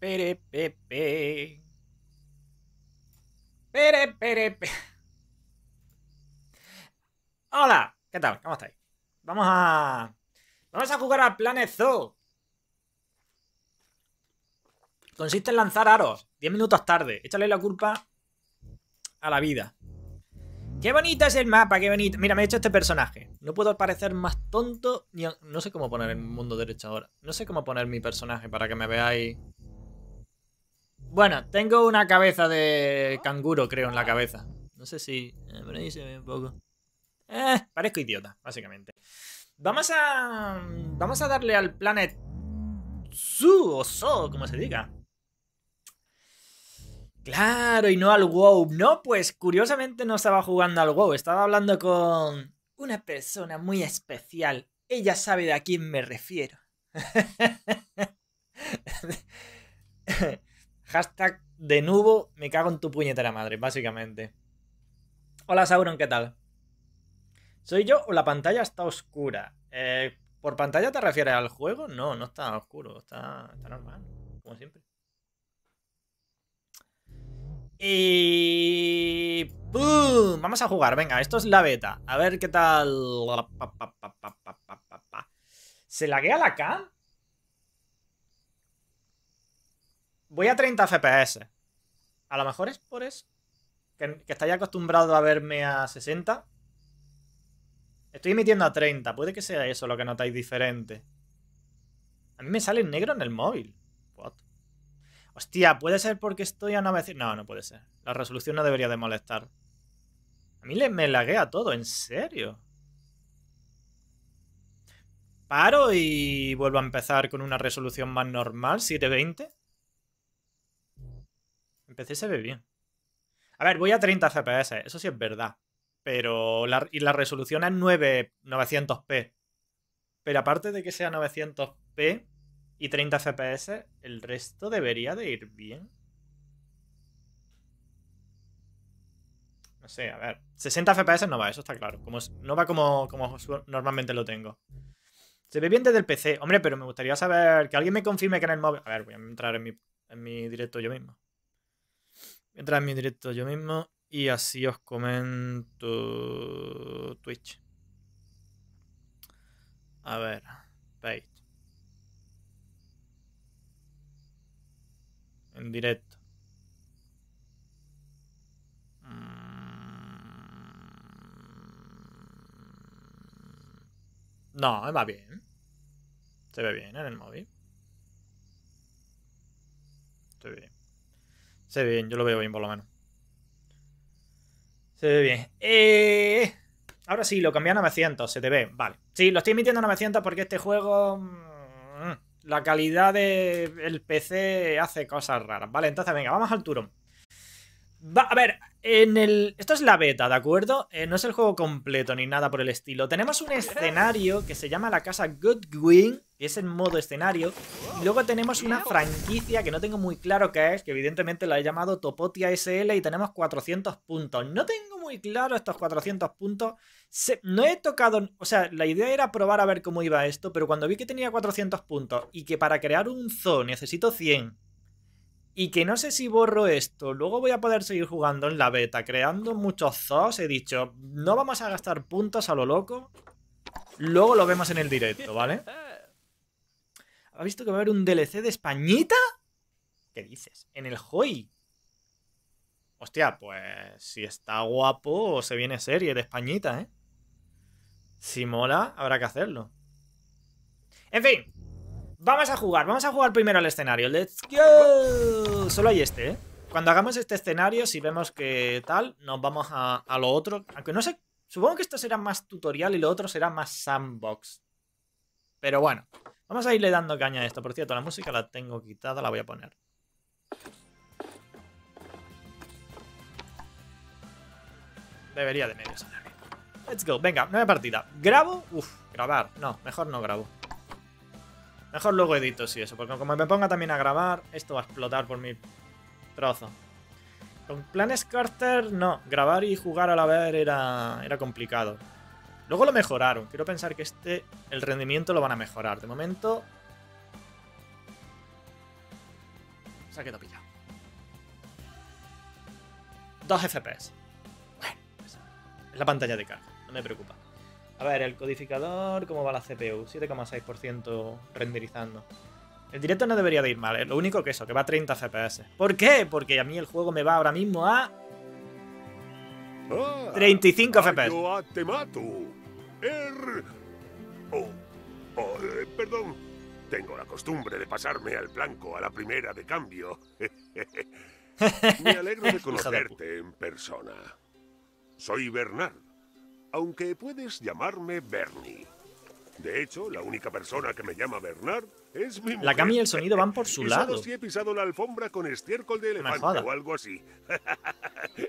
Pere, pepe. Pere, pere, pe. Hola, ¿qué tal? ¿Cómo estáis? Vamos a... Vamos a jugar al Planet Zoo. Consiste en lanzar aros. 10 minutos tarde. Échale la culpa a la vida. ¡Qué bonito es el mapa! ¡Qué bonito! Mira, me he hecho este personaje. No puedo parecer más tonto ni... No sé cómo poner el mundo derecho ahora. No sé cómo poner mi personaje para que me veáis... Bueno, tengo una cabeza de canguro, creo, en la cabeza. No sé si... Por ahí se ve un poco. Eh, parezco idiota, básicamente. Vamos a... Vamos a darle al Planet Su o So, como se diga. Claro, y no al WoW. No, pues curiosamente no estaba jugando al WoW. Estaba hablando con una persona muy especial. Ella sabe de a quién me refiero. Hashtag de nuevo, me cago en tu puñetera madre, básicamente. Hola Sauron, ¿qué tal? ¿Soy yo o la pantalla está oscura? Eh, ¿Por pantalla te refieres al juego? No, no está oscuro, está, está normal, como siempre. Y... ¡Pum! Vamos a jugar, venga, esto es la beta. A ver qué tal... ¿Se laguea la cam? Voy a 30 FPS. A lo mejor es por eso. Que, que estáis acostumbrado a verme a 60. Estoy emitiendo a 30. Puede que sea eso lo que notáis diferente. A mí me sale en negro en el móvil. What? Hostia, ¿puede ser porque estoy a 900? No, no puede ser. La resolución no debería de molestar. A mí me laguea todo, ¿en serio? Paro y vuelvo a empezar con una resolución más normal, 720. Empecé se ve bien. A ver, voy a 30 FPS, eso sí es verdad. Pero y la resolución es 9, 900p. Pero aparte de que sea 900p, y 30 FPS, el resto debería de ir bien. No sé, a ver. 60 FPS no va, eso está claro. Como, no va como, como normalmente lo tengo. Se ve bien desde el PC. Hombre, pero me gustaría saber que alguien me confirme que en el móvil... A ver, voy a entrar en mi, en mi directo yo mismo. Voy a entrar en mi directo yo mismo y así os comento Twitch. A ver, veis. en directo. Mm. No, va bien. Se ve bien en el móvil. Se bien. Se ve bien, yo lo veo bien por lo menos. Se ve bien. Eh, ahora sí, lo cambié a 900, se te ve. Vale. Sí, lo estoy emitiendo a 900 porque este juego... Mm, la calidad del PC hace cosas raras. Vale, entonces venga, vamos al turón. a ver, en el. Esto es la beta, ¿de acuerdo? Eh, no es el juego completo ni nada por el estilo. Tenemos un escenario que se llama la casa Goodwin, que es en modo escenario. Y luego tenemos una franquicia que no tengo muy claro qué es, que evidentemente la he llamado Topotia SL y tenemos 400 puntos. No tengo muy claro estos 400 puntos. no he tocado. O sea, la idea era probar a ver cómo iba esto, pero cuando vi que tenía 400 puntos y que para crear un zoo necesito 100 y que no sé si borro esto, luego voy a poder seguir jugando en la beta, creando muchos zoos. He dicho, no vamos a gastar puntos a lo loco. Luego lo vemos en el directo, ¿vale? ¿Has visto que va a haber un DLC de Españita? ¿Qué dices? En el Hoy. Hostia, pues si está guapo, se viene serie de Españita, ¿eh? Si mola, habrá que hacerlo. En fin, Vamos a jugar, vamos a jugar primero al escenario. ¡Let's go! Solo hay este, ¿eh? Cuando hagamos este escenario, si vemos que tal, nos vamos a, lo otro. Aunque no sé, supongo que esto será más tutorial y lo otro será más sandbox. Pero bueno, vamos a irle dando caña a esto. Por cierto, la música la tengo quitada, la voy a poner. Debería de medio sonar Let's go, venga, nueva partida. ¿Grabo? Uf, grabar. No, mejor no grabo. Mejor luego edito si eso, porque como me ponga también a grabar, esto va a explotar por mi trozo. Con planes Carter, no. Grabar y jugar a la vez era, era complicado. Luego lo mejoraron. Quiero pensar que este, el rendimiento lo van a mejorar. De momento... Se ha quedado pillado. 2 FPS. Bueno, es la pantalla de carga, no me preocupa. A ver, el codificador, ¿cómo va la CPU? 7,6% renderizando. El directo no debería de ir mal, ¿eh? lo único que eso, que va a 30 FPS. ¿Por qué? Porque a mí el juego me va ahora mismo a... 35 ah, FPS. Te mato. Er... Oh, oh, eh, perdón. Tengo la costumbre de pasarme al blanco a la primera de cambio. Me alegro de conocerte en persona. Soy Bernard, aunque puedes llamarme Bernie. De hecho, la única persona que me llama Bernard es mi mujer. La cama y el sonido van por su lado. Si he pisado la alfombra con estiércol de elefante o algo así.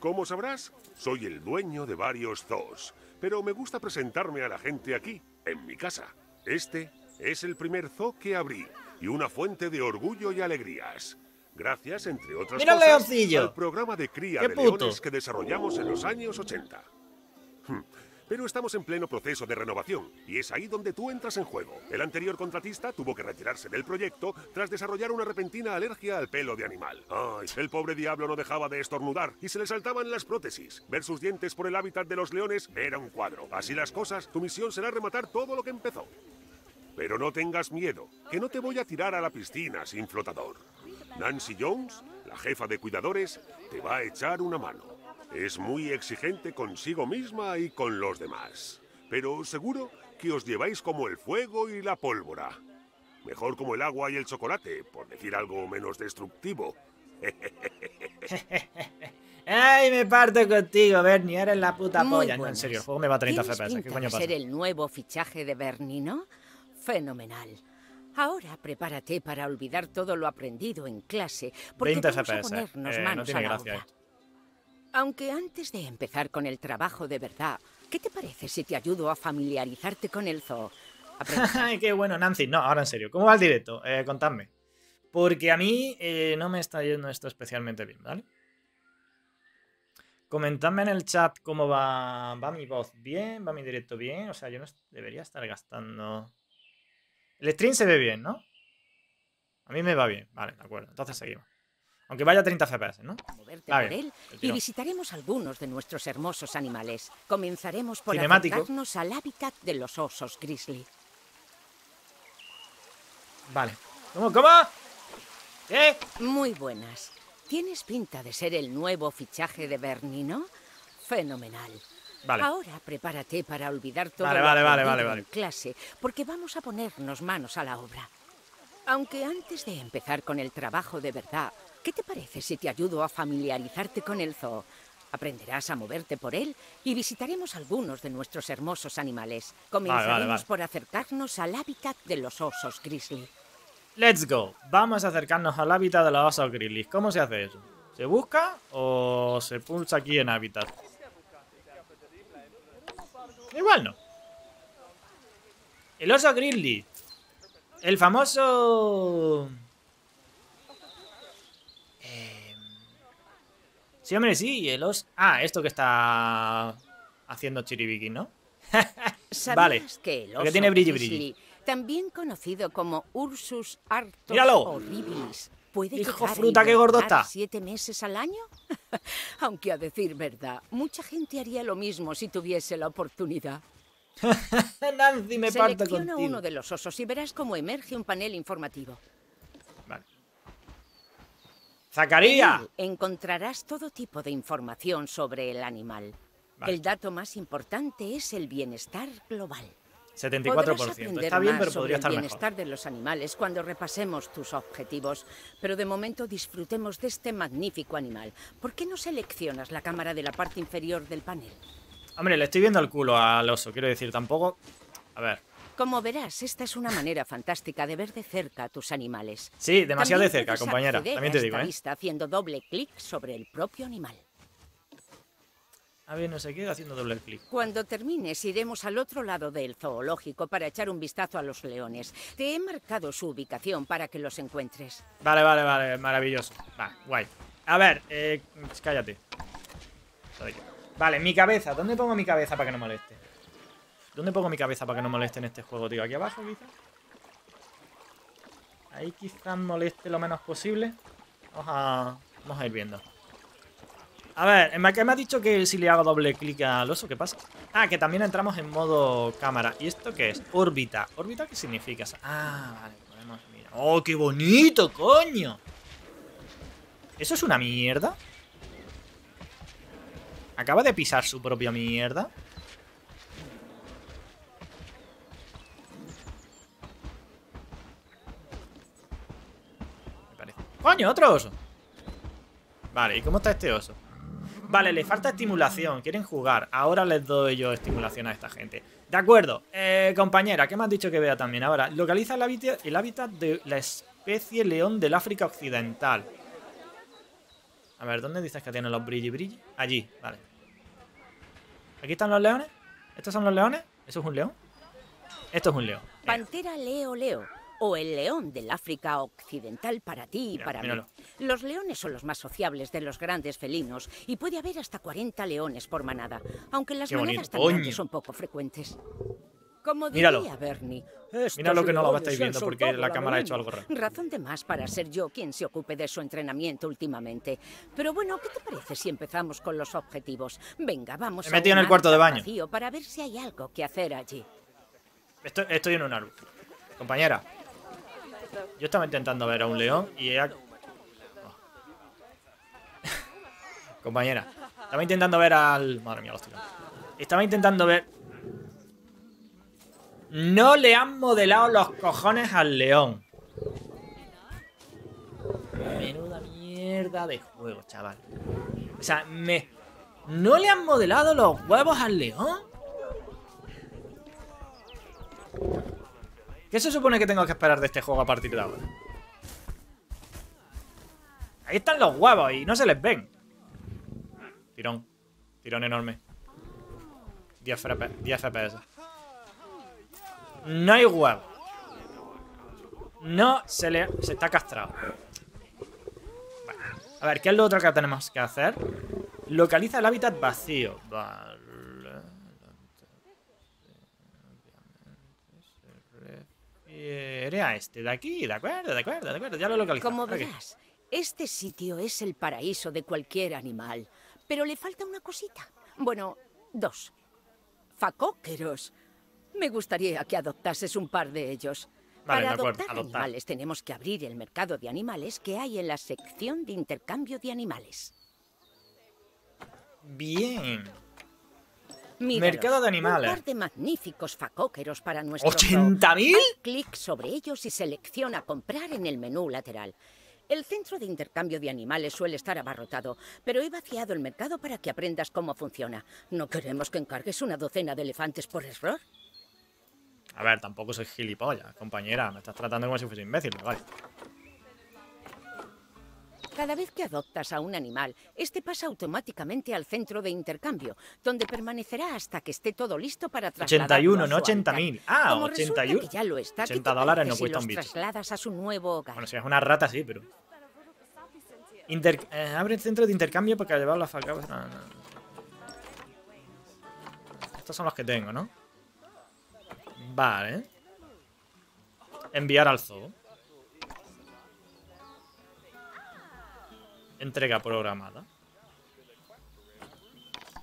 Como sabrás, soy el dueño de varios zoos, pero me gusta presentarme a la gente aquí, en mi casa. Este es el primer zoo que abrí y una fuente de orgullo y alegrías. Gracias, entre otras ¡Mira cosas, al programa de cría ¡Qué de leones que desarrollamos en los años 80. Hmm. Pero estamos en pleno proceso de renovación y es ahí donde tú entras en juego. El anterior contratista tuvo que retirarse del proyecto tras desarrollar una repentina alergia al pelo de animal. Ay, el pobre diablo no dejaba de estornudar y se le saltaban las prótesis. Ver sus dientes por el hábitat de los leones era un cuadro. Así las cosas, tu misión será rematar todo lo que empezó. Pero no tengas miedo, que no te voy a tirar a la piscina sin flotador. Nancy Jones, la jefa de cuidadores, te va a echar una mano. Es muy exigente consigo misma y con los demás. Pero seguro que os lleváis como el fuego y la pólvora. Mejor como el agua y el chocolate, por decir algo menos destructivo. ¡Ay, me parto contigo, Bernie! Eres la puta Muy polla. No, en serio, el juego me va a 30 ¿Tienes FPS. ¿Qué coño pasa? ser el nuevo fichaje de Bernie, ¿no? Fenomenal. Ahora prepárate para olvidar todo lo aprendido en clase, porque 20 vamos a FPS. ponernos Eh, no manos tiene a la gracia obra. Aunque antes de empezar con el trabajo de verdad, ¿qué te parece si te ayudo a familiarizarte con el zoo? Ay, qué bueno, Nancy. No, ahora en serio. ¿Cómo va el directo? Eh, contadme. Porque a mí eh, no me está yendo esto especialmente bien, ¿vale? Comentadme en el chat cómo va, va mi voz bien, va mi directo bien. O sea, yo no debería estar gastando. El stream se ve bien, ¿no? A mí me va bien. Vale, de acuerdo. Entonces seguimos. Aunque vaya a 30 FPS, ¿no? moverte por él y visitaremos algunos de nuestros hermosos animales. Comenzaremos por Cinemático. acercarnos al hábitat de los osos grizzly. Vale. ¿Cómo? ¿Cómo? ¿Qué? Muy buenas. Tienes pinta de ser el nuevo fichaje de Bernie, ¿no? Fenomenal. Vale. Ahora prepárate para olvidar todo Vale, lo vale, vale, aprendido vale, en vale. clase, porque vamos a ponernos manos a la obra. Aunque antes de empezar con el trabajo de verdad, ¿qué te parece si te ayudo a familiarizarte con el zoo? Aprenderás a moverte por él y visitaremos algunos de nuestros hermosos animales. Comenzaremos vale. por acercarnos al hábitat de los osos grizzly. Let's go. Vamos a acercarnos al hábitat de los osos grizzlies. ¿Cómo se hace eso? ¿Se busca o se pulsa aquí en hábitat? Igual no. El oso grizzly. El famoso... Sí, hombre, sí. El oso... Ah, esto que está haciendo Chiribiki, ¿no? ¿Sabías Vale, que el porque oso tiene brilli, brilli. también conocido como Ursus arctos ¡Míralo! horribilis, puede Hijo fruta, qué gordo está. siete meses al año? Aunque a decir verdad, mucha gente haría lo mismo si tuviese la oportunidad. Nancy, me parto Selecciona contigo. uno de los osos y verás cómo emerge un panel informativo. ¡Zacarías! encontrarás todo tipo de información sobre el animal. Vale. El dato más importante es el bienestar global. 74%. Podrás aprender Está bien, pero sobre podría el estar bienestar mejor. de los animales cuando repasemos tus objetivos. Pero de momento disfrutemos de este magnífico animal. ¿Por qué no seleccionas la cámara de la parte inferior del panel? Hombre, le estoy viendo el culo al oso, quiero decir, tampoco... A ver. Como verás, esta es una manera fantástica de ver de cerca a tus animales. Sí, demasiado de También cerca, puedes compañera. También te digo, ¿eh? vista haciendo doble clic sobre el propio animal. A ver, no sé qué, haciendo doble clic. Cuando termines, iremos al otro lado del zoológico para echar un vistazo a los leones. Te he marcado su ubicación para que los encuentres. Vale, vale, vale, maravilloso. Va, guay. A ver, eh, cállate. Vale, mi cabeza. ¿Dónde pongo mi cabeza para que no moleste? ¿Dónde pongo mi cabeza para que no moleste en este juego, tío? ¿Aquí abajo, quizás? Ahí quizás moleste lo menos posible. Vamos a, vamos a ir viendo. A ver, ¿qué me ha dicho que si le hago doble clic al oso, ¿qué pasa? Ah, que también entramos en modo cámara. ¿Y esto qué es? Órbita. ¿Órbita qué significa? Ah, vale, podemos mirar. ¡Oh, qué bonito, coño! ¿Eso es una mierda? ¿Acaba de pisar su propia mierda? Me parece. ¡Coño, otro oso! Vale, ¿y cómo está este oso? Vale, le falta estimulación, quieren jugar. Ahora les doy yo estimulación a esta gente. De acuerdo, eh, compañera, ¿qué me has dicho que vea también? Ahora, localiza el hábitat, de la especie león del África Occidental. A ver, ¿dónde dices que tienen los brilli brilli? Allí, vale. ¿Aquí están los leones? ¿Estos son los leones? ¿Eso es un león? Esto es un león. Pantera leo leo o el león del África Occidental para ti y para mí. Los leones son los más sociables de los grandes felinos y puede haber hasta 40 leones por manada, aunque las manadas también son poco frecuentes. Como diría Míralo. Bernie, Míralo que no lo estáis viendo porque la cámara ha hecho algo raro. Razón de más para ser yo quien se ocupe de su entrenamiento últimamente. Pero bueno, ¿qué te parece si empezamos con los objetivos? Venga, vamos Me he metido en el cuarto de baño. Para ver si hay algo que hacer allí. Estoy, estoy en un árbol. Compañera, yo estaba intentando ver a un león y he... Compañera. Estaba intentando ver al... Madre mía, hostia. Estaba intentando ver... No le han modelado los cojones al león. Menuda mierda de juego, chaval. O sea, me... ¿No le han modelado los huevos al león? ¿Qué se supone que tengo que esperar de este juego a partir de ahora? Ahí están los huevos y no se les ven. Tirón. Tirón enorme. 10 FPS. No hay huevo. No se le... Se está castrado. A ver, ¿qué es lo otro que tenemos que hacer? Localiza el hábitat vacío. Vale. Era este de aquí, de acuerdo, de acuerdo, de acuerdo, ya lo localizado. Como verás, este sitio es el paraíso de cualquier animal, pero le falta una cosita. Bueno, dos. Facóqueros. Me gustaría que adoptases un par de ellos. Para adoptar, animales tenemos que abrir el mercado de animales que hay en la sección de intercambio de animales. Bien. Mercado de animales. Un par de magníficos facóqueros para nuestro ¿80.000? Clic sobre ellos y selecciona comprar en el menú lateral. El centro de intercambio de animales suele estar abarrotado, pero he vaciado el mercado para que aprendas cómo funciona. ¿No queremos que encargues una docena de elefantes por error? A ver, tampoco soy gilipollas, compañera. Me estás tratando como si fuese imbécil, vale. Cada vez que adoptas a un animal, este pasa automáticamente al centro de intercambio, donde permanecerá hasta que esté todo listo para trasladarlo 81, no 80.000. Ah, 81. ya lo está, 80 dólares no cuesta un bicho. trasladas a su nuevo hogar? Bueno, si es una rata, sí, pero... Eh, abre el centro de intercambio para llevar las falcabas. Estos son los que tengo, ¿no? Vale. Enviar al zoo. Entrega programada.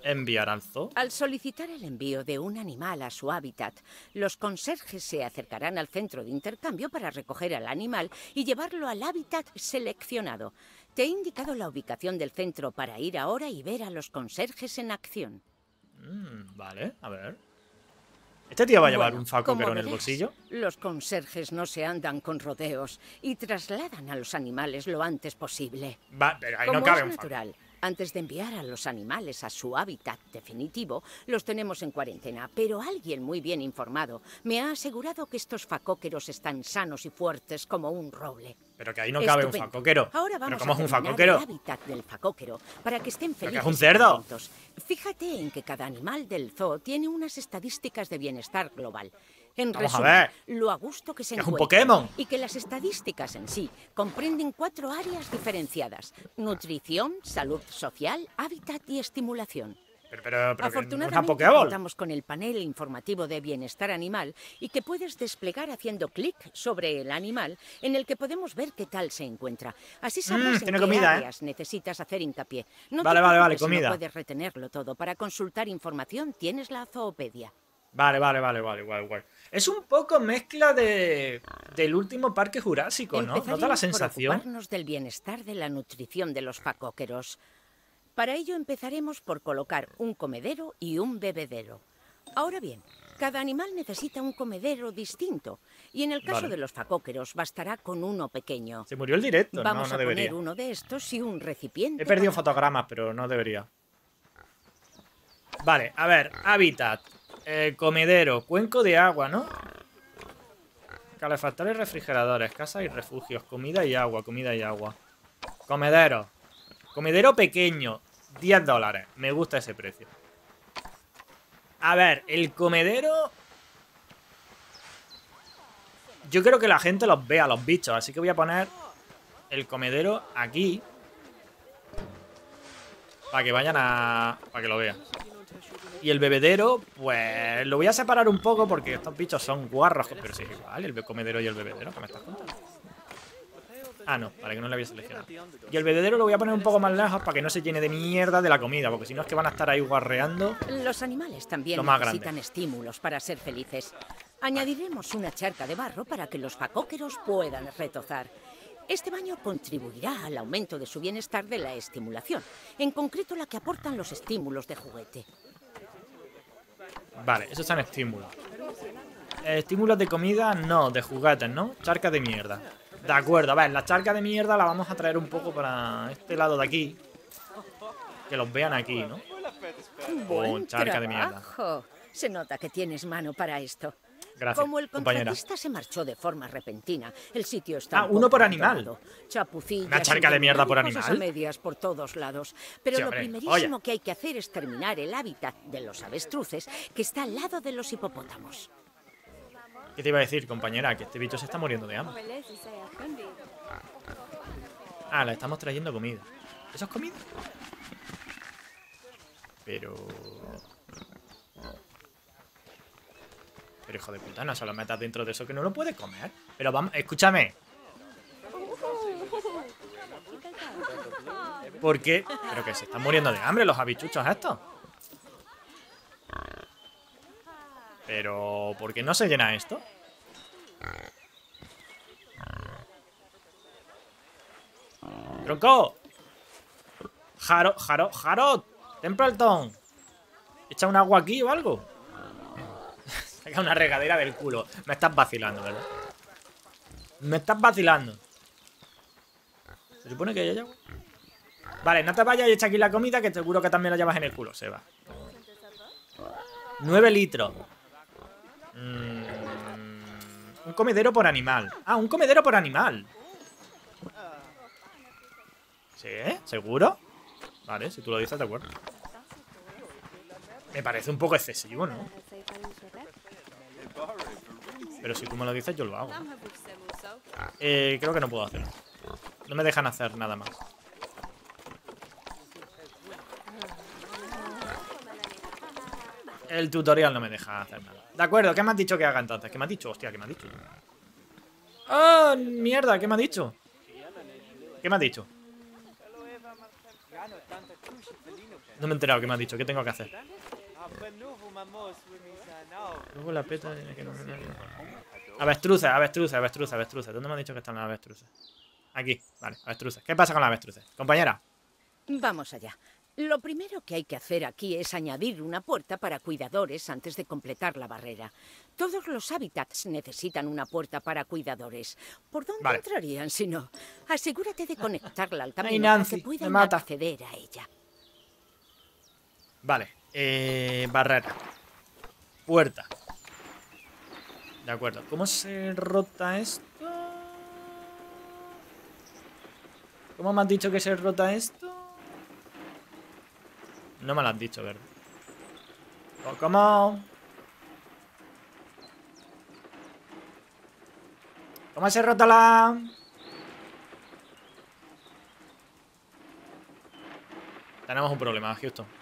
Enviar al zoo. Al solicitar el envío de un animal a su hábitat, los conserjes se acercarán al centro de intercambio para recoger al animal y llevarlo al hábitat seleccionado. Te he indicado la ubicación del centro para ir ahora y ver a los conserjes en acción. Mm, vale, a ver. ¿Este tío va a llevar un facóquero en el bolsillo? Los conserjes no se andan con rodeos y trasladan a los animales lo antes posible. Va, pero ahí no cabe es natural, antes de enviar a los animales a su hábitat definitivo, los tenemos en cuarentena, pero alguien muy bien informado me ha asegurado que estos facóqueros están sanos y fuertes como un roble. Pero que ahí no cabe un facóquero. Ahora vamos ¿Pero cómo es un facóquero? el hábitat del facóquero para que estén felices. es un cerdo? Fíjate en que cada animal del zoo tiene unas estadísticas de bienestar global. En Vamos resumen, a ver. lo a gusto que se es un Pokémon. Y que las estadísticas en sí comprenden cuatro áreas diferenciadas. Nutrición, salud social, hábitat y estimulación. Pero, pero, pero Afortunadamente contamos con el panel informativo de bienestar animal y que puedes desplegar haciendo clic sobre el animal en el que podemos ver qué tal se encuentra. Así sabrás en tiene qué comida, ¿eh? áreas necesitas hacer hincapié. No Vale, te vale, vale, comida. No puedes retenerlo todo. Para consultar información tienes la zoopedia. Vale, vale, vale, vale, guay, guay. Es un poco mezcla de del último parque jurásico, ¿no? ¿No da la Empezaremos por sensación? ocuparnos del bienestar de la nutrición de los facóqueros. Para ello empezaremos por colocar un comedero y un bebedero. Ahora bien, cada animal necesita un comedero distinto y en el caso Vale. de los facóqueros bastará con uno pequeño. Se murió el directo, Vamos no, no a debería. poner uno de estos y un recipiente. He perdido para- fotogramas, pero no debería. Vale, a ver, hábitat. eh, comedero, cuenco de agua, ¿no? Calefactores, refrigeradores, casas y refugios, comida y agua, comida y agua. Comedero. Comedero pequeño, 10 dólares. Me gusta ese precio. A ver, el comedero... Yo creo que la gente los vea, los bichos, así que voy a poner el comedero aquí. Para que vayan a... Para que lo vean. Y el bebedero, pues lo voy a separar un poco porque estos bichos son guarros. Pero sí, es igual, el comedero y el bebedero, ¿qué me estás contando? Ah, no, vale, que no lo había seleccionado. Y el bebedero lo voy a poner un poco más lejos para que no se llene de mierda de la comida, porque si no es que van a estar ahí guarreando. Los animales también Lo más necesitan grande. estímulos para ser felices. Añadiremos una charca de barro para que los facóqueros puedan retozar. Este baño contribuirá al aumento de su bienestar de la estimulación, en concreto la que aportan los estímulos de juguete. Vale, esos son estímulos. Eh, estímulos de comida, no, de juguetes, ¿no? Charca de mierda. De acuerdo, a ver, la charca de mierda la vamos a traer un poco para este lado de aquí. Que los vean aquí, ¿no? Buen charca de mierda. Se nota que tienes mano para esto. Gracias, Como el compañera. contratista se marchó de forma repentina, el sitio está Ah, un uno por animal. Chapucillas, Una charca de mierda por animal. a medias por todos lados. Pero Sí, lo primerísimo oye. que hay que hacer es terminar el hábitat de los avestruces que está al lado de los hipopótamos. ¿Qué te iba a decir, compañera? Que este bicho se está muriendo de hambre. Ah, le estamos trayendo comida. ¿Eso es comida? Pero... Pero hijo de puta, no se lo metas dentro de eso que no lo puede comer. Pero vamos, escúchame. ¿Por qué? Pero que se están muriendo de hambre los habichuchos estos. Pero, ¿por qué no se llena esto? ¡Tronco! Jaro, Jaro, Jarot, Templeton. ¿Echa un agua aquí o algo? Saca una regadera del culo. Me estás vacilando, ¿verdad? Me estás vacilando. ¿Se supone que hay agua? Vale, no te vayas y echa aquí la comida que seguro que también la llevas en el culo, se va. 9 litros. Mm, un comedero por animal. Ah, un comedero por animal. ¿Sí? ¿Seguro? Vale, si tú lo dices, de acuerdo. Me parece un poco excesivo, ¿no? Pero si tú me lo dices, yo lo hago. Eh, creo que no puedo hacerlo. No me dejan hacer nada más. El tutorial no me deja hacer nada. De acuerdo, ¿qué me has dicho que haga entonces? ¿Qué me has dicho? Hostia, ¿qué me has dicho? ¡Ah, mierda! ¿Qué me has dicho? ¿Qué me has dicho? No me he enterado, ¿qué me has dicho? ¿Qué tengo que hacer? Luego la peta tiene que... Avestruces, avestruces, avestruces, avestruces. ¿Dónde me has dicho que están las avestruces? Aquí, vale, avestruces. ¿Qué pasa con las avestruces? Compañera. Vamos allá. Lo primero que hay que hacer aquí es añadir una puerta para cuidadores antes de completar la barrera. Todos los hábitats necesitan una puerta para cuidadores. ¿Por dónde Vale. entrarían si no? Asegúrate de conectarla al camino Ay, para Nancy, que me puedan mata. acceder a ella. Vale. Eh, barrera. Puerta. De acuerdo. ¿Cómo se rota esto? ¿Cómo me has dicho que se rota esto? No me lo has dicho, ¿verdad? ¿O ¿Cómo? ¿Cómo se rota la...? Tenemos un problema, Houston.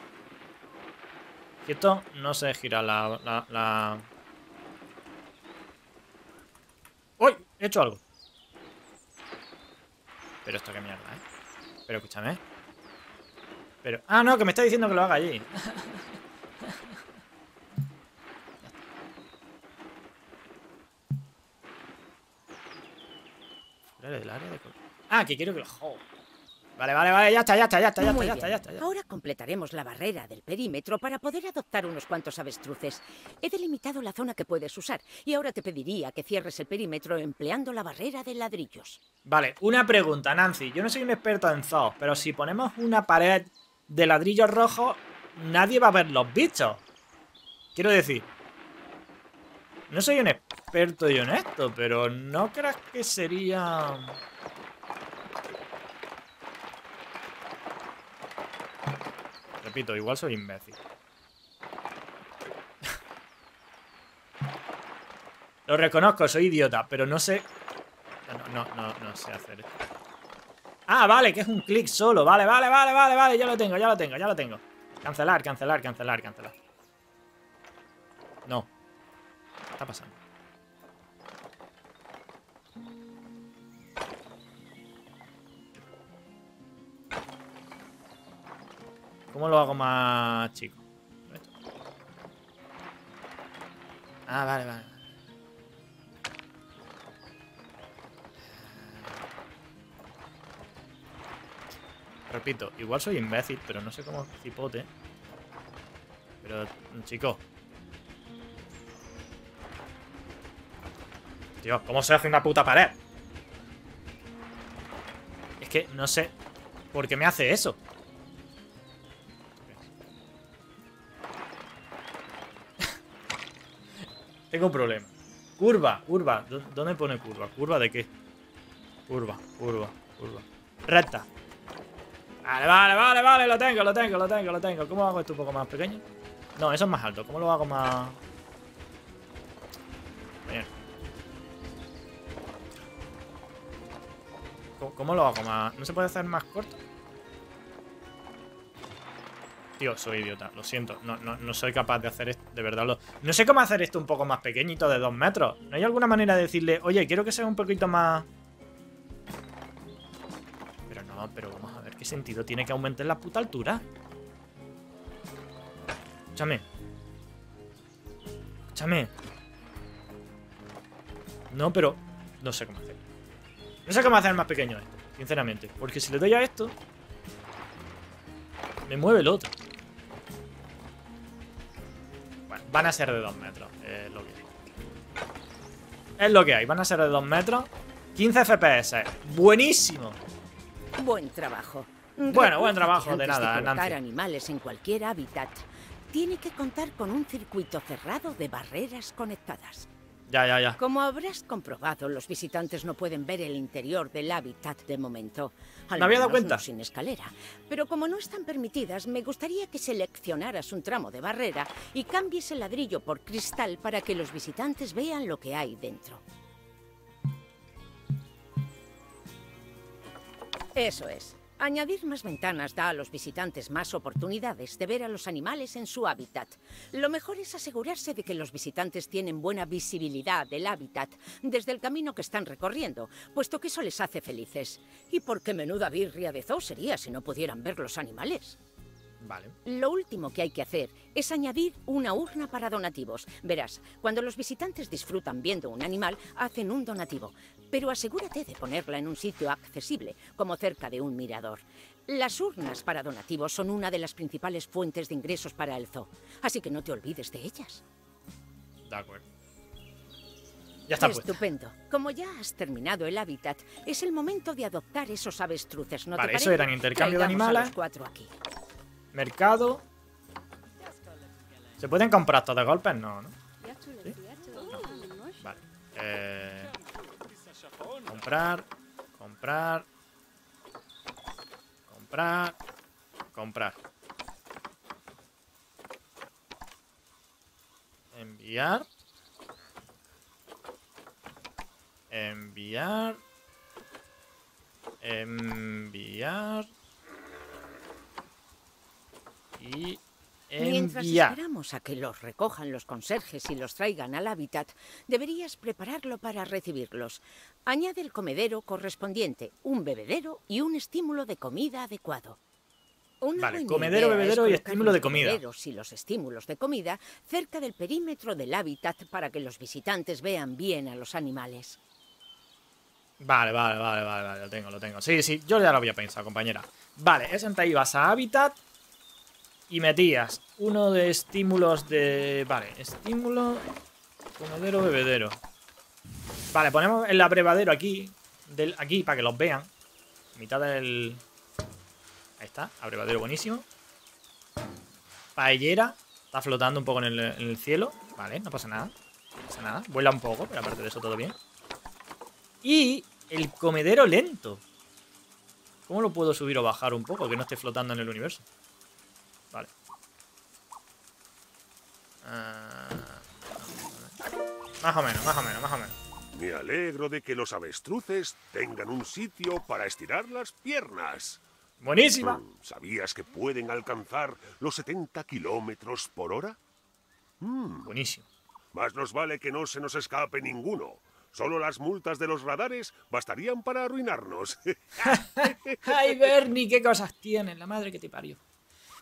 Esto no se gira la... la. ¡Uy! He hecho algo. Pero esto qué mierda, ¿eh? Pero escúchame. Pero... Ah, no, que me está diciendo que lo haga allí. Área de... Ah, que quiero que lo... Vale, vale, vale, ya está, ya está, ya está, ya está, ya está, ya está. ya está. Ahora completaremos la barrera del perímetro para poder adoptar unos cuantos avestruces. He delimitado la zona que puedes usar y ahora te pediría que cierres el perímetro empleando la barrera de ladrillos. Vale, una pregunta, Nancy. Yo no soy un experto en zoos, pero si ponemos una pared de ladrillos rojos, nadie va a ver los bichos. Quiero decir, no soy un experto y honesto, pero no creas que sería... Repito, igual soy imbécil. Lo reconozco, soy idiota, pero no sé... No, no, no, no sé hacer esto. Ah, vale, que es un clic solo. Vale, vale, vale, vale, vale. Ya lo tengo, ya lo tengo, ya lo tengo. Cancelar, cancelar, cancelar, cancelar. No. ¿Qué está pasando? ¿Cómo lo hago más chico? Ah, vale, vale. Repito, igual soy imbécil, pero no sé cómo cipote. Pero, chico. Tío, ¿cómo se hace una puta pared? Es que no sé por qué me hace eso. Tengo un problema. Curva, curva. ¿Dó- ¿Dónde pone curva? ¿Curva de qué? Curva, curva, curva. Recta. Vale, vale, vale, vale, lo tengo, lo tengo, lo tengo, lo tengo. ¿Cómo hago esto un poco más pequeño? No, eso es más alto. ¿Cómo lo hago más...? Bien. ¿Cómo, cómo lo hago más...? ¿No se puede hacer más corto? Tío, soy idiota, lo siento. No, no, no soy capaz de hacer esto, de verdad. Lo... No sé cómo hacer esto un poco más pequeñito, de dos metros. ¿No hay alguna manera de decirle, oye, quiero que sea un poquito más... Pero no, pero vamos a ver qué sentido tiene que aumentar la puta altura. Escúchame. Escúchame. No, pero no sé cómo hacer. No sé cómo hacer más pequeño esto, sinceramente. Porque si le doy a esto, me mueve el otro. Van a ser de 2 metros. Es lo que hay. Es lo que hay. Van a ser de 2 metros. 15 FPS. Buenísimo. Buen trabajo. Bueno, buen trabajo, de nada, Nancy. animales en cualquier hábitat, tiene que contar con un circuito cerrado de barreras conectadas. Ya, ya, ya. Como habrás comprobado, los visitantes no pueden ver el interior del hábitat de momento. Al Me había dado cuenta. no sin escalera. Pero como no están permitidas, me gustaría que seleccionaras un tramo de barrera y cambies el ladrillo por cristal para que los visitantes vean lo que hay dentro. Eso es. Añadir más ventanas da a los visitantes más oportunidades de ver a los animales en su hábitat. Lo mejor es asegurarse de que los visitantes tienen buena visibilidad del hábitat desde el camino que están recorriendo, puesto que eso les hace felices. Y porque menuda birria de zoo sería si no pudieran ver los animales. Vale. Lo último que hay que hacer es añadir una urna para donativos. Verás, cuando los visitantes disfrutan viendo un animal, hacen un donativo. Pero asegúrate de ponerla en un sitio accesible, como cerca de un mirador. Las urnas para donativos son una de las principales fuentes de ingresos para el zoo, así que no te olvides de ellas. De acuerdo. Ya está puesto. Estupendo. Como ya has terminado el hábitat, es el momento de adoptar esos avestruces, ¿no Vale, te eso eran intercambio de Traigamos a animales. cuatro aquí. Mercado. ¿Se pueden comprar todos de golpes? No, ¿no? ¿Sí? No. Vale. Eh, comprar. Comprar. Comprar. Comprar. Enviar. Enviar. Enviar. Y Mientras Enviar. esperamos a que los recojan los conserjes y los traigan al hábitat, deberías prepararlo para recibirlos. Añade el comedero correspondiente, un bebedero y un estímulo de comida adecuado. Una Vale, comedero, es bebedero y estímulo de los comida. y los estímulos de comida cerca del perímetro del hábitat para que los visitantes vean bien a los animales. Vale, vale, vale, vale, vale, lo tengo, lo tengo. Sí, sí, yo ya lo había pensado, compañera. Vale, es en ibas a Habitat y metías uno de estímulos de... Vale, estímulo, comedero, bebedero. Vale, ponemos el abrevadero aquí, aquí para que los vean. Mitad del... Ahí está, abrevadero buenísimo. Paellera, está flotando un poco en el, en el cielo. Vale, no pasa nada. No pasa nada. Vuela un poco, pero aparte de eso todo bien. Y el comedero lento. ¿Cómo lo puedo subir o bajar un poco que no esté flotando en el universo? Vale. Ah, más o menos, más o menos, más o menos. Me alegro de que los avestruces tengan un sitio para estirar las piernas. Buenísima. Mm, ¿Sabías que pueden alcanzar los 70 kilómetros por hora? Buenísimo. Más nos vale que no se nos escape ninguno. Solo las multas de los radares bastarían para arruinarnos. Ay, Bernie, qué cosas tienen, la madre que te parió.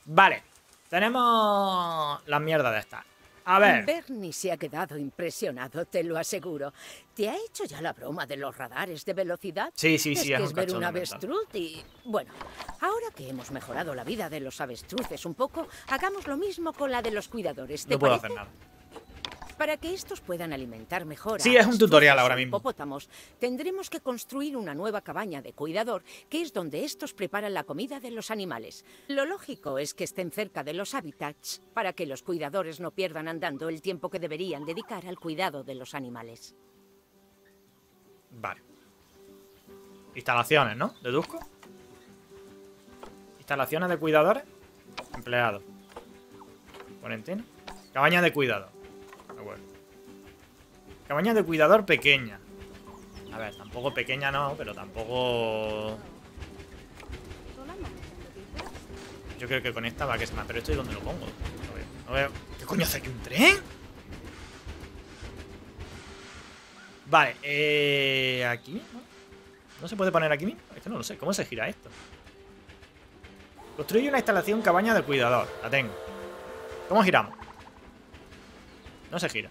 Vale, tenemos la mierda de esta. A ver, Bernie se ha quedado impresionado, te lo aseguro. ¿Te ha hecho ya la broma de los radares de velocidad? Sí, sí, es sí, que es es un ver un avestruz y... Bueno, ahora que hemos mejorado la vida de los avestruces un poco, hagamos lo mismo con la de los cuidadores. ¿Te no puedo parece? hacer nada. Para que estos puedan alimentar mejor a Sí, es un tutorial ahora o mismo. hipopótamos, tendremos que construir una nueva cabaña de cuidador, que es donde estos preparan la comida de los animales. Lo lógico es que estén cerca de los hábitats, para que los cuidadores no pierdan andando el tiempo que deberían dedicar al cuidado de los animales. Vale. Instalaciones, ¿no? ¿Deduzco? Instalaciones de cuidadores. Empleados. Cuarentena. Cabaña de cuidador. Acuerdo. Cabaña de cuidador pequeña. A ver, tampoco pequeña no, pero tampoco... Yo creo que con esta va que es más. Pero esto es donde lo pongo. No veo. no veo. ¿Qué coño hace aquí un tren? Vale, eh, aquí. ¿No se puede poner aquí mismo? Es no lo sé. ¿Cómo se gira esto? Construye una instalación cabaña de cuidador. La tengo. ¿Cómo giramos? No se gira.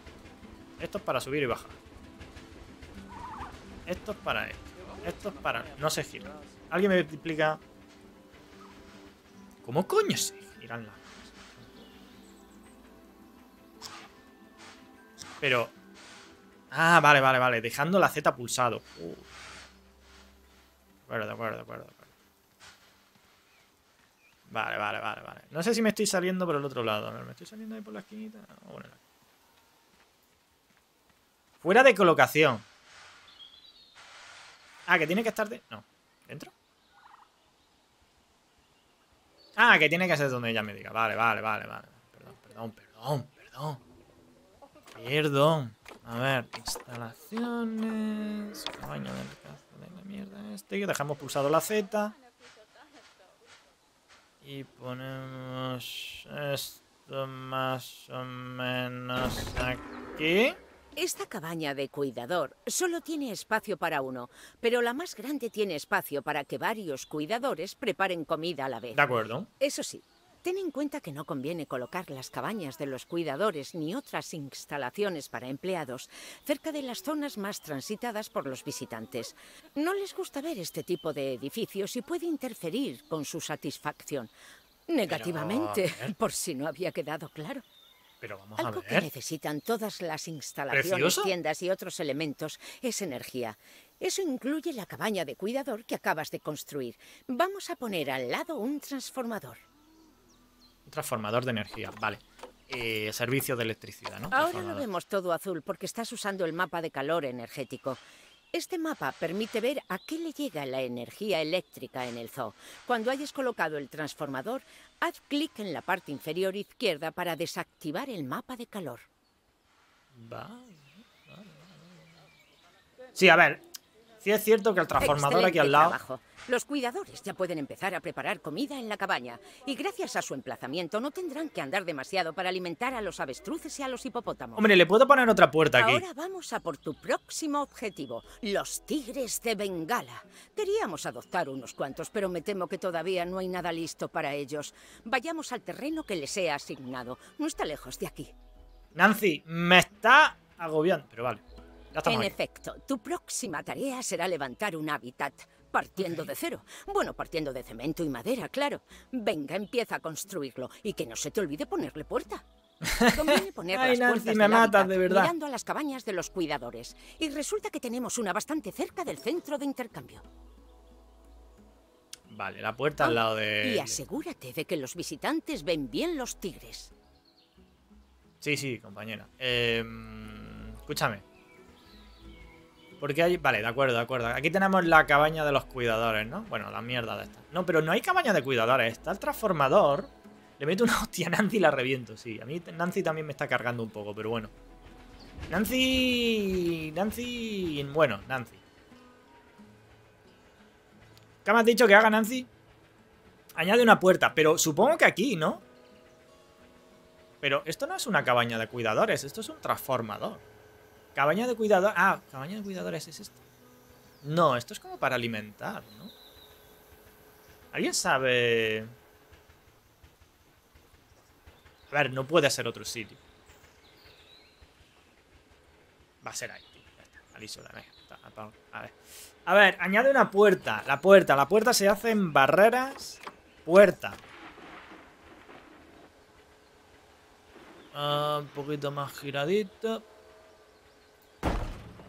Esto es para subir y bajar. Esto es para esto. Esto es para... No se gira. ¿Alguien me explica? ¿Cómo coño se giran las cosas? Pero... Ah, vale, vale, vale. Dejando la Z pulsado. Uh. De acuerdo, de acuerdo, de acuerdo. Vale, vale, vale, vale. No sé si me estoy saliendo por el otro lado. ¿me estoy saliendo ahí por la esquinita? Vamos a ponerla aquí. Fuera de colocación. Ah, que tiene que estar de... No. ¿Dentro? Ah, que tiene que ser donde ella me diga. Vale, vale, vale, vale. Perdón, perdón, perdón, perdón. Perdón. A ver, instalaciones. Cabaña del cazo de la mierda este. Dejamos pulsado la Z. Y ponemos esto más o menos aquí. Esta cabaña de cuidador solo tiene espacio para uno, pero la más grande tiene espacio para que varios cuidadores preparen comida a la vez. De acuerdo. Eso sí, ten en cuenta que no conviene colocar las cabañas de los cuidadores ni otras instalaciones para empleados cerca de las zonas más transitadas por los visitantes. No les gusta ver este tipo de edificios y puede interferir con su satisfacción. Negativamente, por si no había quedado claro. Pero vamos a Algo que necesitan todas las instalaciones, ¿Precioso? tiendas y otros elementos es energía. Eso incluye la cabaña de cuidador que acabas de construir. Vamos a poner al lado un transformador. Un transformador de energía. Vale. Eh, servicio de electricidad, ¿no? Ahora lo vemos todo azul porque estás usando el mapa de calor energético. Este mapa permite ver a qué le llega la energía eléctrica en el zoo. Cuando hayas colocado el transformador, haz clic en la parte inferior izquierda para desactivar el mapa de calor. Sí, a ver. Sí es cierto que el transformador aquí al Excelente lado... trabajo. Los cuidadores ya pueden empezar a preparar comida en la cabaña y gracias a su emplazamiento no tendrán que andar demasiado para alimentar a los avestruces y a los hipopótamos. Hombre, le puedo poner otra puerta aquí. Ahora vamos a por tu próximo objetivo, los tigres de Bengala. Queríamos adoptar unos cuantos, pero me temo que todavía no hay nada listo para ellos. Vayamos al terreno que les he asignado. No está lejos de aquí. Nancy, me está agobiando. Pero vale, En efecto, tu próxima tarea será levantar un hábitat. Partiendo de cero. Bueno, partiendo de cemento y madera, claro. Venga, empieza a construirlo. Y que no se te olvide ponerle puerta. Conviene poner Ay, las Nancy, me matas, de verdad. mirando a las cabañas de los cuidadores. Y resulta que tenemos una bastante cerca del centro de intercambio. Vale, la puerta al lado de... Y asegúrate de que los visitantes ven bien los tigres. Sí, sí, compañera. Eh, escúchame. Porque hay... Vale, de acuerdo, de acuerdo. Aquí tenemos la cabaña de los cuidadores, ¿no? Bueno, la mierda de esta. No, pero no hay cabaña de cuidadores. Está el transformador. Le meto una hostia a Nancy y la reviento, sí. A mí Nancy también me está cargando un poco, pero bueno. Nancy... Nancy... Bueno, Nancy. ¿Qué me has dicho que haga, Nancy? Añade una puerta, pero supongo que aquí, ¿no? Pero esto no es una cabaña de cuidadores, esto es un transformador. Cabaña de cuidadores... Ah, cabaña de cuidadores es esto. No, esto es como para alimentar, ¿no? ¿Alguien sabe...? A ver, no puede ser otro sitio. Va a ser ahí, tío. Ya venga. A ver. A ver, añade una puerta. La puerta. La puerta se hace en barreras. Puerta. Ah, un poquito más giradito.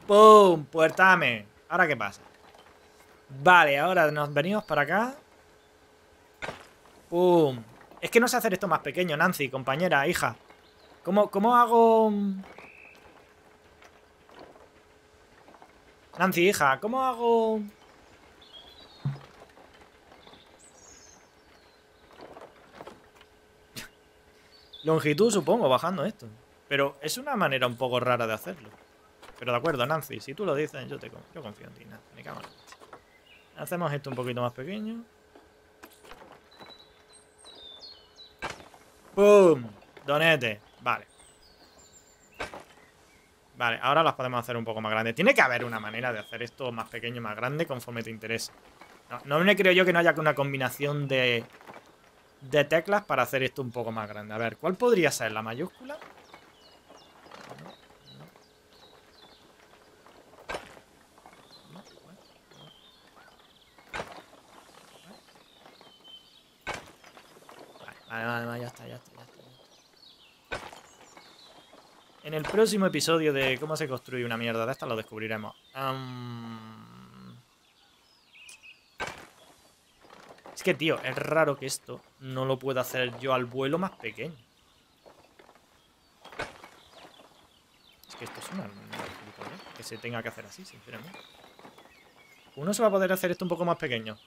¡Pum! Puertame. ¿Ahora qué pasa? Vale, ahora nos venimos para acá. ¡Pum! Es que no sé hacer esto más pequeño, Nancy, compañera, hija. ¿Cómo, cómo hago...? Nancy, hija, ¿cómo hago...? Longitud, supongo, bajando esto. Pero es una manera un poco rara de hacerlo. Pero de acuerdo, Nancy, si tú lo dices, yo te yo confío en ti, Nancy. Me cago. Hacemos esto un poquito más pequeño. ¡Pum! Donete. Vale. Vale, ahora las podemos hacer un poco más grandes. Tiene que haber una manera de hacer esto más pequeño más grande conforme te interese. No, no me creo yo que no haya una combinación de, de teclas para hacer esto un poco más grande. A ver, ¿cuál podría ser? ¿La mayúscula? No, no. No, bueno, no. Vale, vale, vale, ya está, ya está, ya está. En el próximo episodio de cómo se construye una mierda de esta lo descubriremos. Es que, tío, es raro que esto no lo pueda hacer yo al vuelo más pequeño. Es que esto es una, que se tenga que hacer así, sinceramente. Uno se va a poder hacer esto un poco más pequeño.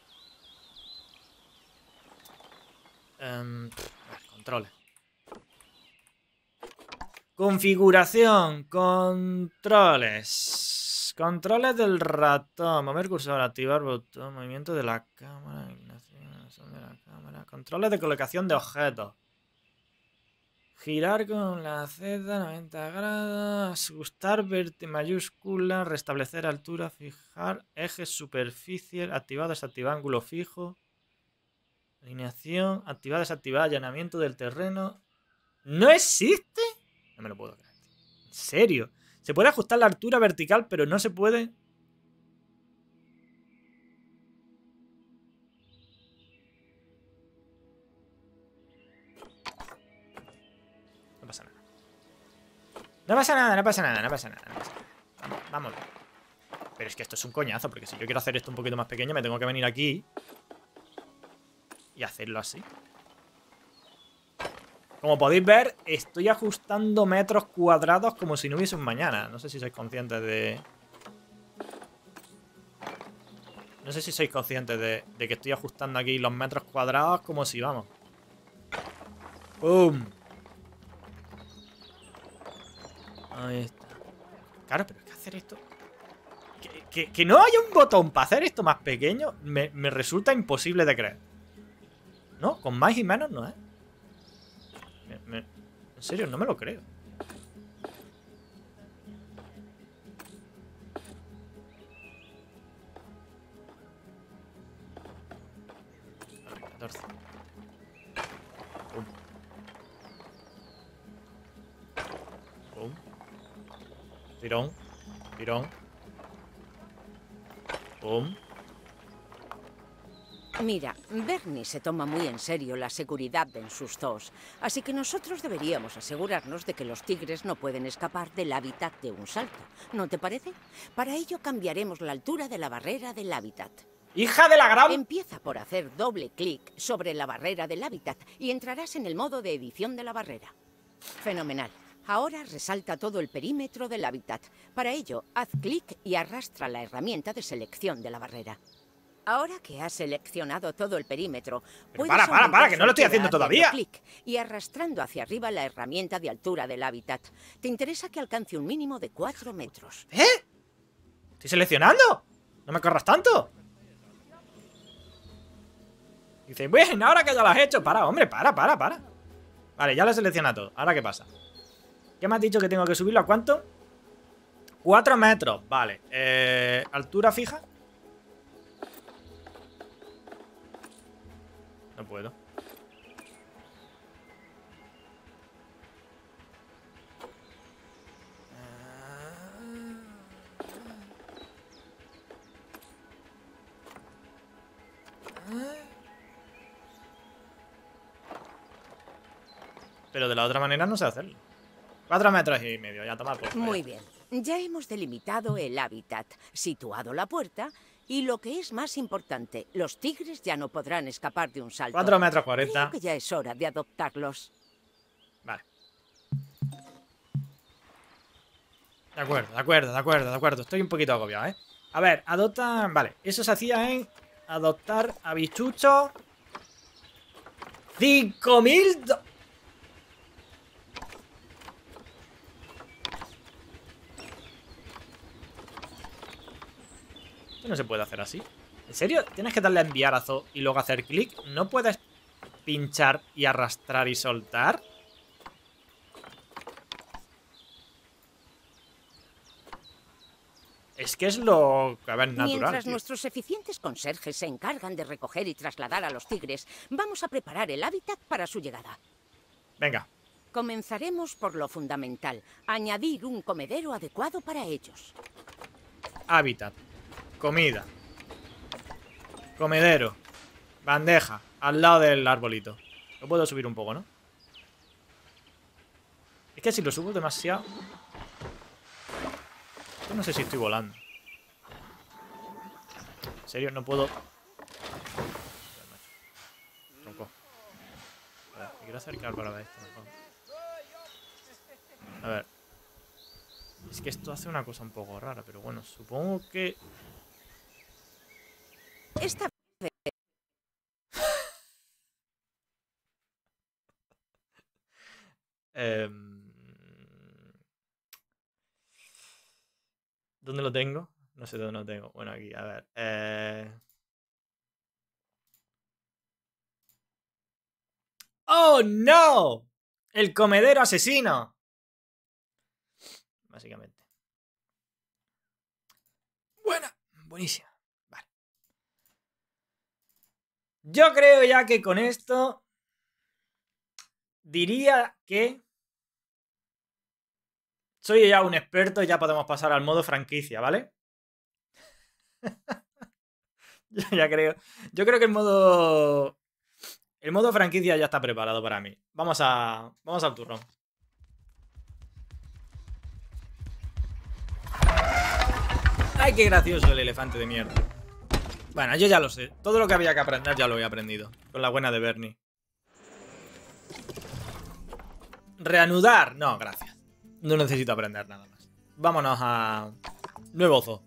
Em, controles. Configuración, controles. Controles del ratón. Mover cursor, activar botón, movimiento de la cámara, de la cámara. Controles de colocación de objetos. Girar con la Z 90 grados. Ajustar verte mayúscula. Restablecer altura. Fijar ejes, superficie. Activar, desactivar ángulo fijo. Alineación. Activar, desactivar allanamiento del terreno. ¿No existe? No me lo puedo creer. ¿En serio? Se puede ajustar la altura vertical, pero no se puede. No pasa nada. No pasa nada, no pasa nada, no pasa nada. No pasa nada. Vamos. Pero es que esto es un coñazo, porque si yo quiero hacer esto un poquito más pequeño, me tengo que venir aquí y hacerlo así. Como podéis ver, estoy ajustando metros cuadrados como si no hubiese un mañana. No sé si sois conscientes de... No sé si sois conscientes de, que estoy ajustando aquí los metros cuadrados como si, vamos. ¡Pum! Ahí está. Claro, pero es que hacer esto... Que, no haya un botón para hacer esto más pequeño me, me resulta imposible de creer. No, con más y menos no, ¿eh? en serio, no me lo creo. Vale, 14. Pum. Pum. Tirón. Tirón. Pum. Mira, Bernie se toma muy en serio la seguridad en sus zoos, así que nosotros deberíamos asegurarnos de que los tigres no pueden escapar del hábitat de un salto. ¿No te parece? Para ello cambiaremos la altura de la barrera del hábitat. ¡Hija de la gran! Empieza por hacer doble clic sobre la barrera del hábitat y entrarás en el modo de edición de la barrera. Fenomenal. Ahora resalta todo el perímetro del hábitat. Para ello, haz clic y arrastra la herramienta de selección de la barrera. Ahora que has seleccionado todo el perímetro, para, para, para, que no lo estoy haciendo todavía. Clic y arrastrando hacia arriba la herramienta de altura del hábitat. Te interesa que alcance un mínimo de 4 metros. ¿Eh? ¿Estoy seleccionando? ¿No me corras tanto? Dice, bueno, ahora que ya lo has hecho, para, hombre, para, para, para. Vale, ya lo he seleccionado todo. ¿Ahora qué pasa? ¿Qué me has dicho que tengo que subirlo a cuánto? 4 metros, vale. Eh, ¿Altura fija? No puedo. Pero de la otra manera no sé hacerlo. Cuatro metros y medio, ya tomar por Muy bien. Ya hemos delimitado el hábitat, situado la puerta y lo que es más importante, los tigres ya no podrán escapar de un salto. 4 metros 40. Creo que ya es hora de adoptarlos. Vale. De acuerdo, de acuerdo, de acuerdo, de acuerdo. Estoy un poquito agobiado, ¿eh? A ver, adopta... Vale, eso se hacía en adoptar a bichucho. 5.000... no se puede hacer así. ¿En serio? ¿Tienes que darle a enviar a Zo y luego hacer clic? ¿No puedes pinchar y arrastrar y soltar? Es que es lo a ver, natural. Mientras nuestros eficientes conserjes se encargan de recoger y trasladar a los tigres, vamos a preparar el hábitat para su llegada. Venga. Comenzaremos por lo fundamental, añadir un comedero adecuado para ellos. Hábitat. Comida. Comedero. Bandeja. Al lado del arbolito. Lo puedo subir un poco, ¿no? Es que si lo subo demasiado... No sé si estoy volando. En serio, no puedo... Tronco. Me quiero acercar para ver esto mejor. A ver. Es que esto hace una cosa un poco rara, pero bueno, supongo que esta em, ¿Dónde lo tengo? No sé dónde lo tengo. Bueno, aquí, a ver. Eh... ¡Oh, no! El comedero asesino. Básicamente. Buena. Buenísima. Yo creo ya que con esto diría que soy ya un experto y ya podemos pasar al modo franquicia, ¿vale? yo ya creo. Yo creo que el modo. El modo franquicia ya está preparado para mí. Vamos a. Vamos al turrón. ¡Ay, qué gracioso el elefante de mierda! Bueno, yo ya lo sé. Todo lo que había que aprender ya lo he aprendido. Con la buena de Bernie. Reanudar. No, gracias. No necesito aprender nada más. Vámonos a... Nuevo zoo.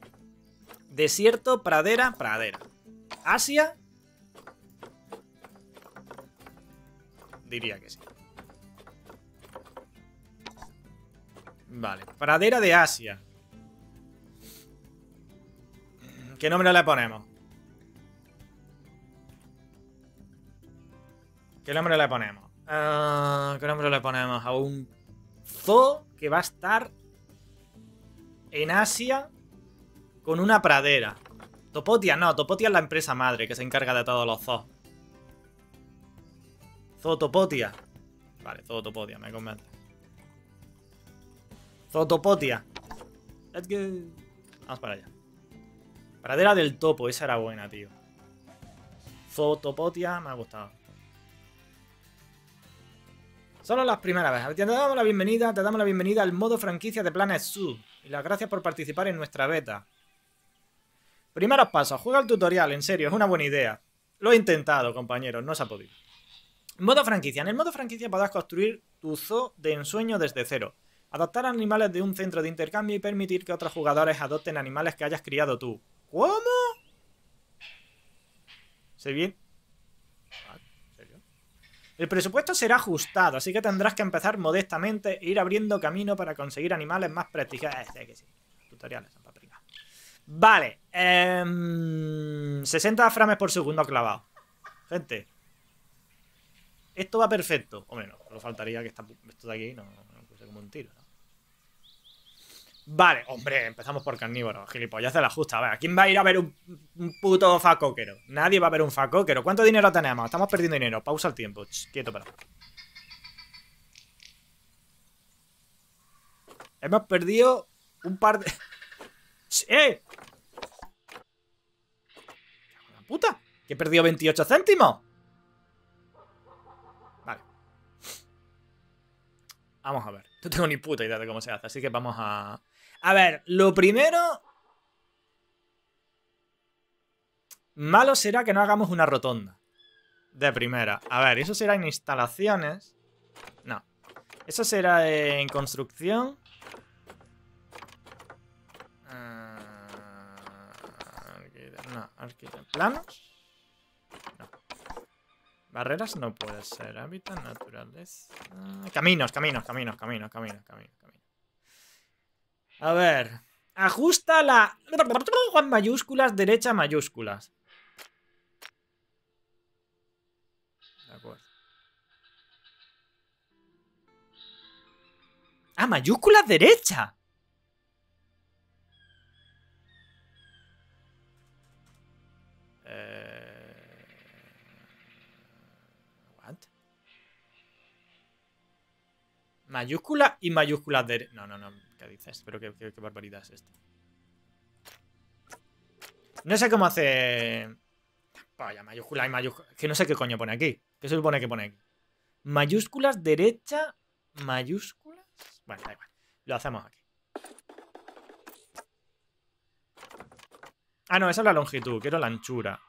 Desierto, pradera, pradera. Asia. Diría que sí. Vale. Pradera de Asia. ¿Qué nombre le ponemos? ¿Qué nombre le ponemos? Ah, ¿Qué nombre le ponemos? A un zoo que va a estar en Asia con una pradera. Topotia, no, Topotia es la empresa madre que se encarga de todos los zoos. Zootopotia. Vale, Zootopotia, me convence. Zootopotia. Let's go. Vamos para allá. Pradera del topo, esa era buena, tío. Zootopotia, me ha gustado. Solo las primeras veces. Te damos la bienvenida, te damos la bienvenida al modo franquicia de Planet Zoo. Y las gracias por participar en nuestra beta. Primeros pasos, juega el tutorial, en serio, es una buena idea. Lo he intentado, compañeros, no se ha podido. Modo franquicia. En el modo franquicia podrás construir tu zoo de ensueño desde cero. Adoptar animales de un centro de intercambio y permitir que otros jugadores adopten animales que hayas criado tú. ¿Cómo? ¿Se bien? El presupuesto será ajustado, así que tendrás que empezar modestamente e ir abriendo camino para conseguir animales más prestigiosos. Eh, que sí. Tutoriales. Vale. Eh, 60 frames por segundo clavado. Gente. Esto va perfecto. Hombre, no, solo faltaría que esto de aquí no, no puse como un tiro, ¿no? Vale, hombre, empezamos por carnívoro, gilipollas de la justa. A ver, ¿quién va a ir a ver un, un puto facóquero? Nadie va a ver un facóquero. ¿Cuánto dinero tenemos? Estamos perdiendo dinero. Pausa el tiempo. Quieto, para. Hemos perdido un par de... Ch, ¡Eh! ¡La puta! ¿Que he perdido 28 céntimos? Vale. Vamos a ver. No tengo ni puta idea de cómo se hace, así que vamos a... A ver, lo primero... Malo será que no hagamos una rotonda. De primera. A ver, eso será en instalaciones. No. Eso será en construcción. No, arquitectura. ¿Planos? No. Barreras no puede ser. Hábitat, naturaleza. Caminos, caminos, caminos, caminos, caminos, caminos. A ver. Ajusta la. mayúsculas, derecha mayúsculas. De acuerdo. Ah, mayúsculas derecha. Eh... Mayúscula y mayúsculas de... No, no, no. ¿Qué dices? Pero qué, qué barbaridad es esto. No sé cómo hace... Vaya, mayúscula y mayúscula. Que no sé qué coño pone aquí. ¿Qué se supone que pone aquí? Mayúsculas derecha, mayúsculas. Bueno, da igual. Lo hacemos aquí. Ah, no, esa es la longitud. Quiero la anchura.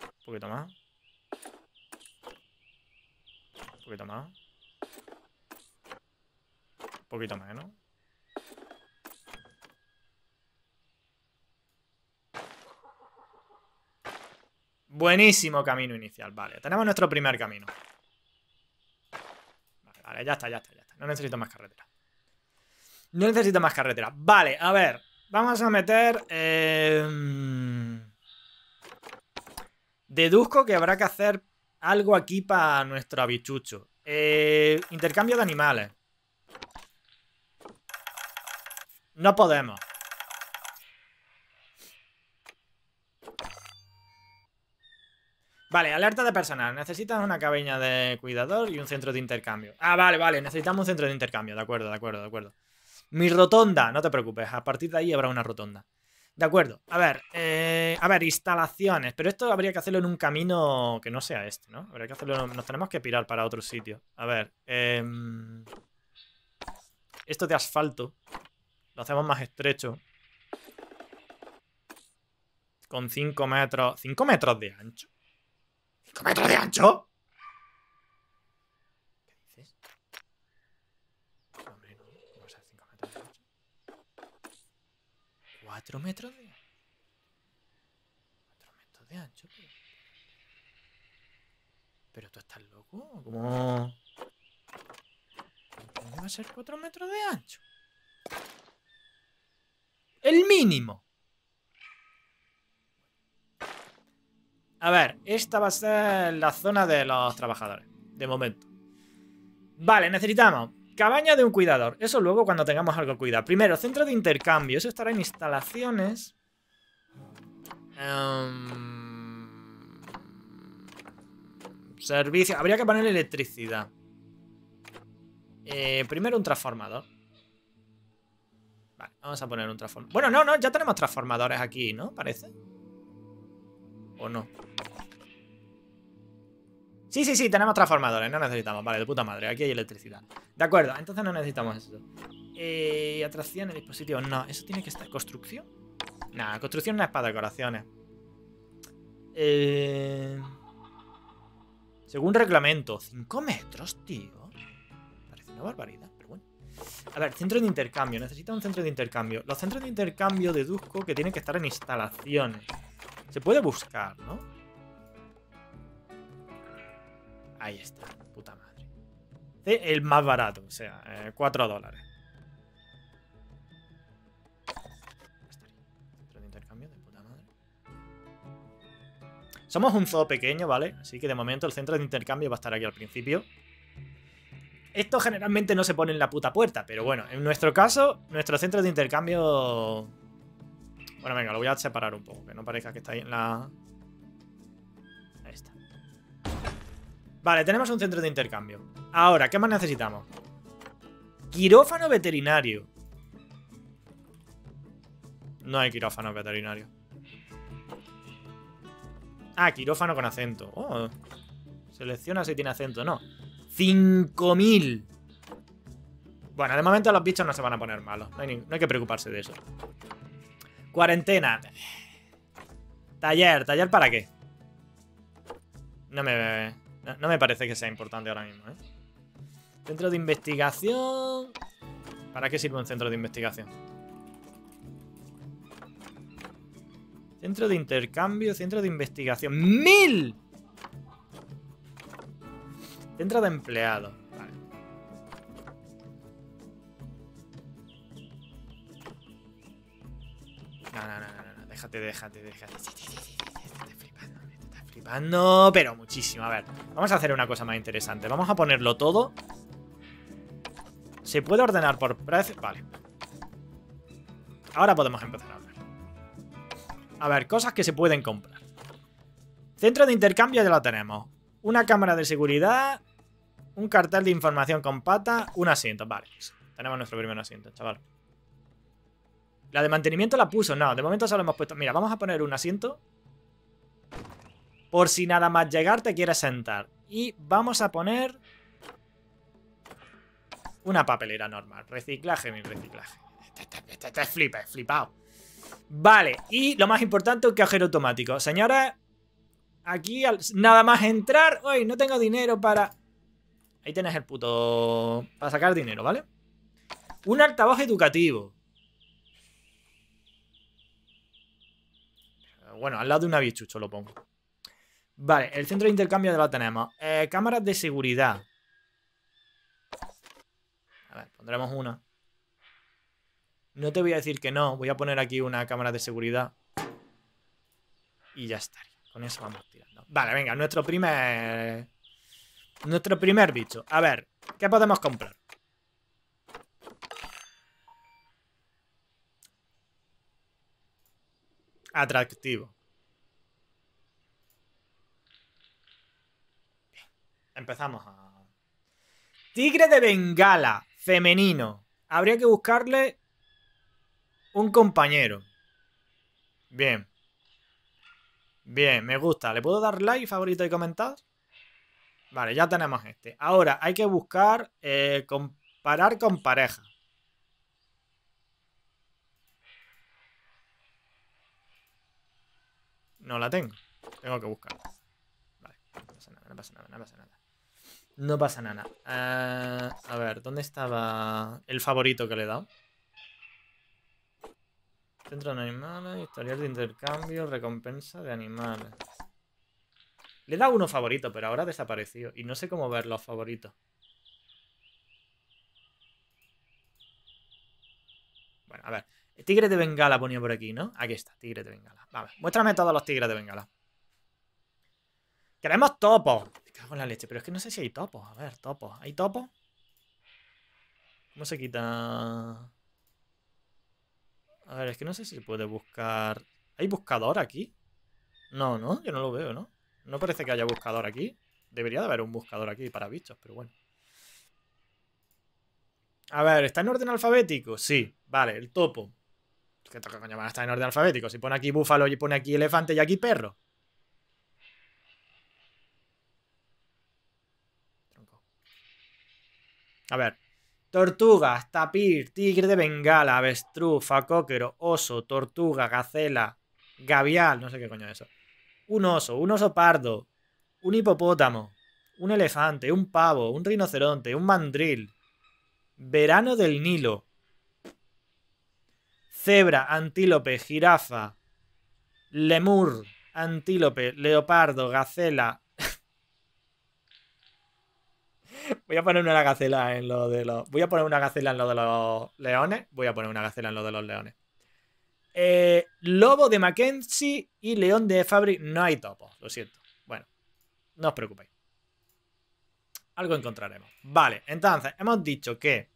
Un poquito más. Un poquito más. Poquito menos. Buenísimo camino inicial. Vale, tenemos nuestro primer camino. Vale, vale, ya está, ya está, ya está. No necesito más carretera. No necesito más carretera. Vale, a ver. Vamos a meter... Eh... Deduzco que habrá que hacer algo aquí para nuestro habichucho. Eh, intercambio de animales. No podemos. Vale, alerta de personal. Necesitas una cabaña de cuidador y un centro de intercambio. Ah, vale, vale. Necesitamos un centro de intercambio. De acuerdo, de acuerdo, de acuerdo. Mi rotonda. No te preocupes. A partir de ahí habrá una rotonda. De acuerdo. A ver. Eh, a ver, instalaciones. Pero esto habría que hacerlo en un camino que no sea este, ¿no? Habría que hacerlo... Nos tenemos que pirar para otro sitio. A ver. Eh, esto de asfalto. Lo hacemos más estrecho. Con 5 metros. ¿5 metros de ancho? ¿5 metros de ancho? ¿Qué dices? Hombre, no. ¿Cómo va a ser 5 metros de ancho? ¿4 metros de ancho? 4 metros de ancho, pero... ¿Pero tú estás loco? ¿Cómo...? ¿Cómo va a ser 4 metros de ancho? El mínimo. A ver, esta va a ser la zona de los trabajadores. De momento. Vale, necesitamos cabaña de un cuidador. Eso luego cuando tengamos algo que cuidar. Primero, centro de intercambio. Eso estará en instalaciones. Em, servicio. Habría que poner electricidad. Eh, primero un transformador. Vamos a poner un transformador. Bueno, no, no, ya tenemos transformadores aquí, ¿no? Parece. ¿O no? Sí, sí, sí, tenemos transformadores, no necesitamos. Vale, de puta madre, aquí hay electricidad. De acuerdo, entonces no necesitamos eso. Eh, atracciones, dispositivos, no, eso tiene que estar. ¿Construcción? Nada, construcción no es para decoraciones. Eh... Según reglamento, 5 metros, tío. Parece una barbaridad. A ver, centro de intercambio. Necesita un centro de intercambio. Los centros de intercambio deduzco que tienen que estar en instalaciones. Se puede buscar, ¿no? Ahí está, puta madre. El más barato, o sea, 4 eh, dólares. Centro de intercambio de puta madre. Somos un zoo pequeño, ¿vale? Así que de momento el centro de intercambio va a estar aquí al principio. Esto generalmente no se pone en la puta puerta, pero bueno, en nuestro caso, nuestro centro de intercambio... Bueno, venga, lo voy a separar un poco, que no parezca que está ahí en la... Vale, tenemos un centro de intercambio. Ahora, ¿qué más necesitamos? Quirófano veterinario. No hay quirófano veterinario. Ah, quirófano con acento. Oh, selecciona si tiene acento. No. 5.000. Bueno, de momento los bichos no se van a poner malos. No hay, no que preocuparse de eso. Cuarentena. Taller. ¿Taller para qué? No me... No, me parece que sea importante ahora mismo, ¿eh? Centro de investigación... ¿Para qué sirve un centro de investigación? Centro de intercambio, centro de investigación. ¡Mil! Centro de empleado. Vale. No, no, no, no, no. Déjate, déjate, déjate. Sí, sí, sí, no, pero muchísimo. A ver, vamos a hacer una cosa más interesante. Vamos a ponerlo todo. ¿Se puede ordenar por precio? Vale. Ahora podemos empezar a hablar. A ver, cosas que se pueden comprar. Centro de intercambio ya lo tenemos. Una cámara de seguridad. Un cartel de información con pata. Un asiento. Vale. Tenemos nuestro primer asiento, chaval. La de mantenimiento la puso. No, de momento solo hemos puesto... Mira, vamos a poner un asiento por si nada más llegar te quieres sentar. Y vamos a poner... Una papelera normal. Reciclaje, mi reciclaje. Te, flipa, flipado. Vale, y lo más importante, un cajero automático. Señora, aquí nada más entrar... Uy, no tengo dinero para... Ahí tienes el puto... Para sacar dinero, ¿vale? Un altavoz educativo. Bueno, al lado de un avichucho lo pongo. Vale, el centro de intercambio ya lo tenemos. Eh, cámaras de seguridad. A ver, pondremos una. No te voy a decir que no. Voy a poner aquí una cámara de seguridad. Y ya estaría. Con eso vamos tirando. Vale, venga, nuestro primer... Nuestro primer bicho. A ver, ¿qué podemos comprar? Atractivo. Empezamos a... Tigre de Bengala, femenino. Habría que buscarle un compañero. Bien. Bien, me gusta. ¿Le puedo dar like, favorito y comentar? Vale, ya tenemos este. Ahora, hay que buscar eh, comparar con pareja. No la tengo. Tengo que buscarla. Vale, no pasa nada, no pasa nada, no pasa nada. No pasa nada. Eh, a ver, ¿dónde estaba el favorito que le he dado? Centro de animales, historial de intercambio, recompensa de animales. Le he dado uno favorito, pero ahora ha desaparecido. Y no sé cómo ver los favoritos. Bueno, a ver. Tigre de Bengala ponía por aquí, ¿no? Aquí está, tigre de Bengala. Vale, muéstrame todos los tigres de Bengala. Queremos topos. Me cago en la leche, pero es que no sé si hay topos. A ver, topos. ¿Hay topos? ¿Cómo se quita? A ver, es que no sé si se puede buscar... ¿Hay buscador aquí? No, no, yo no lo veo, ¿no? No parece que haya buscador aquí. Debería de haber un buscador aquí para bichos, pero bueno. A ver, ¿está en orden alfabético? Sí, vale, el topo. ¿Qué toca coño van a en orden alfabético? Si pone aquí búfalo y pone aquí elefante y aquí perro. A ver. Tortugas, tapir, tigre de bengala, avestruz, facóquero, oso, tortuga, gacela, gavial, no sé qué coño es eso. Un oso, un oso pardo, un hipopótamo, un elefante, un pavo, un rinoceronte, un mandril. Verano del Nilo. Cebra, antílope, jirafa, lemur, antílope, leopardo, gacela. Voy a poner una gacela en lo de los. Voy a poner una gacela en lo de los leones. Voy a poner una gacela en lo de los leones. Eh, lobo de Mackenzie y león de Fabric. No hay topos, lo siento. Bueno, no os preocupéis. Algo encontraremos. Vale, entonces, hemos dicho que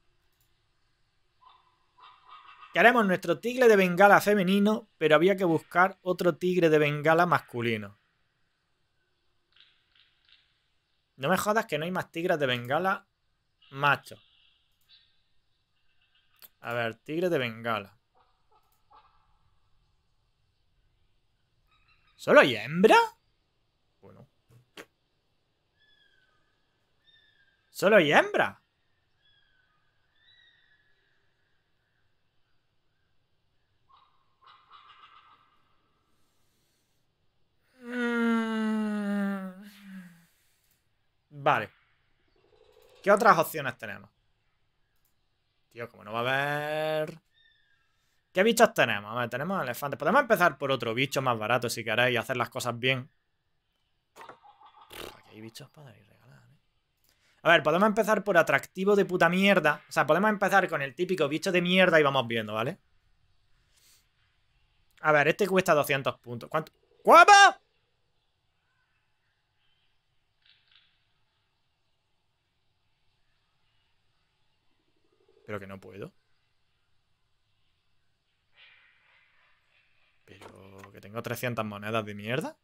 queremos nuestro tigre de bengala femenino, pero había que buscar otro tigre de bengala masculino. No me jodas que no hay más tigres de bengala macho. A ver, tigre de bengala. ¿Solo hay hembra? Bueno. ¿Solo hay hembra? Mm. Vale. ¿Qué otras opciones tenemos? Tío, como no va a haber... ¿Qué bichos tenemos? A ver, tenemos elefantes. Podemos empezar por otro bicho más barato si queréis hacer las cosas bien. Aquí hay bichos para regalar, ¿eh? A ver, podemos empezar por atractivo de puta mierda. O sea, podemos empezar con el típico bicho de mierda y vamos viendo, ¿vale? A ver, este cuesta 200 puntos. ¿Cuánto? ¿Cuánto? Pero que no puedo. Pero que tengo 300 monedas de mierda.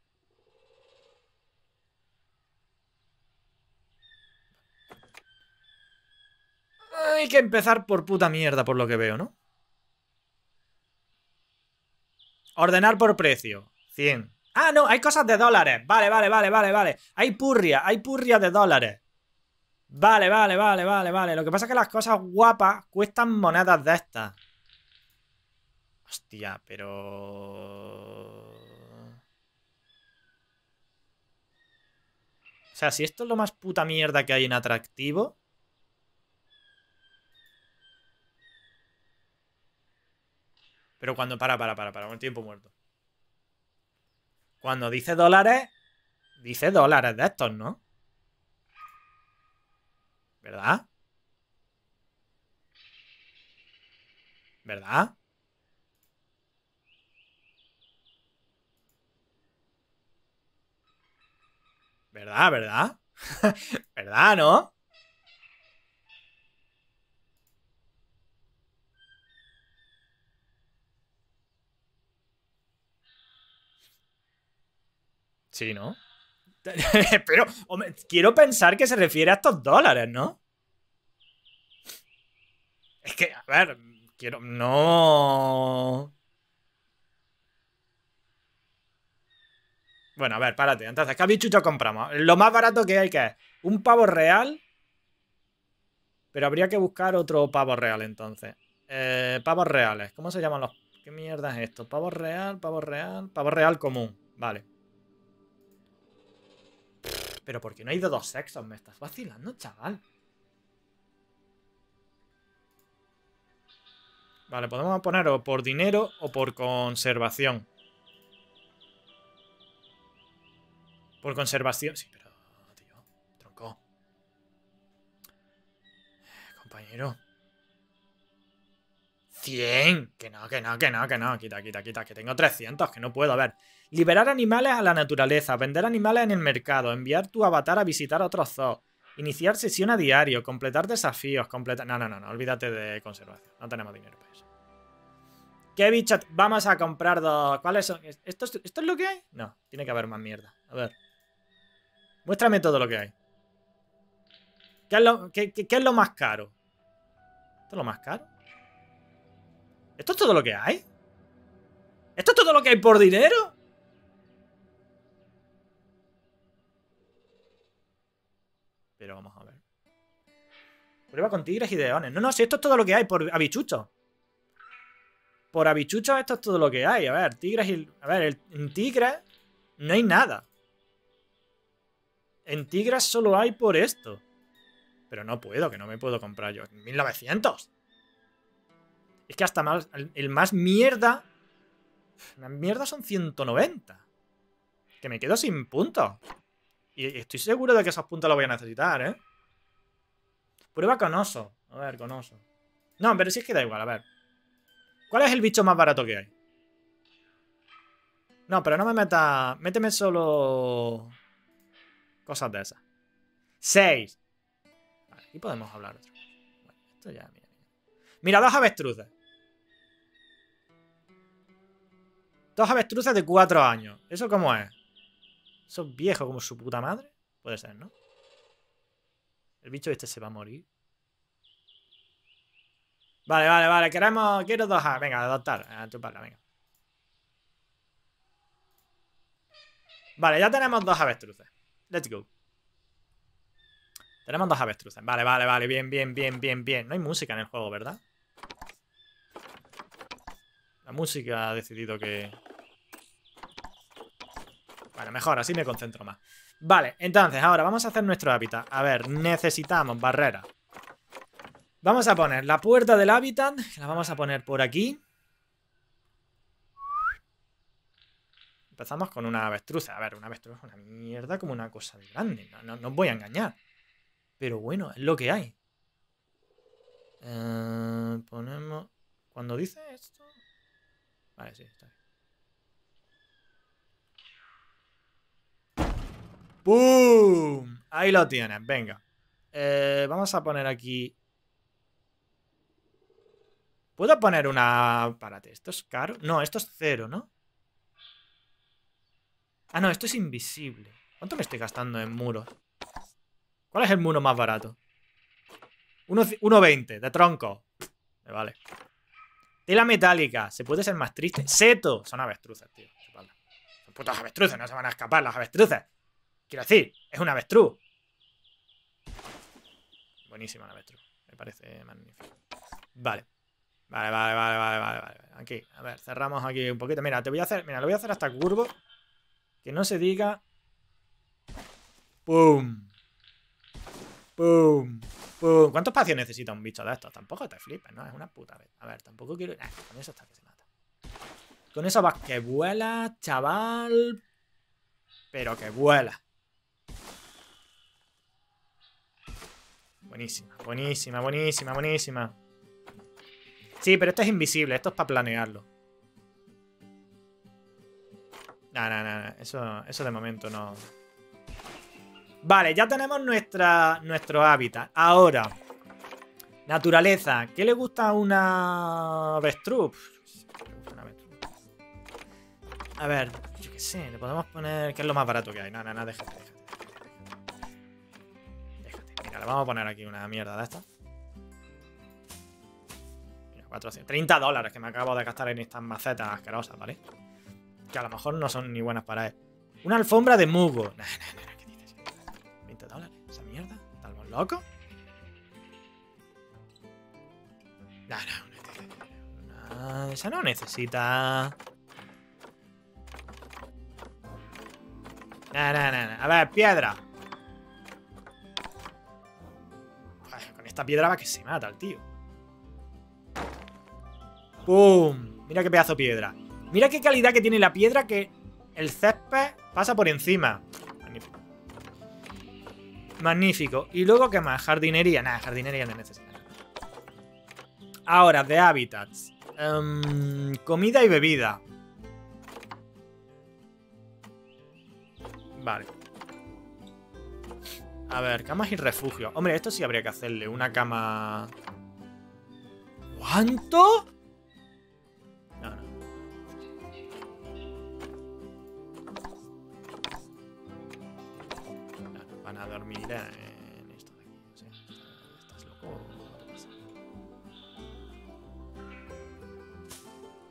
Hay que empezar por puta mierda, por lo que veo, ¿no? Ordenar por precio. 100. Ah, no, hay cosas de dólares. Vale, vale, vale, vale, vale. Hay purria, hay purria de dólares. Vale, vale, vale, vale, vale. Lo que pasa es que las cosas guapas cuestan monedas de estas. Hostia, pero... O sea, si esto es lo más puta mierda que hay en atractivo... Pero cuando... Para, para, para, para. Un tiempo muerto. Cuando dice dólares... Dice dólares de estos, ¿no? ¿Verdad? ¿Verdad? ¿Verdad? ¿Verdad? ¿Verdad, no? Sí, ¿no? Pero, quiero pensar que se refiere a estos dólares, ¿no? Es que, a ver, quiero... No... Bueno, a ver, párate. Entonces, ¿qué bichucho compramos? Lo más barato que hay que es un pavo real. Pero habría que buscar otro pavo real entonces. Eh, pavos reales. ¿Cómo se llaman los...? ¿Qué mierda es esto? Pavo real, pavo real, pavo real común. Vale. Pero ¿por qué no hay de dos sexos? Me estás vacilando, chaval. Vale, podemos poner o por dinero o por conservación. Por conservación. Sí, pero, tío, tronco. Compañero. 100. Que no, que no, que no, que no. Quita, quita, quita. Que tengo 300, que no puedo. A ver. Liberar animales a la naturaleza. Vender animales en el mercado. Enviar tu avatar a visitar otros zoos. Iniciar sesión a diario. Completar desafíos. Completar... No, no, no, no. Olvídate de conservación. No tenemos dinero para eso. ¿Qué bicho? Vamos a comprar dos. ¿Cuáles son? ¿Esto es, ¿Esto es lo que hay? No. Tiene que haber más mierda. A ver. Muéstrame todo lo que hay. ¿Qué es lo, qué- qué- qué es lo más caro? ¿Esto es lo más caro? ¿Esto es todo lo que hay? ¿Esto es todo lo que hay por dinero? Prueba con tigres y leones. No, no, si esto es todo lo que hay por habichucho. Por habichucho esto es todo lo que hay. A ver, tigres y... A ver, en tigres no hay nada. En tigres solo hay por esto. Pero no puedo, que no me puedo comprar yo. 1900. Es que hasta más, el, más mierda. La mierda son 190. Que me quedo sin puntos. Y estoy seguro de que esos puntos los voy a necesitar, ¿eh? Prueba con oso. A ver, con oso. No, pero si es que da igual, a ver. ¿Cuál es el bicho más barato que hay? No, pero no me meta. Méteme solo. Cosas de esas. 6. Vale, aquí podemos hablar otra cosa. Bueno, esto ya, mira, mira. Dos avestruces. Dos avestruces de 4 años. ¿Eso cómo es? ¿Eso es viejo como su puta madre? Puede ser, ¿no? El bicho este se va a morir. Vale, vale, vale. Queremos. Quiero dos. a- Venga, adoptar. A chuparla, venga. Vale, ya tenemos dos avestruces. Let's go. Tenemos dos avestruces. Vale, vale, vale. Bien, bien, bien, bien, bien. No hay música en el juego, ¿verdad? La música ha decidido que... Bueno, mejor, así me concentro más. Vale, entonces, ahora vamos a hacer nuestro hábitat. A ver, necesitamos barrera. Vamos a poner la puerta del hábitat. La vamos a poner por aquí. Empezamos con una avestruz. A ver, una avestruz es una mierda como una cosa de grande. No, no, no os voy a engañar. Pero bueno, es lo que hay. Eh, ponemos... Cuando dice esto... Vale, sí, está bien. ¡Pum! Ahí lo tienes, venga. Eh, vamos a poner aquí... ¿Puedo poner una... Párate, ¿esto es caro? No, esto es cero, ¿no? Ah, no, esto es invisible. ¿Cuánto me estoy gastando en muros? ¿Cuál es el muro más barato? Uno- 1.20 de tronco. Me vale. Tela metálica. ¿Se puede ser más triste? Seto. Son avestruces, tío. Son putos avestruces. No se van a escapar las avestruces. Quiero decir, es un avestruz. Buenísima la avestruz. Me parece magnífico. Vale. Vale, vale, vale, vale, vale, vale. Aquí, a ver, cerramos aquí un poquito. Mira, te voy a hacer. Mira, lo voy a hacer hasta curvo. Que no se diga. ¡Pum! ¡Pum! ¡Pum! ¿Cuánto espacio necesita un bicho de estos? Tampoco te flipes, ¿no? Es una puta vez. A ver, tampoco quiero. Con eso está que se mata. Con eso vas que vuela, chaval. Pero que vuela. Buenísima, buenísima, buenísima, buenísima. Sí, pero esto es invisible, esto es para planearlo. No, no, no, no, Eso, eso de momento no. Vale, ya tenemos nuestra, nuestro hábitat. Ahora, naturaleza. ¿Qué le gusta a una avestruz? Pff, ¿qué le gusta a una avestruz? A ver, yo qué sé, le podemos poner. ¿Qué es lo más barato que hay? No, no, no, déjate, déjate. Vamos a poner aquí una mierda de esta. Mira, 400. 30 dólares que me acabo de gastar en estas macetas asquerosas, ¿vale? Que a lo mejor no son ni buenas para él. Una alfombra de mugo. ¿qué dices? 20 dólares. ¿Esa mierda? ¿Estamos locos? Nah, esa no necesita. Nah, nah. A ver, piedra. Esta piedra va que se mata el tío. ¡Pum! Mira qué pedazo de piedra. Mira qué calidad que tiene la piedra que el césped pasa por encima. Magnífico. Magnífico. Y luego, ¿qué más? Jardinería. Nada, jardinería no necesita. Ahora, de hábitats. Em, comida y bebida. Vale. A ver, camas y refugio. Hombre, esto sí habría que hacerle. Una cama... ¿Cuánto? No, no. Van a dormir en esto de aquí. O ¿estás loco?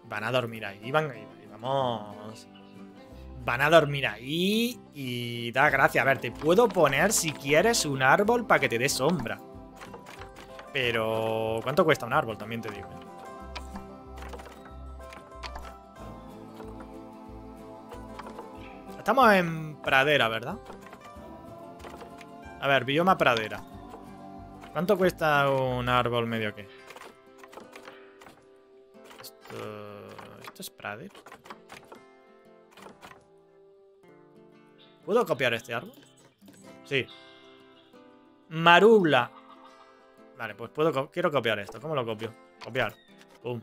Van a dormir ahí. Van, y vamos. Van a dormir ahí y da gracia. A ver, te puedo poner si quieres un árbol para que te dé sombra. Pero... ¿Cuánto cuesta un árbol? También te digo. Estamos en pradera, ¿verdad? A ver, bioma pradera. ¿Cuánto cuesta un árbol medio qué? Esto... ¿Esto es pradera? ¿Puedo copiar este árbol? Sí. Marula. Vale, pues puedo co- quiero copiar esto. ¿Cómo lo copio? Copiar. Pum.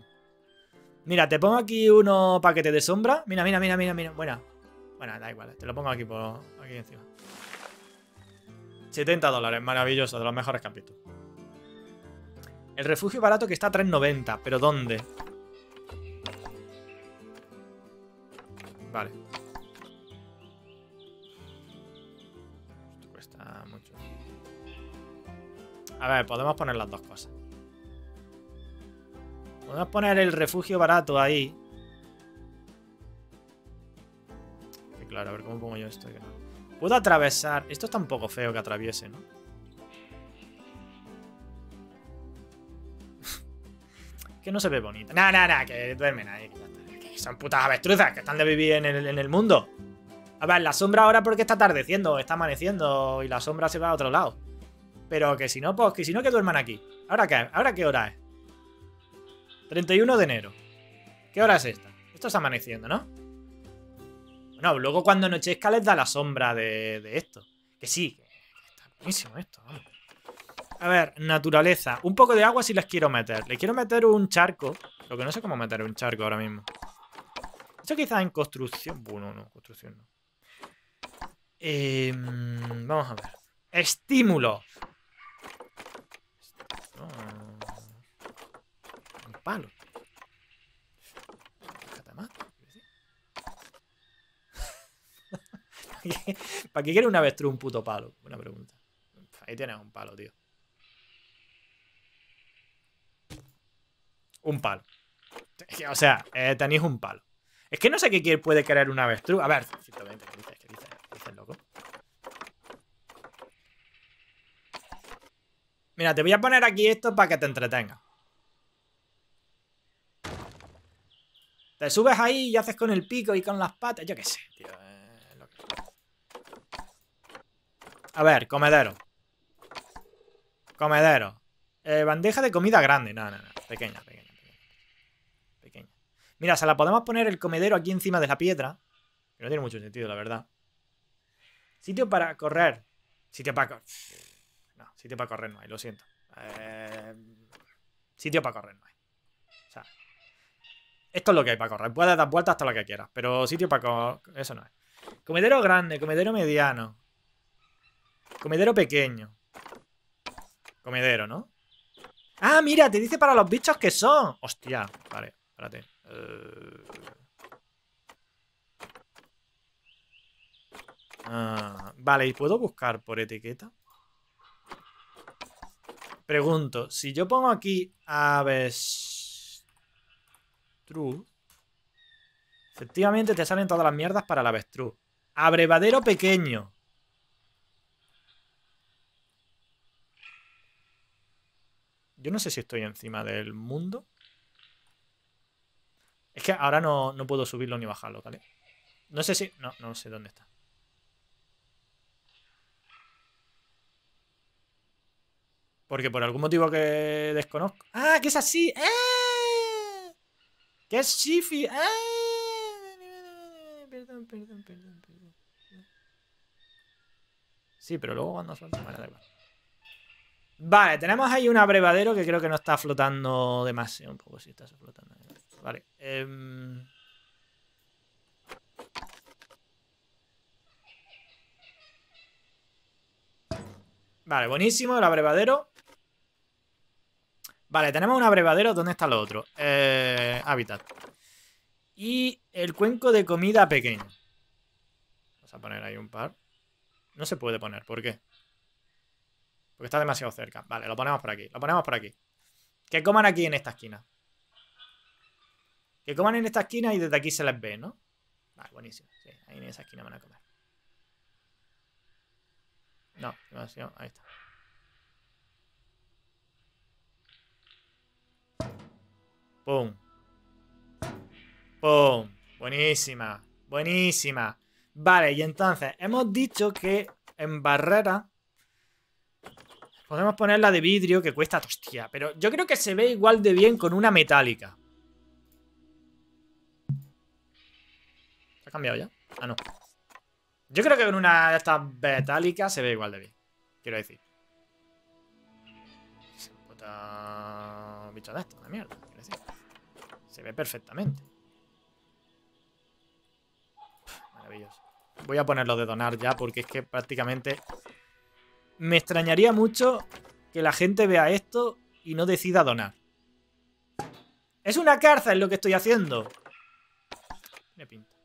Mira, te pongo aquí uno paquete de sombra. Mira, mira, mira, mira, mira. Buena. Bueno, da igual. Te lo pongo aquí por aquí encima. 70 dólares. Maravilloso. De los mejores capítulos. El refugio barato que está a 3.90. ¿Pero dónde? Vale. A ver, podemos poner las dos cosas. Podemos poner el refugio barato ahí. Que claro, a ver cómo pongo yo esto. Puedo atravesar. Esto está un poco feo que atraviese, ¿no? que no se ve bonito. Nah, nah, nah, que duermen ahí. son putas avestruzas que están de vivir en el mundo. A ver, la sombra ahora porque está atardeciendo, está amaneciendo y la sombra se va a otro lado. Pero que si no, pues que si no, que duerman aquí. ¿Ahora qué? ¿Ahora qué hora es? 31 de enero. ¿Qué hora es esta? Esto está amaneciendo, ¿no? Bueno, luego cuando anochezca les da la sombra de, esto. Que sí, que está buenísimo esto. A ver, naturaleza. Un poco de agua si les quiero meter. Le quiero meter un charco. Lo que no sé cómo meter un charco ahora mismo. Esto quizás en construcción. Bueno, no, construcción no. Eh, vamos a ver. Estímulo. Un palo. ¿para qué- ¿Para qué quiere un avestruz un puto palo? Buena pregunta. Ahí tienes un palo, tío. Un palo. O sea, eh, tenéis un palo. Es que no sé qué puede querer un avestruz. A ver, 120, ¿qué dices? ¿Qué dices? ¿Qué dices, loco? Mira, te voy a poner aquí esto para que te entretenga. Te subes ahí y haces con el pico y con las patas. Yo qué sé, tío. eh, A ver, comedero. Comedero. Eh, bandeja de comida grande. No, no, no. Pequeña, pequeña, pequeña. Pequeña. Mira, se la podemos poner el comedero aquí encima de la piedra. Que no tiene mucho sentido, la verdad. Sitio para correr. Sitio para... No, sitio para correr no hay, lo siento. Eh, Sitio para correr no hay. O sea, esto es lo que hay para correr. Puedes dar vueltas hasta lo que quieras, pero sitio para correr... Eso no hay. Comedero grande, comedero mediano. Comedero pequeño. Comedero, ¿no? Ah, mira, te dice para los bichos que son. Hostia, vale, espérate. Ah, vale, ¿y puedo buscar por etiqueta? Pregunto, si yo pongo aquí avestruz, efectivamente te salen todas las mierdas para el avestruz. Abrevadero pequeño. Yo no sé si estoy encima del mundo. Es que ahora no, no puedo subirlo ni bajarlo, ¿vale? No sé si... No, no sé dónde está. Porque por algún motivo que desconozco. ¡Ah! ¡Que es así! ¡Ah! ¡Que es Shifi! ¡Ah! Perdón, perdón, perdón, perdón. Sí, pero luego cuando bueno, da igual. Vale, tenemos ahí un abrevadero que creo que no está flotando demasiado. Un poco sí está flotando. Vale. em, Vale, buenísimo, el abrevadero. Vale, tenemos un abrevadero. ¿Dónde está lo otro? Eh, hábitat. Y el cuenco de comida pequeño. Vamos a poner ahí un par. No se puede poner, ¿por qué? Porque está demasiado cerca. Vale, lo ponemos por aquí. Lo ponemos por aquí. Que coman aquí en esta esquina. Que coman en esta esquina y desde aquí se les ve, ¿no? Vale, buenísimo. Sí, ahí en esa esquina van a comer. No, demasiado. Ahí está. Pum. Pum. Buenísima. Buenísima. Vale, y entonces hemos dicho que en barrera podemos poner la de vidrio que cuesta hostia. Pero yo creo que se ve igual de bien con una metálica. ¿Se ha cambiado ya? Ah, no. Yo creo que con una de estas metálicas se ve igual de bien. Quiero decir. Puta bicho de esto, de mierda. quiero decir. Se ve perfectamente. Maravilloso. Voy a ponerlo de donar ya porque es que prácticamente me extrañaría mucho que la gente vea esto y no decida donar. Es una cárcel lo que estoy haciendo. Me pinta.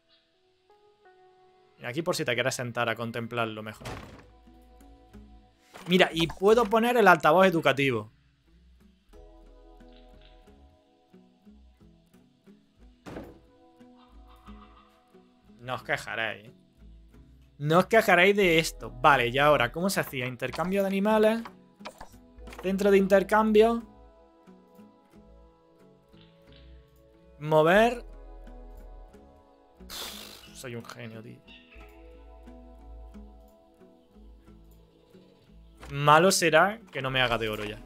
Aquí por si te quieres sentar a contemplarlo mejor. Mira, y puedo poner el altavoz educativo. No os quejaréis. No os quejaréis de esto. Vale, y ahora, ¿cómo se hacía? Intercambio de animales. Centro de intercambio. Mover. Soy un genio, tío. Malo será que no me haga de oro ya.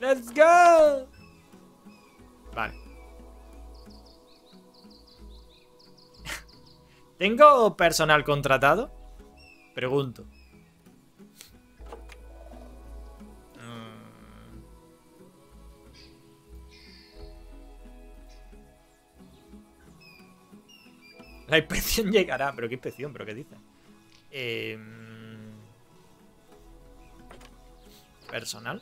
¡Let's go! Vale. ¿Tengo personal contratado? Pregunto. Mm. La inspección llegará. ¿Pero qué inspección? ¿Pero qué dices? Eh... Personal.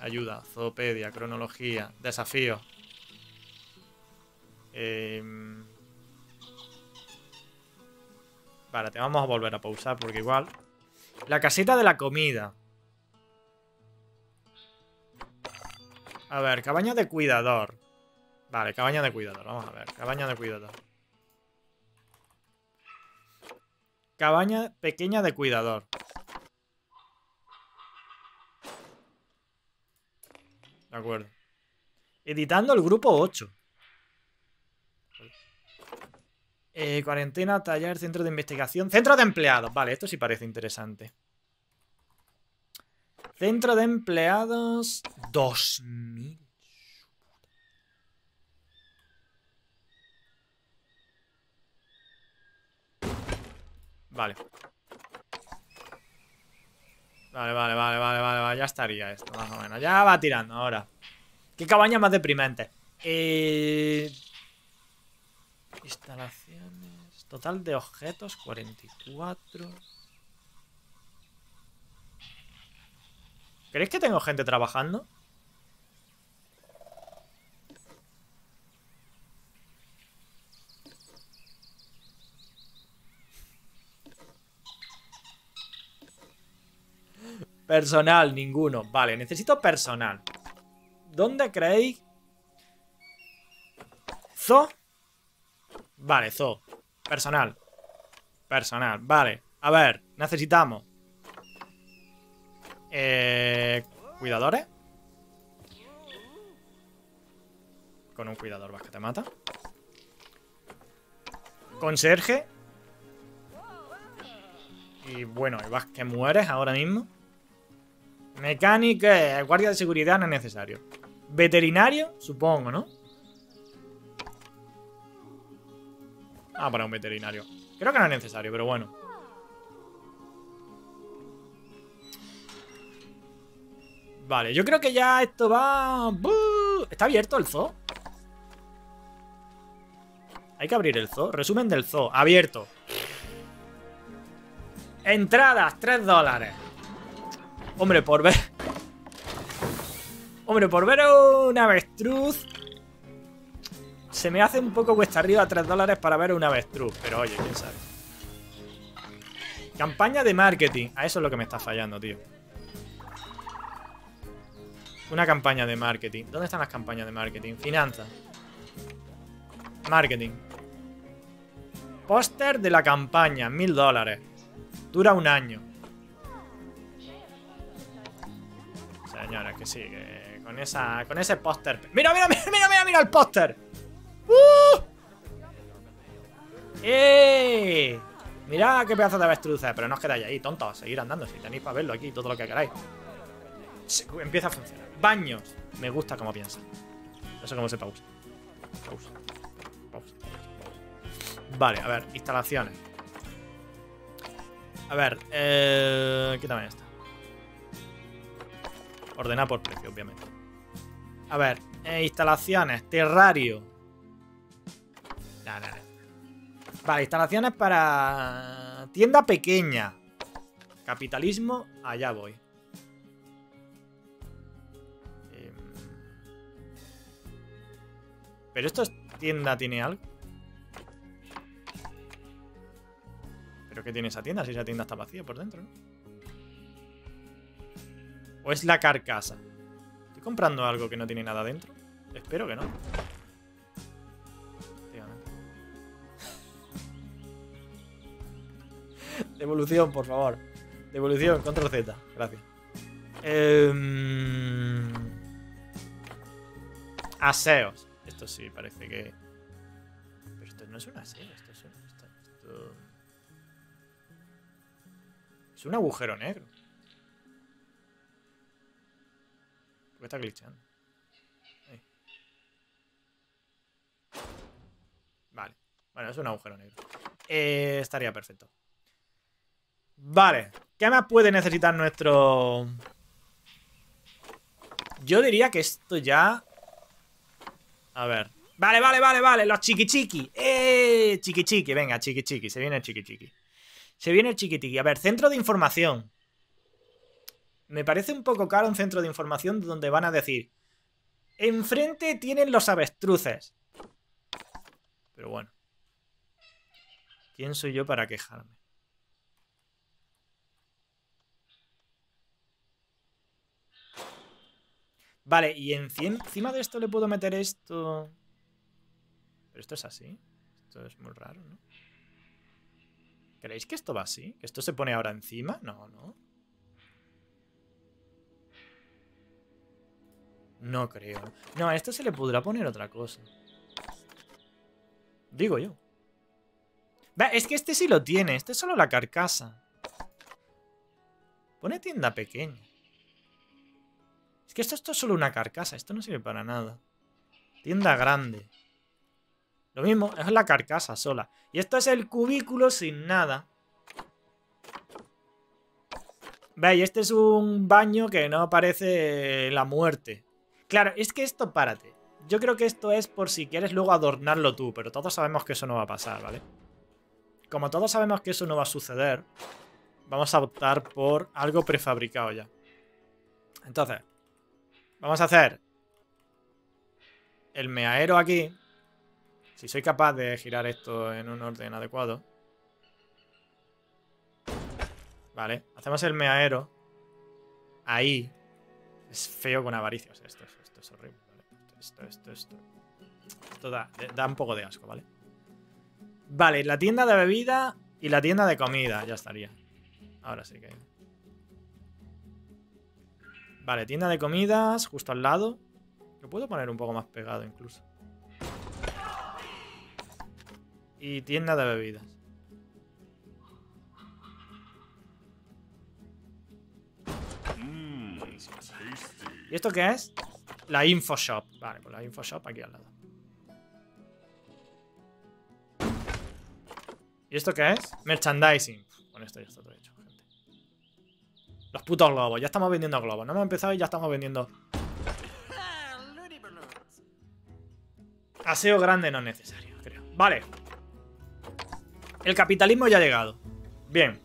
Ayuda, zoopedia, cronología, desafío. Eh... Vale, te vamos a volver a pausar porque igual... La caseta de la comida. A ver, cabaña de cuidador. Vale, cabaña de cuidador. Vamos a ver, cabaña de cuidador. Cabaña pequeña de cuidador. De acuerdo. Editando el grupo 8. Eh, cuarentena, taller, centro de investigación. Centro de empleados. Vale, esto sí parece interesante. Centro de empleados. 2000. Vale. Vale, vale, vale, vale, vale. Ya estaría esto, más o menos. Ya va tirando ahora. Qué cabaña más deprimente. Eh... Instalaciones. Total de objetos, 44. ¿Creéis que tengo gente trabajando? Personal, ninguno. Vale, necesito personal. ¿Dónde creéis? ¿Zoo? Vale, zoo. Personal. Personal, vale. A ver, necesitamos. Eh, ¿Cuidadores? Con un cuidador vas que te mata. Conserje. Y bueno, y vas que mueres ahora mismo. Mecánico, guardia de seguridad no es necesario. Veterinario, supongo, ¿no? Ah, para un veterinario. Creo que no es necesario, pero bueno. Vale, yo creo que ya esto va... ¿Está abierto el zoo? Hay que abrir el zoo. Resumen del zoo. Abierto. Entradas, 3 dólares. Hombre, por ver... Hombre, por ver un avestruz... Se me hace un poco cuesta arriba 3 dólares para ver un avestruz. Pero oye, quién sabe. Campaña de marketing. A eso es lo que me está fallando, tío. Una campaña de marketing. ¿Dónde están las campañas de marketing? Finanzas. Marketing. Póster de la campaña, mil dólares. Dura un año. Señores, que sí, que con esa. Con ese póster. ¡Mira, mira, mira, mira, mira, mira el póster! ¡Uh! ¡Eh! Mira qué pedazo de avestruces, pero no os quedáis ahí, tontos. Seguir andando, si tenéis para verlo aquí, todo lo que queráis. empieza a funcionar. Baños. Me gusta cómo piensa. No sé cómo se pausa. Pausa. Pausa. Vale, a ver, instalaciones. A ver, eh, quítame esta. Ordenar por precio, obviamente. A ver, eh, instalaciones, terrario. Vale, instalaciones para tienda pequeña. Capitalismo, allá voy. Em, Pero esto es tienda, ¿tiene algo? ¿Pero qué tiene esa tienda? Si esa tienda está vacía por dentro, ¿no? ¿O es la carcasa? ¿Estoy comprando algo que no tiene nada dentro? Espero que no. Devolución, por favor. Devolución, control Z. Gracias. Eh... Aseos. Esto sí, parece que... Pero esto no es un aseo. Esto es un... Esto... Es un agujero negro. ¿Por qué está glitchando? Vale. Bueno, es un agujero negro. Eh, estaría perfecto. Vale. ¿Qué más puede necesitar nuestro...? Yo diría que esto ya... A ver. Vale, vale, vale, vale. Los chiqui chiqui. ¡Eh! Chiqui chiqui. Venga, chiqui chiqui. Se viene el chiqui chiqui. Se viene el chiqui chiqui. A ver, centro de información. Me parece un poco caro un centro de información donde van a decir... Enfrente tienen los avestruces. Pero bueno. ¿Quién soy yo para quejarme? Vale, y encima de esto le puedo meter esto... Pero esto es así. Esto es muy raro, ¿no? ¿Creéis que esto va así? ¿Que esto se pone ahora encima? No, no. No creo. No, a esto se le podrá poner otra cosa. Digo yo. Es que este sí lo tiene. Este es solo la carcasa. Pone tienda pequeña. Que esto, esto es solo una carcasa. Esto no sirve para nada. Tienda grande. Lo mismo, es la carcasa sola. Y esto es el cubículo sin nada. Veis, este es un baño que no parece la muerte. Claro, es que esto, párate. Yo creo que esto es por si quieres luego adornarlo tú, pero todos sabemos que eso no va a pasar, ¿vale? Como todos sabemos que eso no va a suceder, vamos a optar por algo prefabricado ya. Entonces, vamos a hacer el meaero aquí. Si soy capaz de girar esto en un orden adecuado. Vale, hacemos el meaero. Ahí. Es feo con avaricia. esto, esto, es horrible. Esto, esto, esto. Esto da, da un poco de asco, ¿vale? Vale, la tienda de bebida y la tienda de comida. Ya estaría. Ahora sí que... Vale, tienda de comidas justo al lado. Lo puedo poner un poco más pegado incluso. Y tienda de bebidas. ¿Y esto qué es? La info shop. Vale, pues la info shop aquí al lado. ¿Y esto qué es? Merchandising. Con esto ya está todo hecho. Los putos globos. Ya estamos vendiendo globos. No hemos empezado y ya estamos vendiendo. Aseo grande no es necesario, creo. Vale. El capitalismo ya ha llegado. Bien.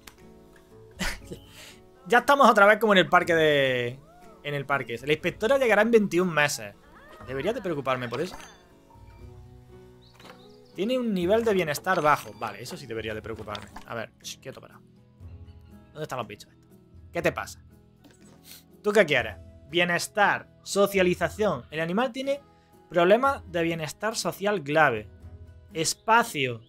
ya estamos otra vez como en el parque de... En el parque. La inspectora llegará en 21 meses. ¿Debería de preocuparme por eso? Tiene un nivel de bienestar bajo. Vale, eso sí debería de preocuparme. A ver, quieto para. ¿Dónde están los bichos? ¿Qué te pasa? ¿Tú qué quieres? Bienestar, socialización. El animal tiene problemas de bienestar social grave. Espacio.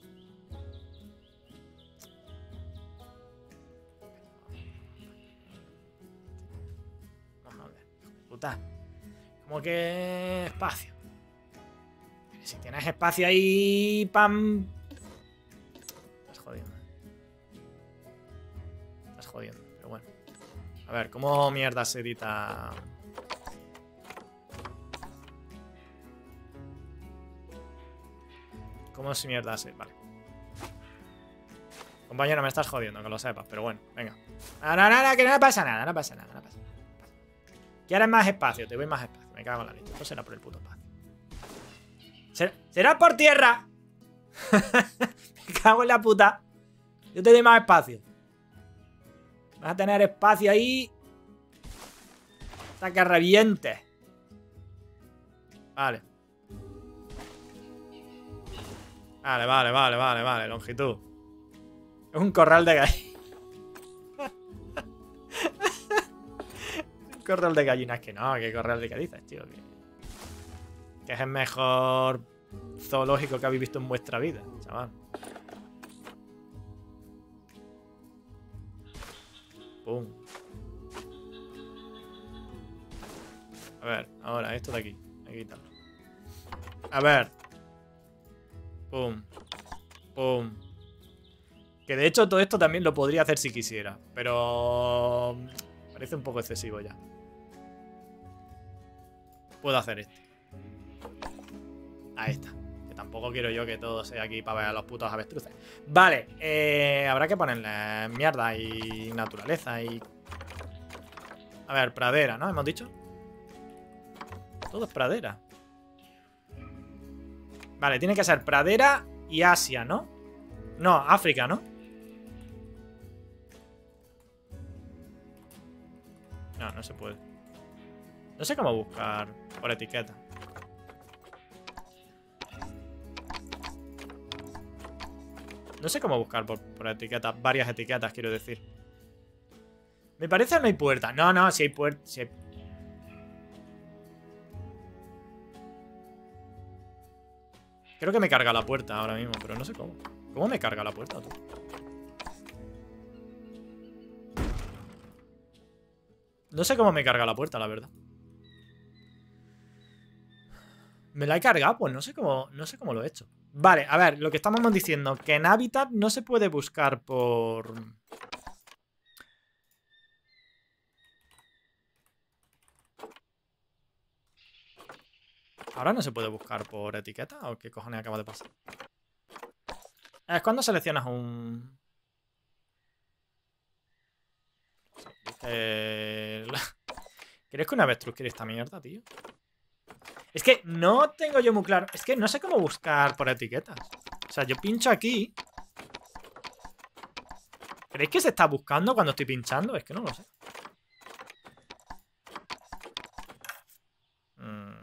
Vamos a. Puta. Como que espacio. Si tienes espacio ahí, pam. A ver, ¿cómo mierda se edita? ¿Cómo se mierda se? Vale. Compañero, me estás jodiendo, que lo sepas, pero bueno, venga. No, no, no, que no pasa nada, no pasa nada, no pasa nada. ¿Quieres más espacio? Te voy más espacio. Me cago en la leche. Esto será por el puto espacio. ¿Será por tierra? Me cago en la puta. Yo te doy más espacio. Vas a tener espacio ahí. Hasta que reviente. Vale. Vale, vale, vale, vale, vale. Longitud. Es un corral de gallinas. un corral de gallinas que no, que corral de gallinas, tío. Que, que es el mejor zoológico que habéis visto en vuestra vida, chaval. A ver, ahora, esto de aquí. Hay quitarlo. A ver. Pum. Pum. Que de hecho todo esto también lo podría hacer si quisiera. Pero... Parece un poco excesivo ya. Puedo hacer esto. Ahí está. Tampoco quiero yo que todo sea aquí para ver a los putos avestruces. Vale, eh, habrá que ponerle mierda y naturaleza y... A ver, pradera, ¿no? ¿Hemos dicho? Todo es pradera. Vale, tiene que ser pradera y Asia, ¿no? No, África, ¿no? No, no se puede. No sé cómo buscar por etiqueta. No sé cómo buscar por, por etiquetas. Varias etiquetas, quiero decir. Me parece que no hay puerta. No, no, si hay puerta. Creo que me carga la puerta ahora mismo, pero no sé cómo. ¿Cómo me carga la puerta, tú? No sé cómo me carga la puerta, la verdad. Me la he cargado, pues no sé cómo, no sé cómo lo he hecho. Vale, a ver, lo que estamos diciendo, que en Habitat no se puede buscar por... ¿Ahora no se puede buscar por etiqueta? ¿O qué cojones acaba de pasar? Es cuando seleccionas un... Eh... ¿Crees que una avestruz quiere esta mierda, tío? Es que no tengo yo muy claro. Es que no sé cómo buscar por etiquetas. O sea, yo pincho aquí. ¿Creéis que se está buscando cuando estoy pinchando? Es que no lo sé. Mm.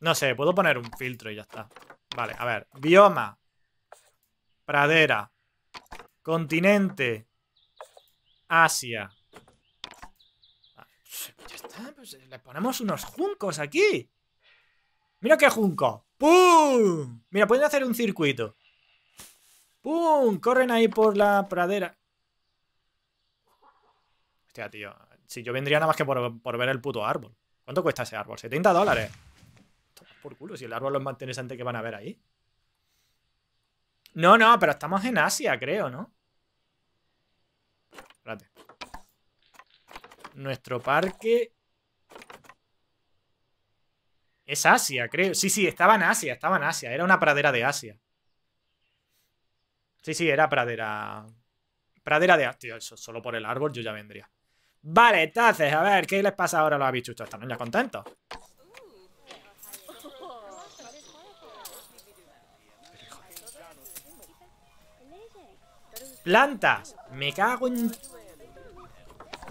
No sé, puedo poner un filtro y ya está. Vale, a ver. Bioma. Pradera. Continente. Asia. Pues, eh, le ponemos unos juncos aquí. Mira qué junco. ¡Pum! Mira, pueden hacer un circuito. ¡Pum! Corren ahí por la pradera. Hostia, tío. Si yo vendría nada más que por, ver el puto árbol. ¿Cuánto cuesta ese árbol? 70 dólares. por culo, si el árbol es más interesante que van a ver ahí. No, no, pero estamos en Asia, creo, ¿no? Espérate. Nuestro parque es Asia, creo. Sí, sí, estaba en Asia, estaba en Asia. Era una pradera de Asia. Sí, sí, era pradera. Pradera de Asia. Tío, solo por el árbol yo ya vendría. Vale, entonces, a ver, ¿qué les pasa ahora a los habichuchos? ¿Están ya contentos? Plantas. Me cago en...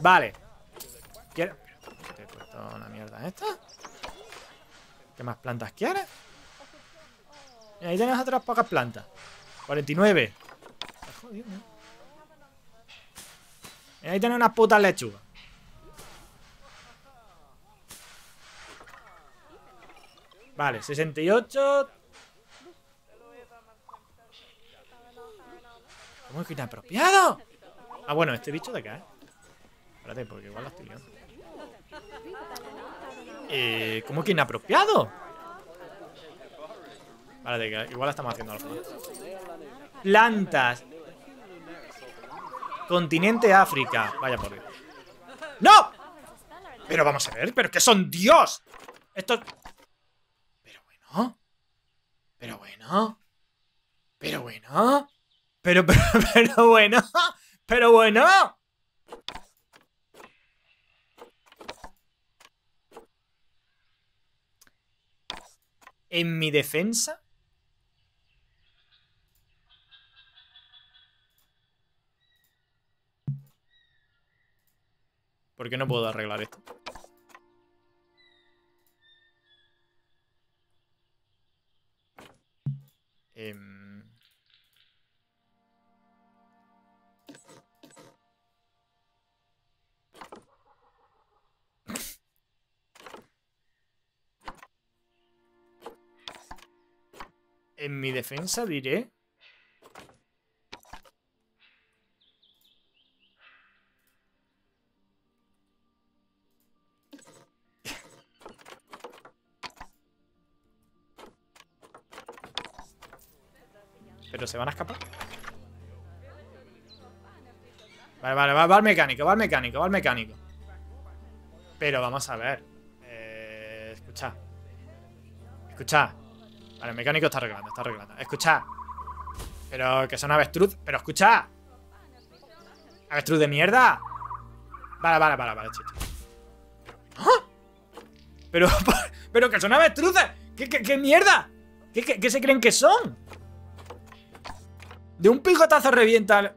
Vale. ¿Quieres? ¿Te he puesto una mierda esta? ¿Qué más plantas quieres? Ahí tienes otras pocas plantas. 49. Joder, ¿no? Y ahí tienes unas putas lechugas. Vale, 68. ¿Cómo es que inapropiado? Ah, bueno, este bicho de acá, ¿eh? Espérate, porque igual la estoy liando. Eh, ¿Cómo que inapropiado? Vale, igual estamos haciendo algo. Plantas. Continente África. Vaya por Dios. ¡No! Pero vamos a ver, pero que son Dios. Esto. Pero bueno. Pero bueno. Pero bueno. Pero, pero, pero bueno. Pero bueno. En mi defensa. ¿Por qué no puedo arreglar esto? Em, En mi defensa diré... ¿Pero se van a escapar? Vale, vale, va, va al mecánico, va al mecánico, va al mecánico. Pero vamos a ver. Eh, escucha. Escucha. Vale, el mecánico está arreglando, está arreglando. Escucha. Pero que son avestruz. Pero escucha. Avestruz de mierda. Vale, vale, vale, vale, chiste. ¡Ah! Pero, pero que son avestruces. ¿Qué, qué, qué mierda? ¿Qué, ¿Qué, qué, se creen que son? De un picotazo revienta.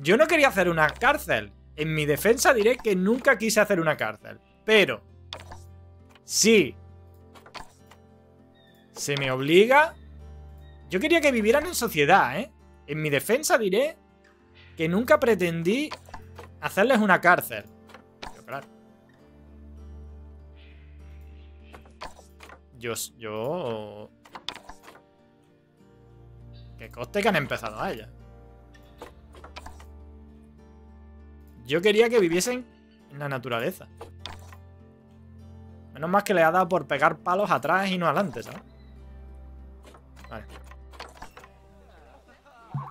Yo no quería hacer una cárcel. En mi defensa diré que nunca quise hacer una cárcel. Pero. Sí. Se me obliga. Yo quería que vivieran en sociedad, ¿eh? En mi defensa diré que nunca pretendí hacerles una cárcel. Yo. Yo. Que coste que han empezado a ella. Yo quería que viviesen en la naturaleza. Menos más que le ha dado por pegar palos atrás y no adelante, ¿sabes? Vale.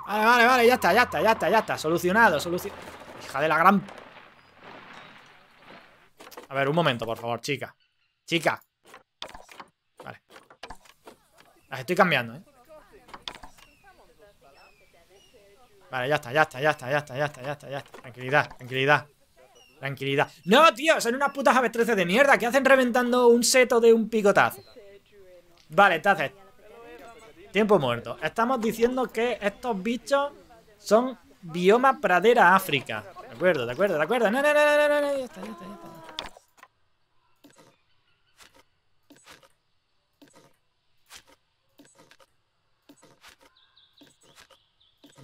Vale, vale, ya está, ya está, ya está, ya está. Solucionado, solucionado. Hija de la gran... A ver, un momento, por favor, chica. Chica. Vale. Las estoy cambiando, ¿eh? Vale, ya está, ya está, ya está, ya está, ya está, ya está, ya está. Tranquilidad, tranquilidad. Tranquilidad. ¡No, tío! Son unas putas avestruces de mierda que hacen reventando un seto de un picotazo. Vale, entonces. Tiempo muerto. Estamos diciendo que estos bichos son bioma pradera África. De acuerdo, de acuerdo, de acuerdo. No, no, no, no, no, no. Ya está, ya está, ya está.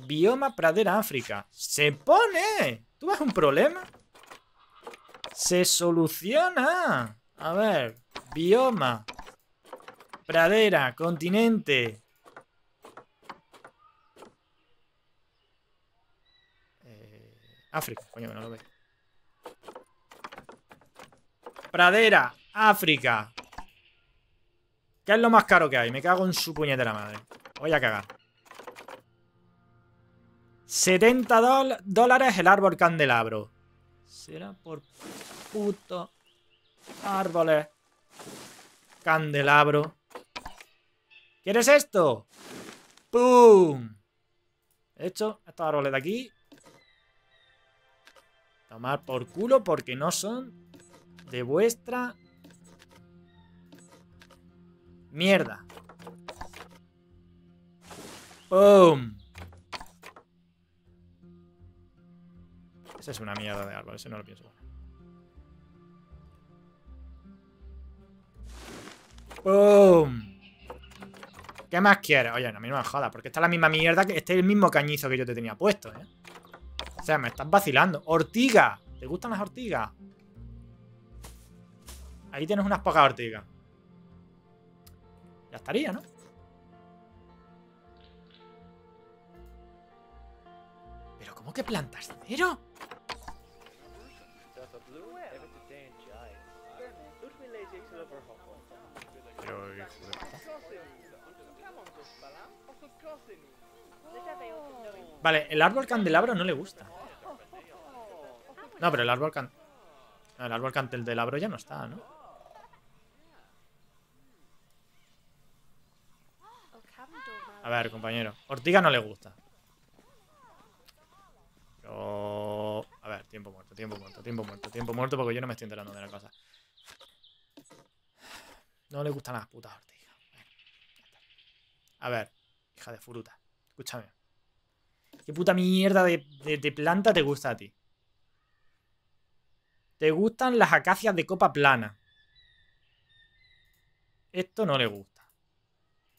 Bioma pradera África. ¡Se pone! ¿Tú ves un problema? Se soluciona. A ver. Bioma. Pradera. Continente. África. Coño, no lo veo. Pradera. África. ¿Qué es lo más caro que hay? Me cago en su puñetera madre. Voy a cagar. 70 dol- dólares el árbol candelabro. Será por puto árboles. Candelabro. ¿Quieres esto? ¡Pum! De hecho, estos árboles de aquí. Tomar por culo porque no son de vuestra mierda. ¡Pum! Ese es una mierda de árbol, ese no lo pienso ¡Pum! ¿Qué más quieres? Oye, no, a mí no me jodas, porque esta es la misma mierda que este es el mismo cañizo que yo te tenía puesto, ¿eh? O sea, me estás vacilando. ¡Ortiga! ¿Te gustan las ortigas? Ahí tienes unas pocas ortigas. Ya estaría, ¿no? ¿Pero cómo que plantas cero? Pero. Vale, el árbol candelabro no le gusta. No, pero el árbol can... el árbol candelabro ya no está, ¿no? A ver, compañero. Ortiga no le gusta. A ver, tiempo muerto, tiempo muerto, tiempo muerto, tiempo muerto porque yo no me estoy enterando de la cosa. No le gustan las putas ortigas. A ver, hija de fruta. Escúchame. ¿Qué puta mierda de, de- de planta te gusta a ti? Te gustan las acacias de copa plana. Esto no le gusta.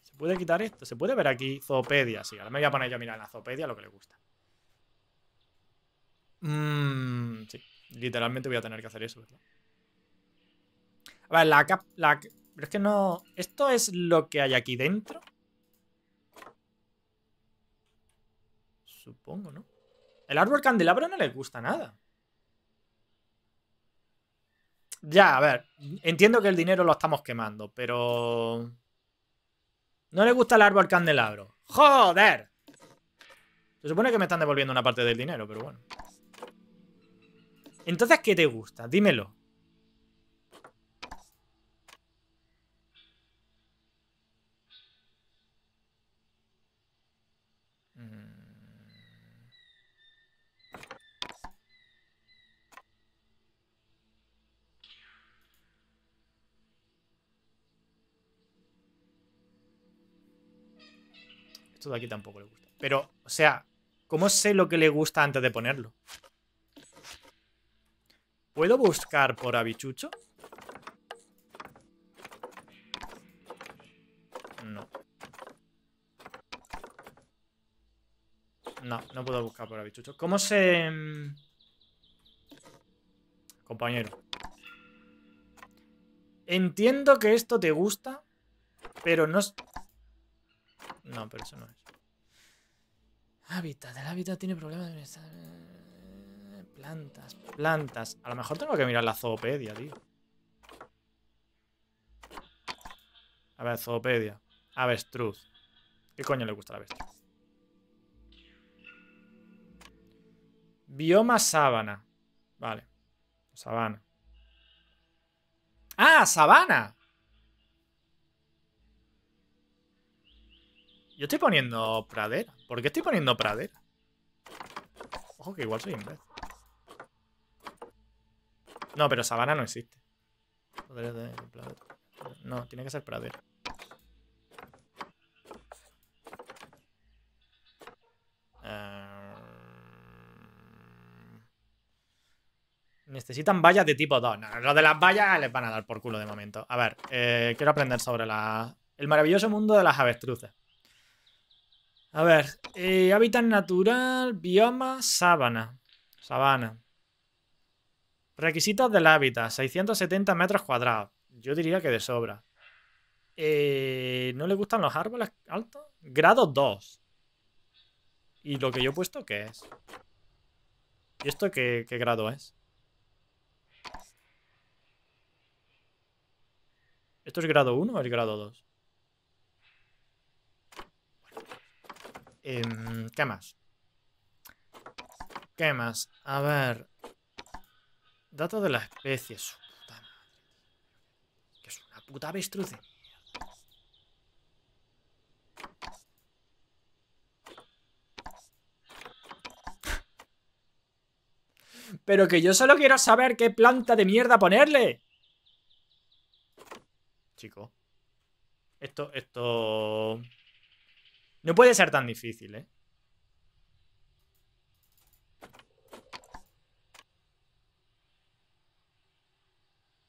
¿Se puede quitar esto? ¿Se puede ver aquí Zoopedia? Sí, ahora me voy a poner yo a mirar en la Zoopedia lo que le gusta. Mmm, sí. Literalmente voy a tener que hacer eso, ¿verdad? A ver, la cap... La... Pero es que no... ¿Esto es lo que hay aquí dentro? Supongo, ¿no? El árbol candelabro no le gusta nada. Ya, a ver. Entiendo que el dinero lo estamos quemando, pero... No le gusta el árbol candelabro. ¡Joder! Se supone que me están devolviendo una parte del dinero, pero bueno. Entonces, ¿qué te gusta? Dímelo. Esto de aquí tampoco le gusta. Pero, o sea, ¿cómo sé lo que le gusta antes de ponerlo? ¿Puedo buscar por habichucho? No. No, no puedo buscar por habichucho. ¿Cómo se...? mm? Compañero. Entiendo que esto te gusta, pero no. No, pero eso no es. Hábitat. El hábitat tiene problemas de. Eh, Plantas, plantas. A lo mejor tengo que mirar la zoopedia, tío. A ver, zoopedia. Avestruz. ¿Qué coño le gusta la avestruz? Bioma sábana. Vale. Sabana. ¡Ah! ¡Sabana! Yo estoy poniendo pradera. ¿Por qué estoy poniendo pradera? Ojo que igual soy imbécil. No, pero sabana no existe. No, tiene que ser pradera. Eh, Necesitan vallas de tipo 2. No, lo de las vallas les van a dar por culo de momento. A ver, eh, quiero aprender sobre la... el maravilloso mundo de las avestruces. A ver, eh, hábitat natural, bioma, sábana. Sabana. Requisitos del hábitat, 670 metros cuadrados. Yo diría que de sobra. Eh, ¿No le gustan los árboles altos? Grado 2. ¿Y lo que yo he puesto qué es? ¿Y esto qué, qué grado es? ¿Esto es grado 1 o es grado 2? Em, ¿Qué más? ¿Qué más? A ver. Datos de la especie. Su puta madre. Que es una puta avestruz de mierda. Pero que yo solo quiero saber qué planta de mierda ponerle. Chico. Esto, esto... No puede ser tan difícil, ¿eh?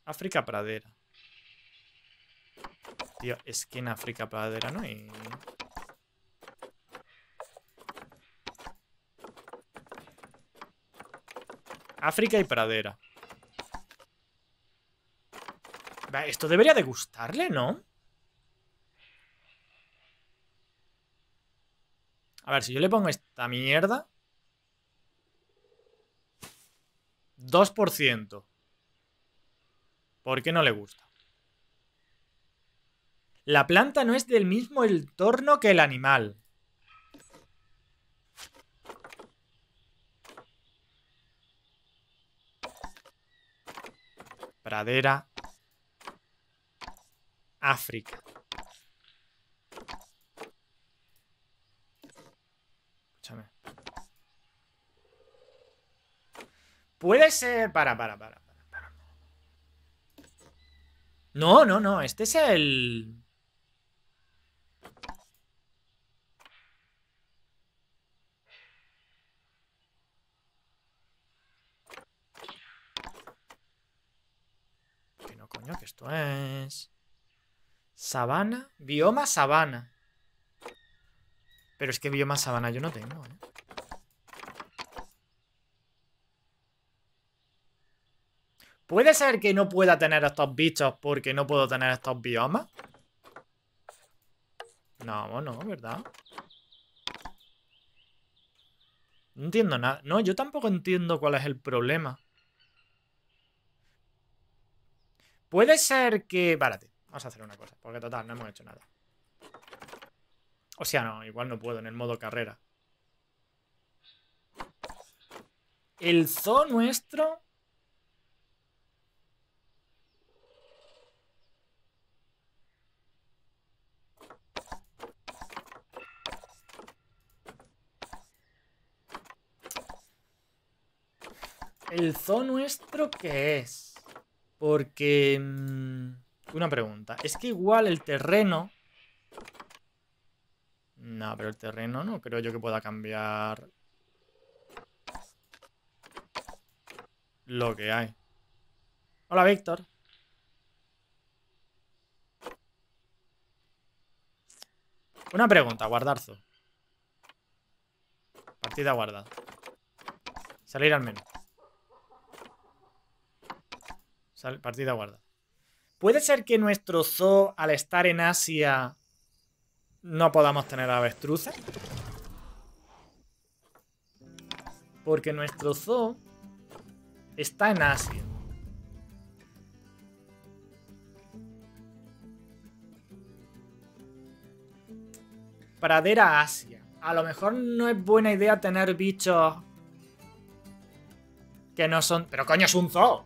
África pradera. Tío, es que en África pradera no hay... África y pradera. Esto debería de gustarle, ¿no? A ver, si yo le pongo esta mierda... 2%. ¿Por qué no le gusta? La planta no es del mismo entorno que el animal. Pradera. África. Escúchame. Puede ser... Para, para, para, para. No, no, no. Este es el... Que no, coño, que esto es... Sabana. Bioma sabana. Pero es que bioma sabana yo no tengo, ¿eh? ¿Puede ser que no pueda tener estos bichos porque no puedo tener estos biomas? No, no, ¿verdad? No entiendo nada. No, yo tampoco entiendo cuál es el problema. Puede ser que... Párate, vamos a hacer una cosa. Porque total, no hemos hecho nada. O sea, no, igual no puedo en el modo carrera. El zoo nuestro... ¿El zoo nuestro qué es? Porque... mm, una pregunta. Es que igual el terreno... No, pero el terreno no creo yo que pueda cambiar... Lo que hay. Hola, Víctor. Una pregunta, guardar zoo. Partida guardada. Salir al menú. Sal- partida guarda. ¿Puede ser que nuestro zoo, al estar en Asia, no podamos tener avestruces? Porque nuestro zoo está en Asia. Pradera Asia. A lo mejor no es buena idea tener bichos que no son... Pero coño, es un zoo.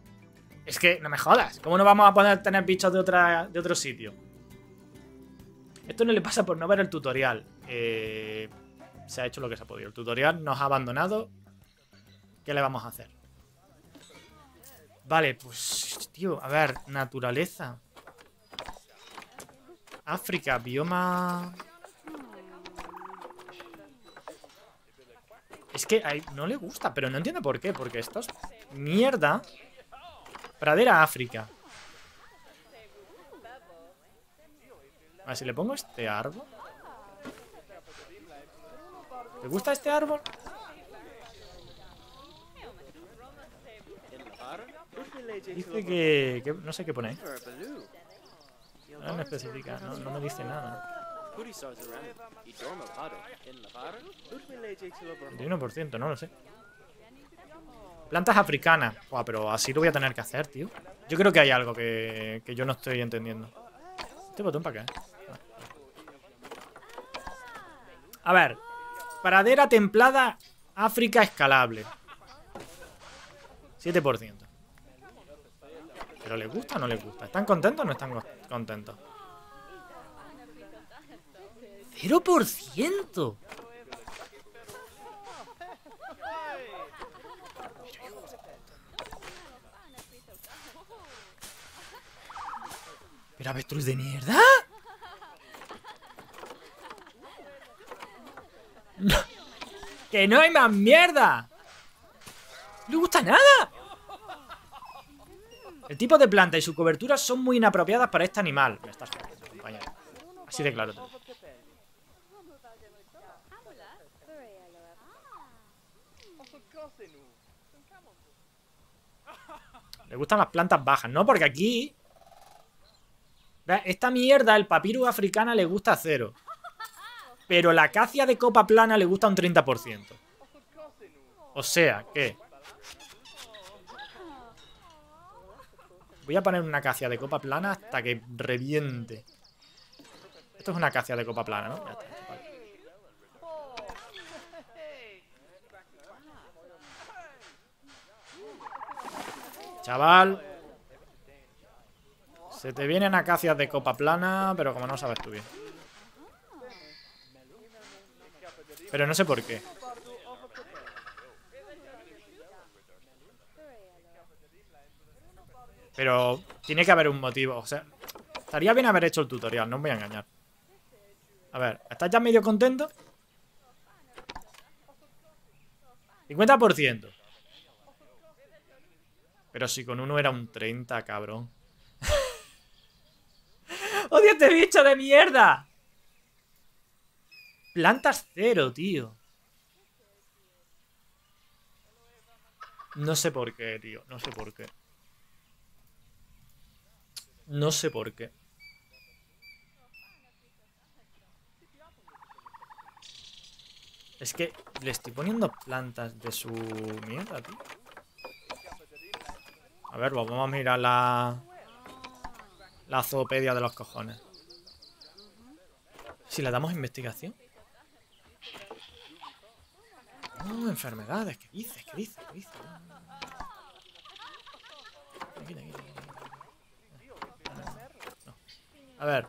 Es que no me jodas. ¿Cómo no vamos a poder tener bichos de, otra, de otro sitio? Esto no le pasa por no ver el tutorial. Eh, se ha hecho lo que se ha podido. El tutorial nos ha abandonado. ¿Qué le vamos a hacer? Vale, pues... Tío, a ver. Naturaleza. África, bioma... Es que no le gusta, pero no entiendo por qué. Porque esto es mierda. Pradera África. Ver, si le pongo este árbol. ¿Te gusta este árbol? Dice que, No sé qué pone. No me especifica, no, no me dice nada. 21%, no lo sé. Plantas africanas. Buah, pero así lo voy a tener que hacer, tío. Yo creo que hay algo que, que yo no estoy entendiendo. ¿Este botón para qué? A ver. Pradera templada, África escalable. 7%. ¿Pero les gusta o no les gusta? ¿Están contentos o no están co- contentos? 0%. ¿Pero avestruz de mierda? ¡Que no hay más mierda! ¡No le gusta nada! El tipo de planta y su cobertura son muy inapropiadas para este animal. Me estás. Así de claro. Le gustan las plantas bajas, ¿no? Porque aquí... Esta mierda, el papiro africana, le gusta cero. Pero la acacia de copa plana le gusta un 30%. O sea, que... Voy a poner una acacia de copa plana hasta que reviente. Esto es una acacia de copa plana, ¿no? Ya está. Chaval. Se te vienen acacias de copa plana, pero como no sabes tú bien. Pero no sé por qué. Pero tiene que haber un motivo. O sea, estaría bien haber hecho el tutorial, no os voy a engañar. A ver, ¿estás ya medio contento? 50%. Pero si con uno era un 30, cabrón. ¡Odio este bicho de mierda! Plantas cero, tío. No sé por qué, tío. No sé por qué. No sé por qué. Es que le estoy poniendo plantas de su mierda, tío. A ver, pues vamos a mirar la... La zoopedia de los cojones. Si le damos investigación. No, enfermedades. ¿Qué dices? ¿Qué dices? ¿Qué dices? A ver.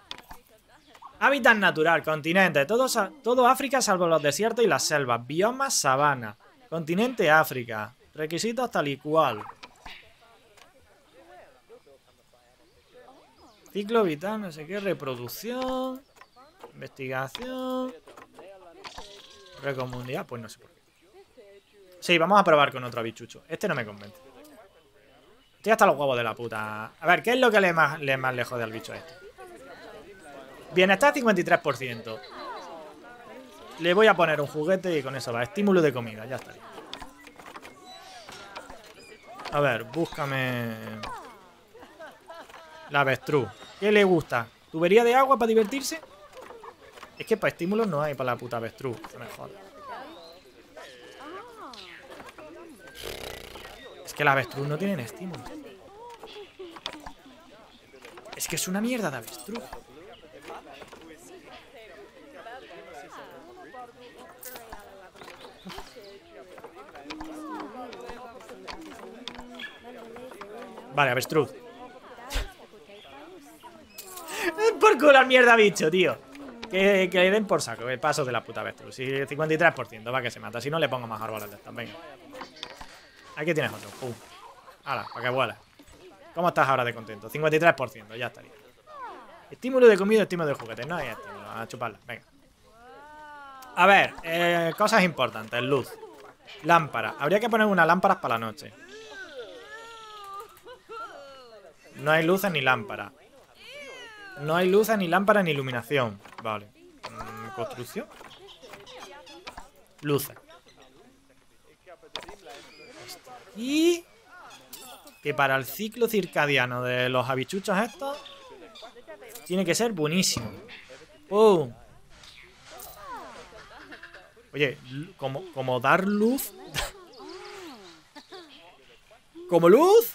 Hábitat natural, continente. Todo, todo África salvo los desiertos y las selvas. Bioma sabana. Continente África. Requisitos tal y cual. Ciclo vital, no sé qué. Reproducción. Investigación. Récord mundial, pues no sé por qué. Sí, vamos a probar con otro bichucho. Este no me convence. Estoy hasta los huevos de la puta. A ver, ¿qué es lo que le más, le más lejos del bicho a este? Bienestar 53%. Le voy a poner un juguete y con eso va. Estímulo de comida, ya estaría. A ver, búscame... La avestruz. ¿Qué le gusta? ¿Tubería de agua para divertirse? Es que para estímulos no hay para la puta avestruz. Se me joda. Que la avestruz no tienen estímulos. Es que es una mierda de avestruz. Vale, avestruz. por culo al mierda bicho, tío. Que, que le den por saco, el paso de la puta avestruz. Si 53%, va que se mata. Si no, le pongo más árboles de estos. Venga. Aquí tienes otro. Pum. Hala, para que vuela. ¿Cómo estás ahora de contento? 53%, ya estaría. Estímulo de comida, estímulo de juguetes. No hay estímulo, a chuparla. Venga. A ver, eh, cosas importantes. Luz. Lámpara. Habría que poner unas lámparas para la noche. No hay luces ni lámpara. No hay luces ni lámpara ni iluminación. Vale. Mm, ¿Construcción? Luces. Y... Que para el ciclo circadiano de los habichuchos estos... Tiene que ser buenísimo. Oye, como, como dar luz... ¿Como luz?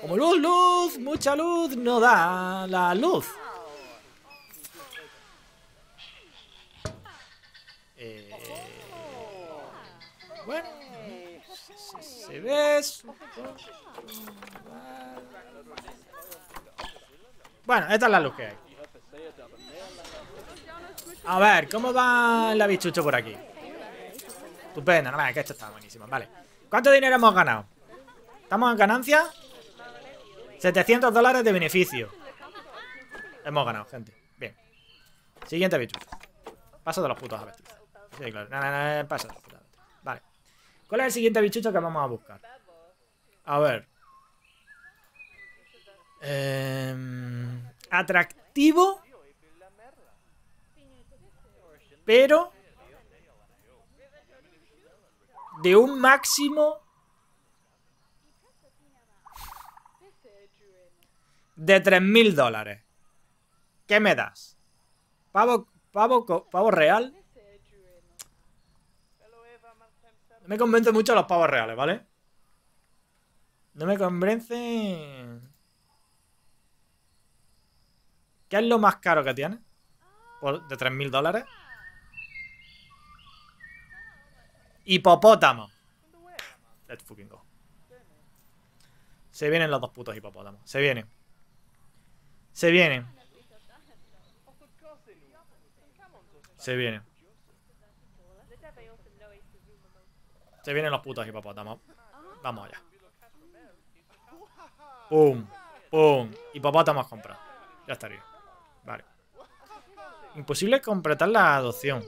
Como luz, luz, mucha luz, no da la luz. Eh, bueno, se, se- se ve. su- Bueno, esta es la luz que hay. A ver, ¿cómo va el bichucho por aquí? Estupendo, no, que esto está buenísimo, vale. ¿Cuánto dinero hemos ganado? ¿Estamos en ganancia? 700 dólares de beneficio. Hemos ganado, gente. Bien. Siguiente bicho. Paso de los putos avestruz. Sí, claro. Paso de los putos. ¿Cuál es el siguiente bichucho que vamos a buscar? A ver. Em, atractivo. Pero. De un máximo. De 3.000 dólares. ¿Qué me das? Pavo, pavo, pavo real. Me convence mucho los pavos reales, ¿vale? No me convence. ¿Qué es lo más caro que tiene? De 3.000 dólares. Hipopótamo. Let's fucking go. Se vienen los dos putos hipopótamos. Se vienen. Se vienen. Se vienen. Se vienen los putos hipopótamos. Vamos allá. Pum. Pum. Hipopótamos comprado. Ya estaría. Vale. Imposible completar la adopción.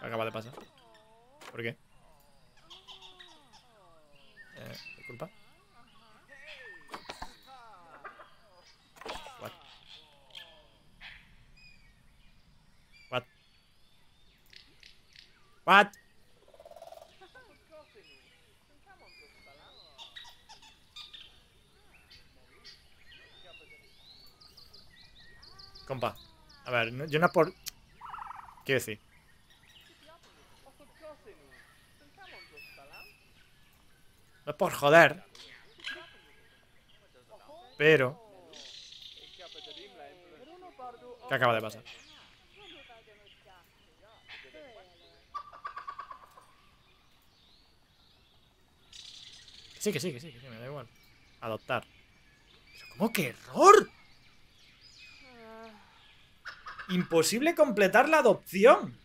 ¿Qué acaba de pasar? ¿Por qué? Eh, disculpa. What? Compa. A ver, yo no por... Quiero decir. No es por joder. Pero... ¿Qué acaba de pasar? Que Sí, que sí, que sí, que sí, me da igual. Adoptar. ¿Pero cómo que error? Imposible completar la adopción.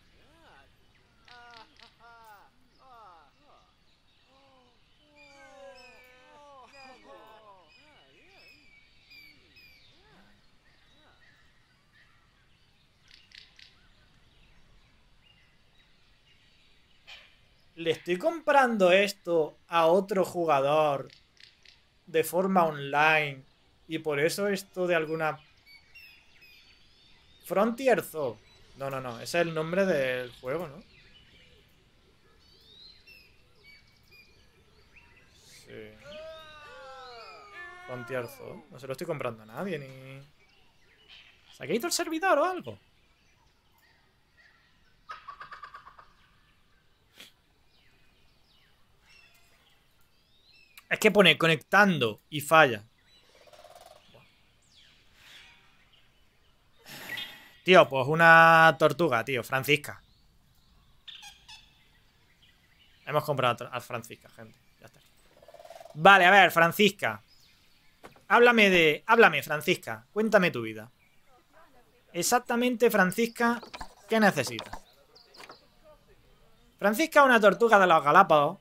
Le estoy comprando esto a otro jugador de forma online y por eso esto de alguna Frontier Zoo. No, no, no. Ese es el nombre del juego, ¿no? Sí. Frontier Zoo. No se lo estoy comprando a nadie, ni... ¿Se ha caído el servidor o algo? Es que pone conectando y falla. Tío, pues una tortuga, tío, Francisca. Hemos comprado a Francisca, gente. Ya está. Vale, a ver, Francisca. Háblame de. Háblame, Francisca. Cuéntame tu vida. Exactamente, Francisca, ¿qué necesitas? Francisca es una tortuga de los Galápagos.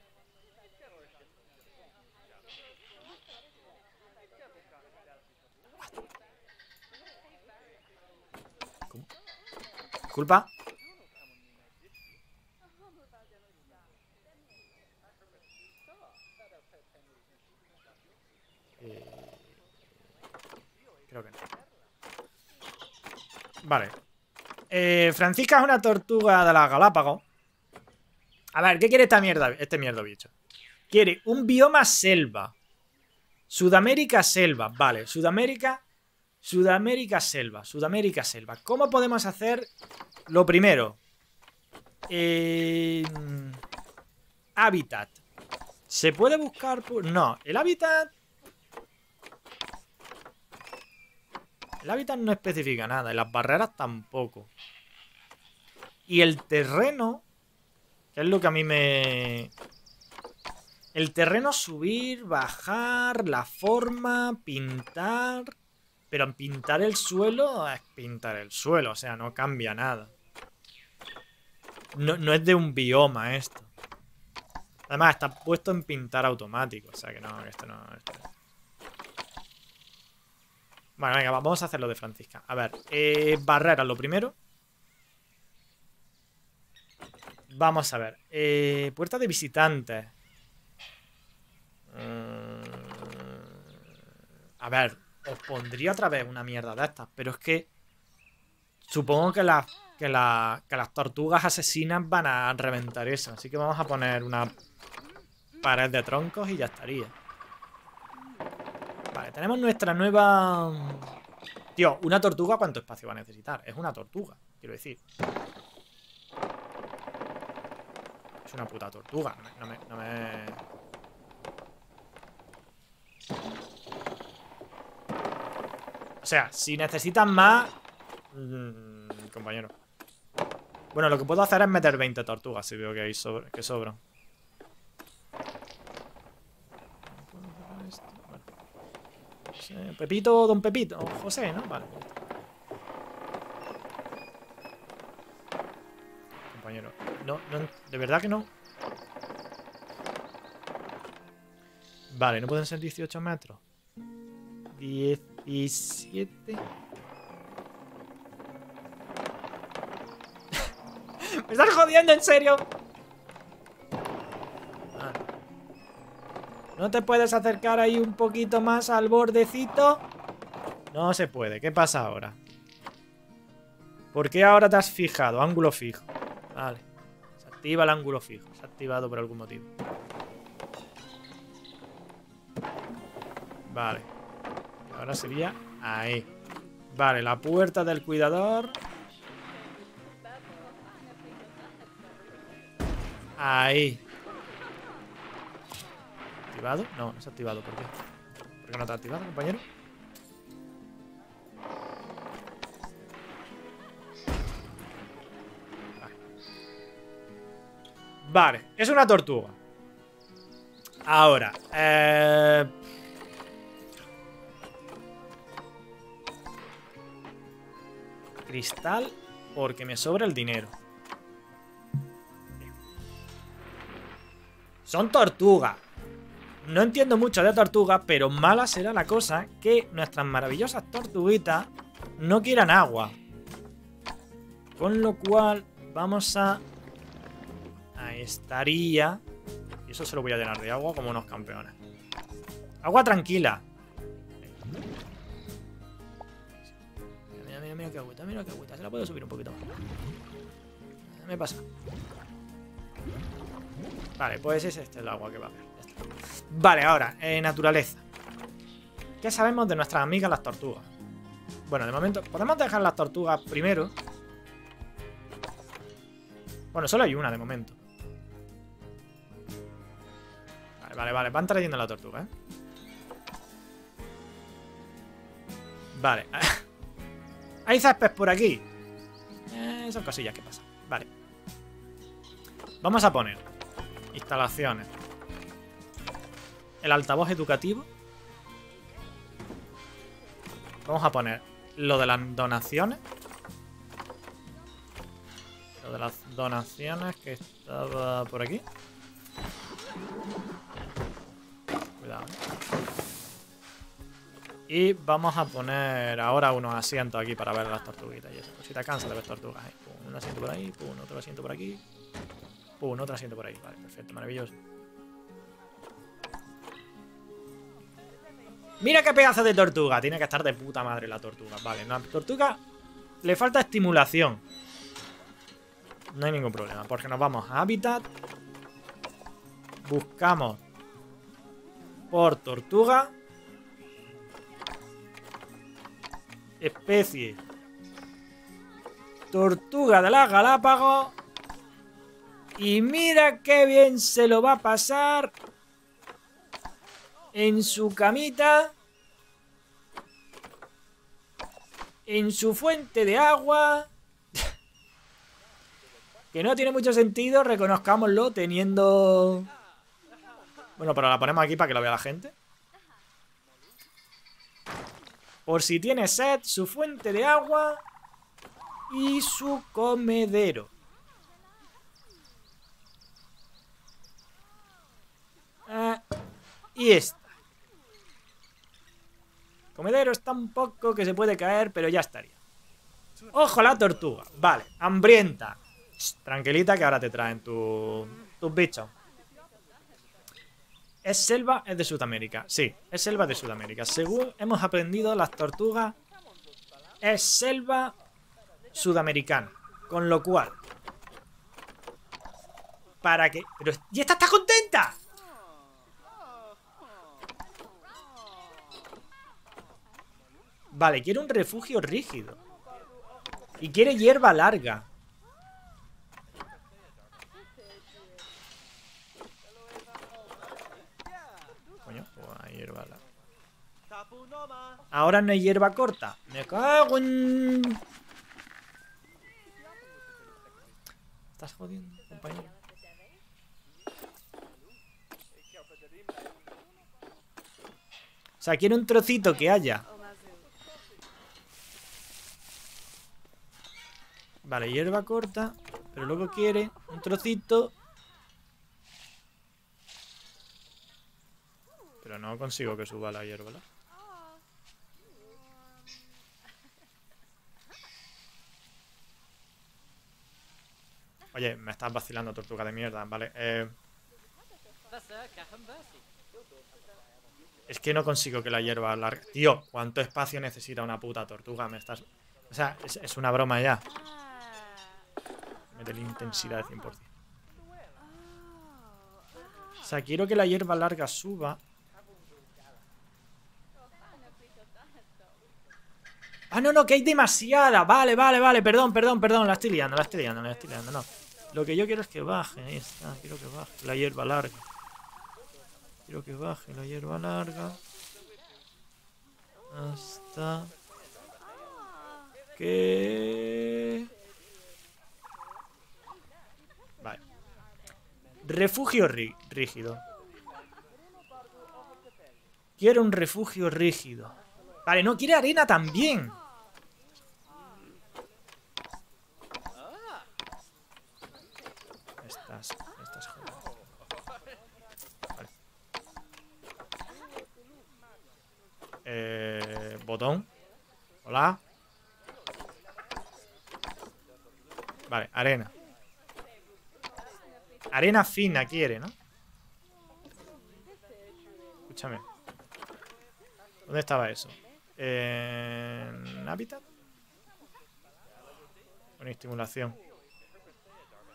Disculpa. Eh, Creo que no. Vale. Eh, Francisca es una tortuga de las Galápagos. A ver, ¿qué quiere esta mierda, este mierda bicho? Quiere un bioma selva. Sudamérica selva. Vale, Sudamérica. Sudamérica selva. Sudamérica selva. ¿Cómo podemos hacer lo primero? Eh, hábitat. ¿Se puede buscar por.? No, el hábitat. El hábitat no especifica nada. Y las barreras tampoco. Y el terreno. Es lo que a mí me. El terreno subir, bajar, la forma, pintar. Pero en pintar el suelo es pintar el suelo, o sea, no cambia nada. No, no es de un bioma esto. Además, está puesto en pintar automático, o sea que no, esto no. Bueno, venga, vamos a hacerlo de Francisca. A ver, eh, barreras lo primero. Vamos a ver. Eh, puerta de visitantes. Mm, a ver, os pondría otra vez una mierda de estas, pero es que supongo que las que, que las tortugas asesinas van a reventar eso. Así que vamos a poner una pared de troncos y ya estaría. Vale, tenemos nuestra nueva... Tío, una tortuga, ¿cuánto espacio va a necesitar? Es una tortuga, quiero decir. Es una puta tortuga. No me... No me, O sea, si necesitan más... Mmm, compañero. Bueno, lo que puedo hacer es meter 20 tortugas si veo que hay que sobran. Pepito, don Pepito, José, ¿no? Vale. Compañero. No, no, de verdad que no. Vale, no pueden ser 18 metros. 17. ¡Me estás jodiendo, en serio! ¿No te puedes acercar ahí un poquito más al bordecito? No se puede. ¿Qué pasa ahora? ¿Por qué ahora te has fijado? Ángulo fijo. Vale. Se activa el ángulo fijo. Se ha activado por algún motivo. Vale. Ahora sería ahí. Vale, la puerta del cuidador. Ahí. ¿Activado? No, no ha activado. ¿Por qué? ¿Por qué no está activado, compañero? Vale. Vale, es una tortuga. Ahora, eh... Cristal porque me sobra el dinero. Son tortugas. No entiendo mucho de tortugas, pero mala será la cosa que nuestras maravillosas tortuguitas no quieran agua. Con lo cual, vamos a... Ahí estaría. Y eso se lo voy a llenar de agua como unos campeones. Agua tranquila. Mira, mira, qué agüita, mira qué agüita. Se la puedo subir un poquito más. Me pasa. Vale, pues es este el agua que va a haber. Vale, ahora, eh, naturaleza. ¿Qué sabemos de nuestras amigas las tortugas? Bueno, de momento, podemos dejar las tortugas primero. Bueno, solo hay una de momento. Vale, vale, vale. Van trayendo la tortuga, ¿eh? Vale. hay césped por aquí. Eh, son cosillas que pasan. Vale. Vamos a poner instalaciones el altavoz educativo. Vamos a poner lo de las donaciones. Lo de las donaciones que estaba por aquí. Y vamos a poner ahora unos asientos aquí para ver las tortuguitas y eso. Si te cansa de ver tortugas. ¿eh? un asiento por ahí, pum, otro asiento por aquí. Pum, otro asiento por ahí. Vale, perfecto, maravilloso. Mira qué pedazo de tortuga. Tiene que estar de puta madre la tortuga. Vale, la tortuga le falta estimulación. No hay ningún problema, porque nos vamos a Hábitat. Buscamos por tortuga. Especie. Tortuga de las Galápagos. Y mira qué bien se lo va a pasar en su camita, en su fuente de agua, que no tiene mucho sentido, reconozcámoslo, teniendo... Bueno, pero la ponemos aquí para que lo vea la gente. Por si tiene sed, su fuente de agua y su comedero. Ah, y este comedero está un poco que se puede caer, pero ya estaría. ¡Ojo la tortuga! Vale, hambrienta. tranquilita que ahora te traen tu, tus bichos. ¿Es selva? Es de Sudamérica. Sí, es selva de Sudamérica. Según hemos aprendido, las tortugas es selva sudamericana. Con lo cual... Para que... Pero... ¿Y esta está contenta? Vale, quiere un refugio rígido. Y quiere hierba larga. Coño, pues hay hierba larga. Ahora no hay hierba corta. Me cago en... Estás jodiendo, compañero. O sea, quiero un trocito que haya. Vale, hierba corta. Pero luego quiere un trocito. Pero no consigo que suba la hierba. ¿la? Oye, me estás vacilando, tortuga de mierda, ¿vale? Eh, es que no consigo que la hierba larga... Tío, ¿cuánto espacio necesita una puta tortuga? Me estás... O sea, es, una broma ya. Mete la intensidad de 100%. O sea, quiero que la hierba larga suba. Ah, no, no, que hay demasiada. Vale, vale, vale. Perdón, perdón, perdón. La estoy liando, la estoy liando, la estoy liando. No. Lo que yo quiero es que baje. Ahí está. Quiero que baje la hierba larga. Quiero que baje la hierba larga. Hasta que... Vale. Refugio rí- rígido. Quiero un refugio rígido. Vale, no, quiere arena también. Estas, estas jodas. Vale. Eh, botón. Hola. Vale, arena. Arena fina quiere, ¿no? Escúchame. ¿Dónde estaba eso? ¿En hábitat? Con estimulación.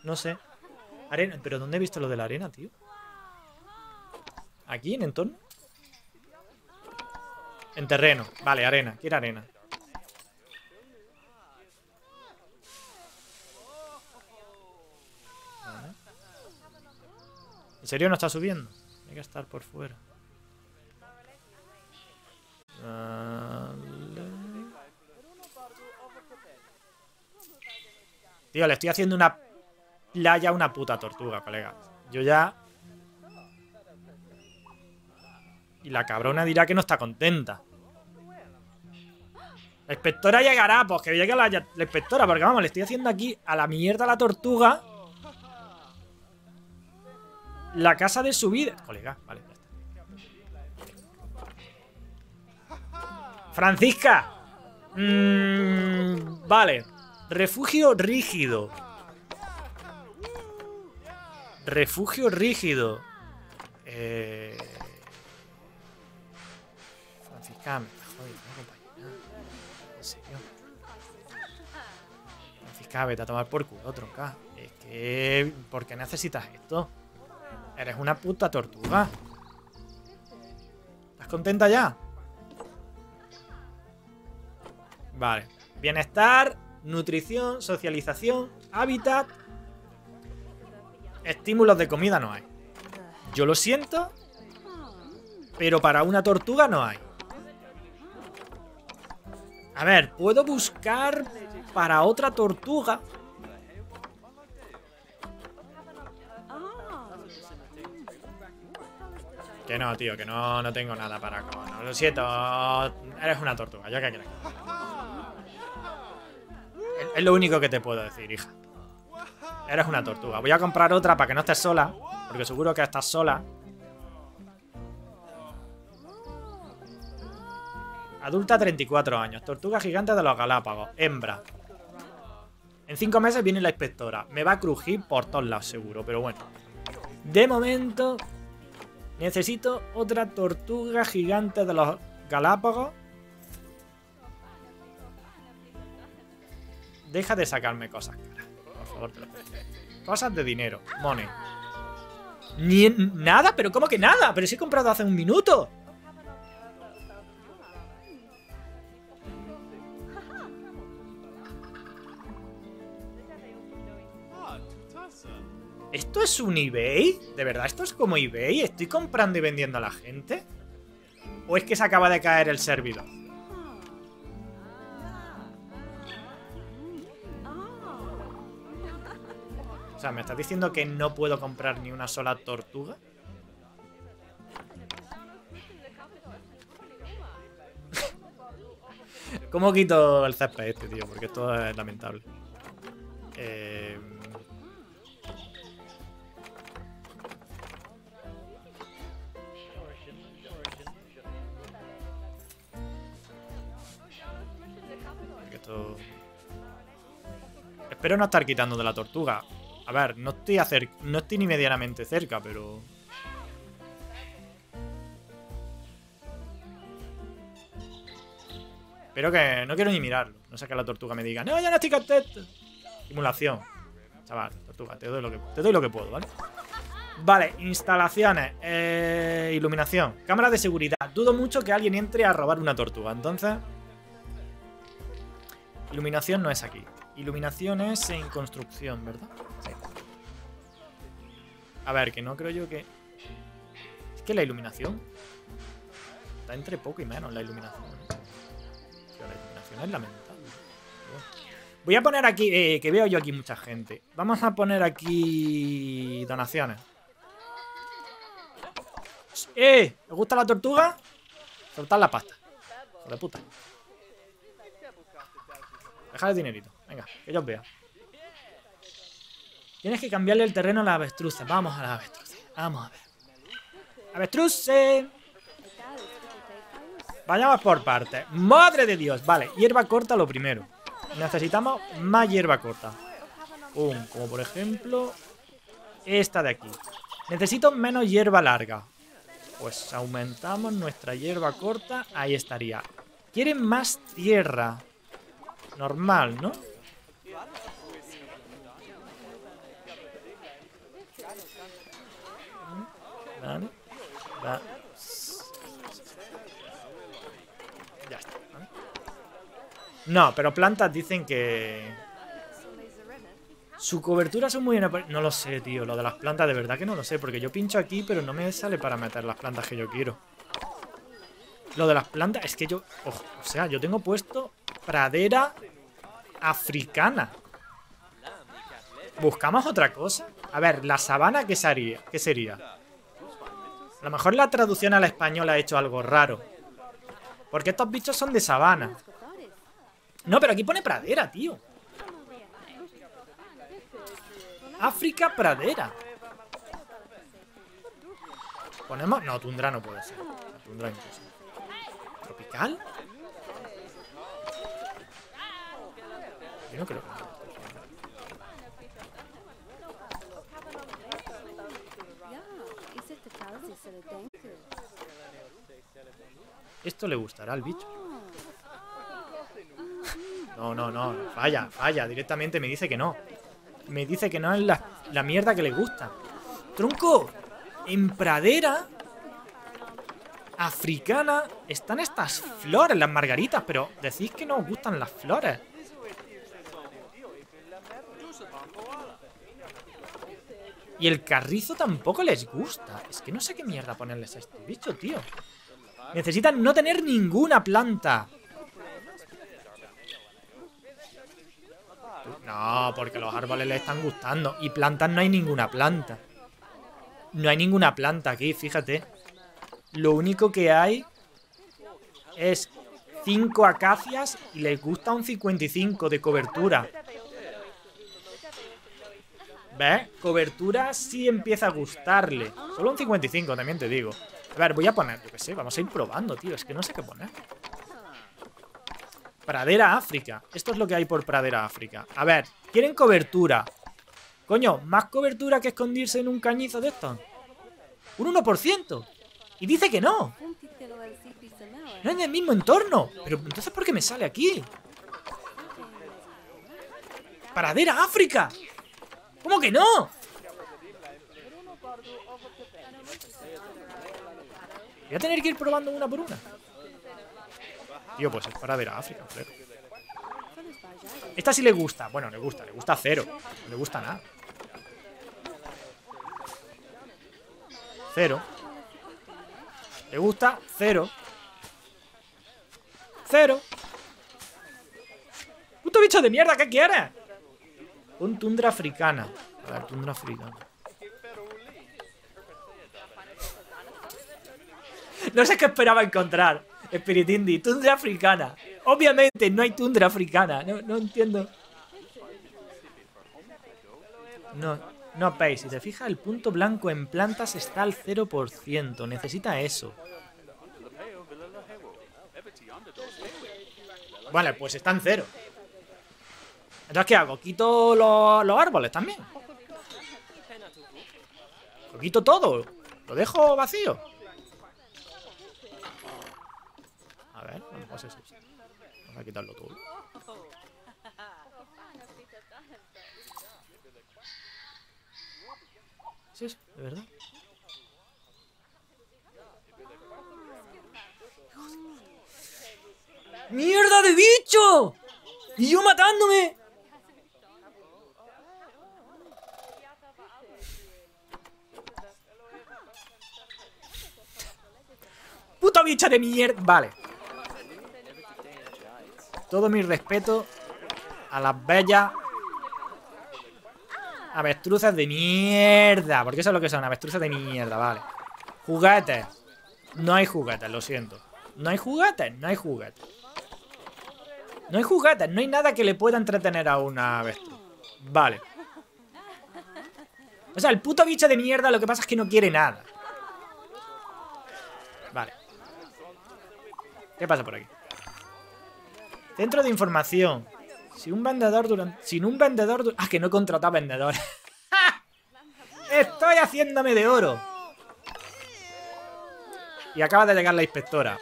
No sé. Arena. ¿Pero dónde he visto lo de la arena, tío? ¿Aquí, en entorno? En terreno. Vale, arena. Quiere arena. ¿En serio no está subiendo? Hay que estar por fuera. Vale. Tío, le estoy haciendo una playa a una puta tortuga, colega. Yo ya... Y la cabrona dirá que no está contenta. La inspectora llegará, pues que llegue la, la inspectora, porque vamos, le estoy haciendo aquí a la mierda la tortuga. La casa de su vida. Colega, vale. Francisca. Mm, vale. Refugio rígido. Refugio rígido. Eh... Francisca, me Francisca, vete a tomar por culo, tronca. Es que... ¿Por qué necesitas esto? Eres una puta tortuga. ¿Estás contenta ya? Vale. Bienestar, nutrición, socialización, hábitat. Estímulos de comida no hay. Yo lo siento, pero para una tortuga no hay. A ver, puedo buscar para otra tortuga. Que no, tío, que no, no tengo nada para comer. Lo siento, eres una tortuga, yo qué crees. Es- Es lo único que te puedo decir, hija. Eres una tortuga. Voy a comprar otra para que no estés sola. Porque seguro que estás sola. Adulta 34 años. Tortuga gigante de los Galápagos. Hembra. En cinco meses viene la inspectora. Me va a crujir por todos lados seguro, pero bueno. De momento, necesito otra tortuga gigante de los Galápagos. Deja de sacarme cosas caras. Por favor, te lo. Cosas de dinero. Money. Ni nada, pero ¿cómo que nada? Pero si he comprado hace un minuto. ¿Esto es un eBay? ¿De verdad esto es como eBay? ¿Estoy comprando y vendiendo a la gente? ¿O es que se acaba de caer el servidor? O sea, ¿me estás diciendo que no puedo comprar ni una sola tortuga? ¿Cómo quito el césped este, tío? Porque esto es lamentable. Eh... Espero no estar quitando de la tortuga. A ver, no estoy, no estoy ni medianamente cerca, pero... Pero que no quiero ni mirarlo. No sé que la tortuga me diga, no, ya no estoy contento. Simulación. Chaval, tortuga, te doy lo que, te doy lo que puedo, ¿vale? Vale, instalaciones. Eh, iluminación. Cámara de seguridad. Dudo mucho que alguien entre a robar una tortuga. Entonces... Iluminación no es aquí. Iluminación es en construcción, ¿verdad? A ver, que no creo yo que... Es que la iluminación... Está entre poco y menos la iluminación. La iluminación es lamentable. Voy a poner aquí... eh, que veo yo aquí mucha gente. Vamos a poner aquí... Donaciones. ¡Eh! ¿Os gusta la tortuga? Soltad la pasta. Hijo de puta. Dejad el dinerito. Venga, que yo os vea. Tienes que cambiarle el terreno a la avestruza. Vamos a la avestruza. Vamos a ver. ¡Avestruce! Vayamos por partes. ¡Madre de Dios! Vale, hierba corta lo primero. Necesitamos más hierba corta. Pum, como por ejemplo... Esta de aquí. Necesito menos hierba larga. Pues aumentamos nuestra hierba corta. Ahí estaría. Quieren más tierra. Normal, ¿no? Vale. Va. Ya está. No, pero plantas dicen que... Su cobertura son muy... No lo sé, tío. Lo de las plantas de verdad que no lo sé. Porque yo pincho aquí, pero no me sale para meter las plantas que yo quiero. Lo de las plantas es que yo... o sea, yo tengo puesto pradera africana. ¿Buscamos otra cosa? A ver, la sabana, ¿qué sería? ¿Qué sería? A lo mejor la traducción al español ha hecho algo raro. Porque estos bichos son de sabana. No, pero aquí pone pradera, tío. África pradera. Ponemos... No, tundra no puede ser. Tundra imposible. ¿Tropical? Yo no creo que... Esto le gustará al bicho. No, no, no. Falla, falla. Directamente me dice que no. Me dice que no es la, la mierda que le gusta. Tronco, en pradera africana están estas flores, las margaritas, pero decís que no os gustan las flores. Y el carrizo tampoco les gusta. Es que no sé qué mierda ponerles a este bicho, tío. Necesitan no tener ninguna planta. No, porque los árboles le están gustando. Y plantas no hay ninguna planta. No hay ninguna planta aquí, fíjate. Lo único que hay es 5 acacias y les gusta un 55 de cobertura. ¿Ves? Cobertura sí empieza a gustarle. Solo un 55, también te digo. A ver, voy a poner, yo qué sé, vamos a ir probando, tío. Es que no sé qué poner. Pradera África. Esto es lo que hay por Pradera África. A ver, Quieren cobertura. Coño, más cobertura que escondirse en un cañizo de estos. Un 1%. Y dice que no. No en el mismo entorno. Pero entonces, ¿por qué me sale aquí? ¡Paradera África! ¿Cómo que no? Voy a tener que ir probando una por una. Tío, pues es paradera África, creo. Esta sí le gusta. Bueno, le gusta. Le gusta cero. No le gusta nada. Cero. Le gusta cero. Cero. ¡Puto bicho de mierda! ¿Qué quieres? Un tundra africana. A ver, tundra africana. No sé qué esperaba encontrar. Spiritindi, tundra africana. Obviamente no hay tundra africana. No, no entiendo. No, no, Pei, si te fijas, el punto blanco en plantas está al 0%. Necesita eso. Vale, pues está en cero. Entonces, ¿qué hago? ¿Quito los, los árboles también? ¿Lo quito todo? ¿Lo dejo vacío? A ver, a lo mejor es eso. Vamos a quitarlo todo. Sí, es de verdad. ¡Mierda de bicho! ¡Y yo matándome! ¡Puta bicha de mierda! Vale. Todo mi respeto a las bellas avestruces de mierda. Porque eso es lo que son, avestruces de mierda, vale. Juguetes. No hay juguetes, lo siento. No hay juguetes, no hay juguetes. No hay juguetes, no hay nada que le pueda entretener a una avestruz. Vale. O sea, el puto bicho de mierda lo que pasa es que no quiere nada. ¿Qué pasa por aquí? Centro de información. Si un vendedor durante... Sin un vendedor... du- Ah, que no he contratado vendedores. Estoy haciéndome de oro. Y acaba de llegar la inspectora.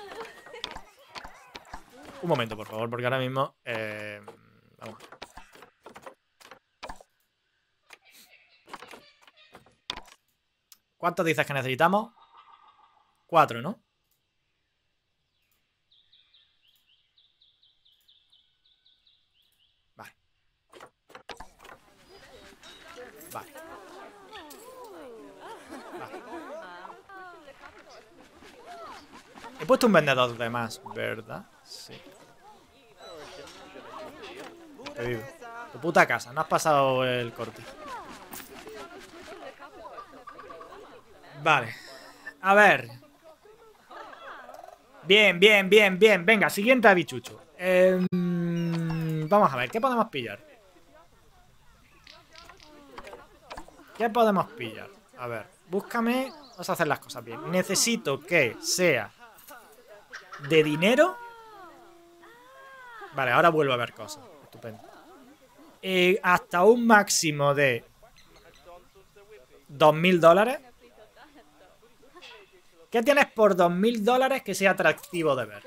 Un momento, por favor, porque ahora mismo... eh, vamos. ¿Cuántos dices que necesitamos? Cuatro, ¿no? He puesto un vendedor de más, ¿verdad? Sí. Te digo. Tu puta casa, no has pasado el corte. Vale. A ver. Bien, bien, bien, bien. Venga, siguiente abichucho. Em, vamos a ver, ¿qué podemos pillar? ¿Qué podemos pillar? A ver, búscame. Vamos a hacer las cosas bien. Necesito que sea de dinero. Vale, ahora vuelvo a ver cosas. Estupendo. Eh, hasta un máximo de 2.000 dólares. ¿Qué tienes por 2.000 dólares que sea atractivo de ver?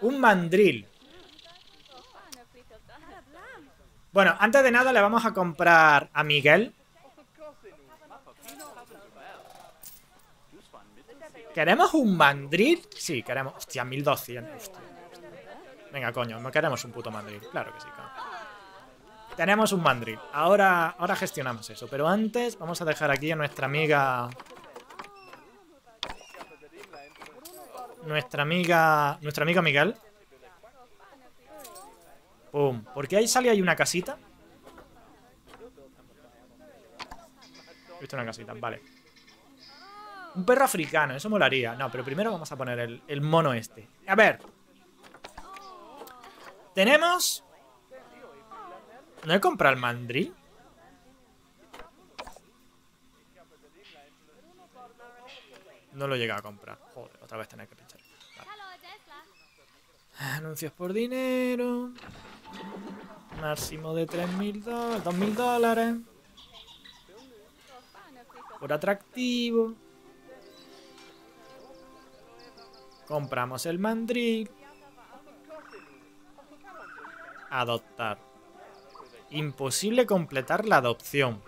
Un mandril. Bueno, antes de nada le vamos a comprar a Miguel. ¿Queremos un mandril? Sí, queremos. Hostia, 1200. Hostia. Venga, coño, no queremos un puto mandril. Claro que sí, coño. Tenemos un mandril. Ahora, ahora gestionamos eso. Pero antes vamos a dejar aquí a nuestra amiga... Nuestra amiga... Nuestra amiga Miguel. Pum. Porque ahí sale ahí una casita. He visto una casita, vale. Un perro africano, eso molaría. No, pero primero vamos a poner el, el mono este. A ver. Tenemos... ¿No he comprado el mandril? No lo he llegado a comprar. Joder, otra vez tener que pinchar. Anuncios por dinero. Máximo de 3.000 dólares. 2.000 dólares. Por atractivo. Compramos el mandril. Adoptar. Imposible completar la adopción.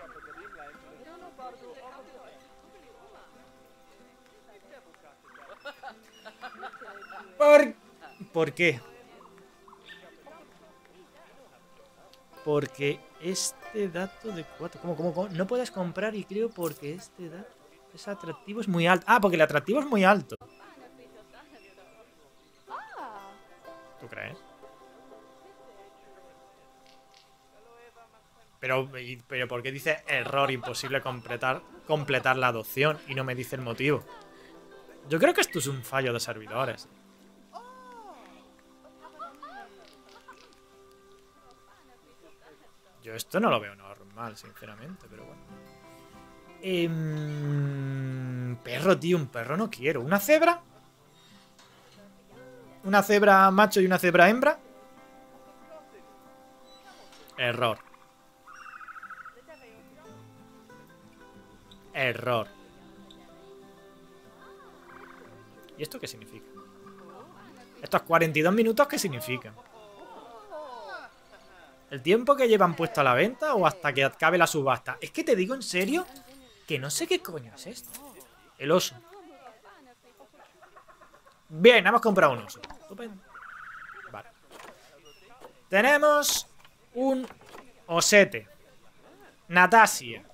¿Por, ¿Por qué? Porque este dato de 4... ¿Cómo, cómo, cómo? No puedes comprar y creo porque este dato es atractivo es muy alto. Ah, porque el atractivo es muy alto. Pero, pero ¿por qué dice error imposible completar, completar la adopción y no me dice el motivo? Yo creo que esto es un fallo de servidores. Yo esto no lo veo normal, sinceramente, pero bueno. Em, perro, tío, un perro no quiero. ¿Una cebra? ¿Una cebra macho y una cebra hembra? Error. Error. ¿Y esto qué significa? ¿Estos 42 minutos qué significan? ¿El tiempo que llevan puesto a la venta o hasta que acabe la subasta? Es que te digo en serio que no sé qué coño es esto. El oso. Bien, hemos comprado un oso. Estupendo. Vale. Tenemos un osete. Natasia.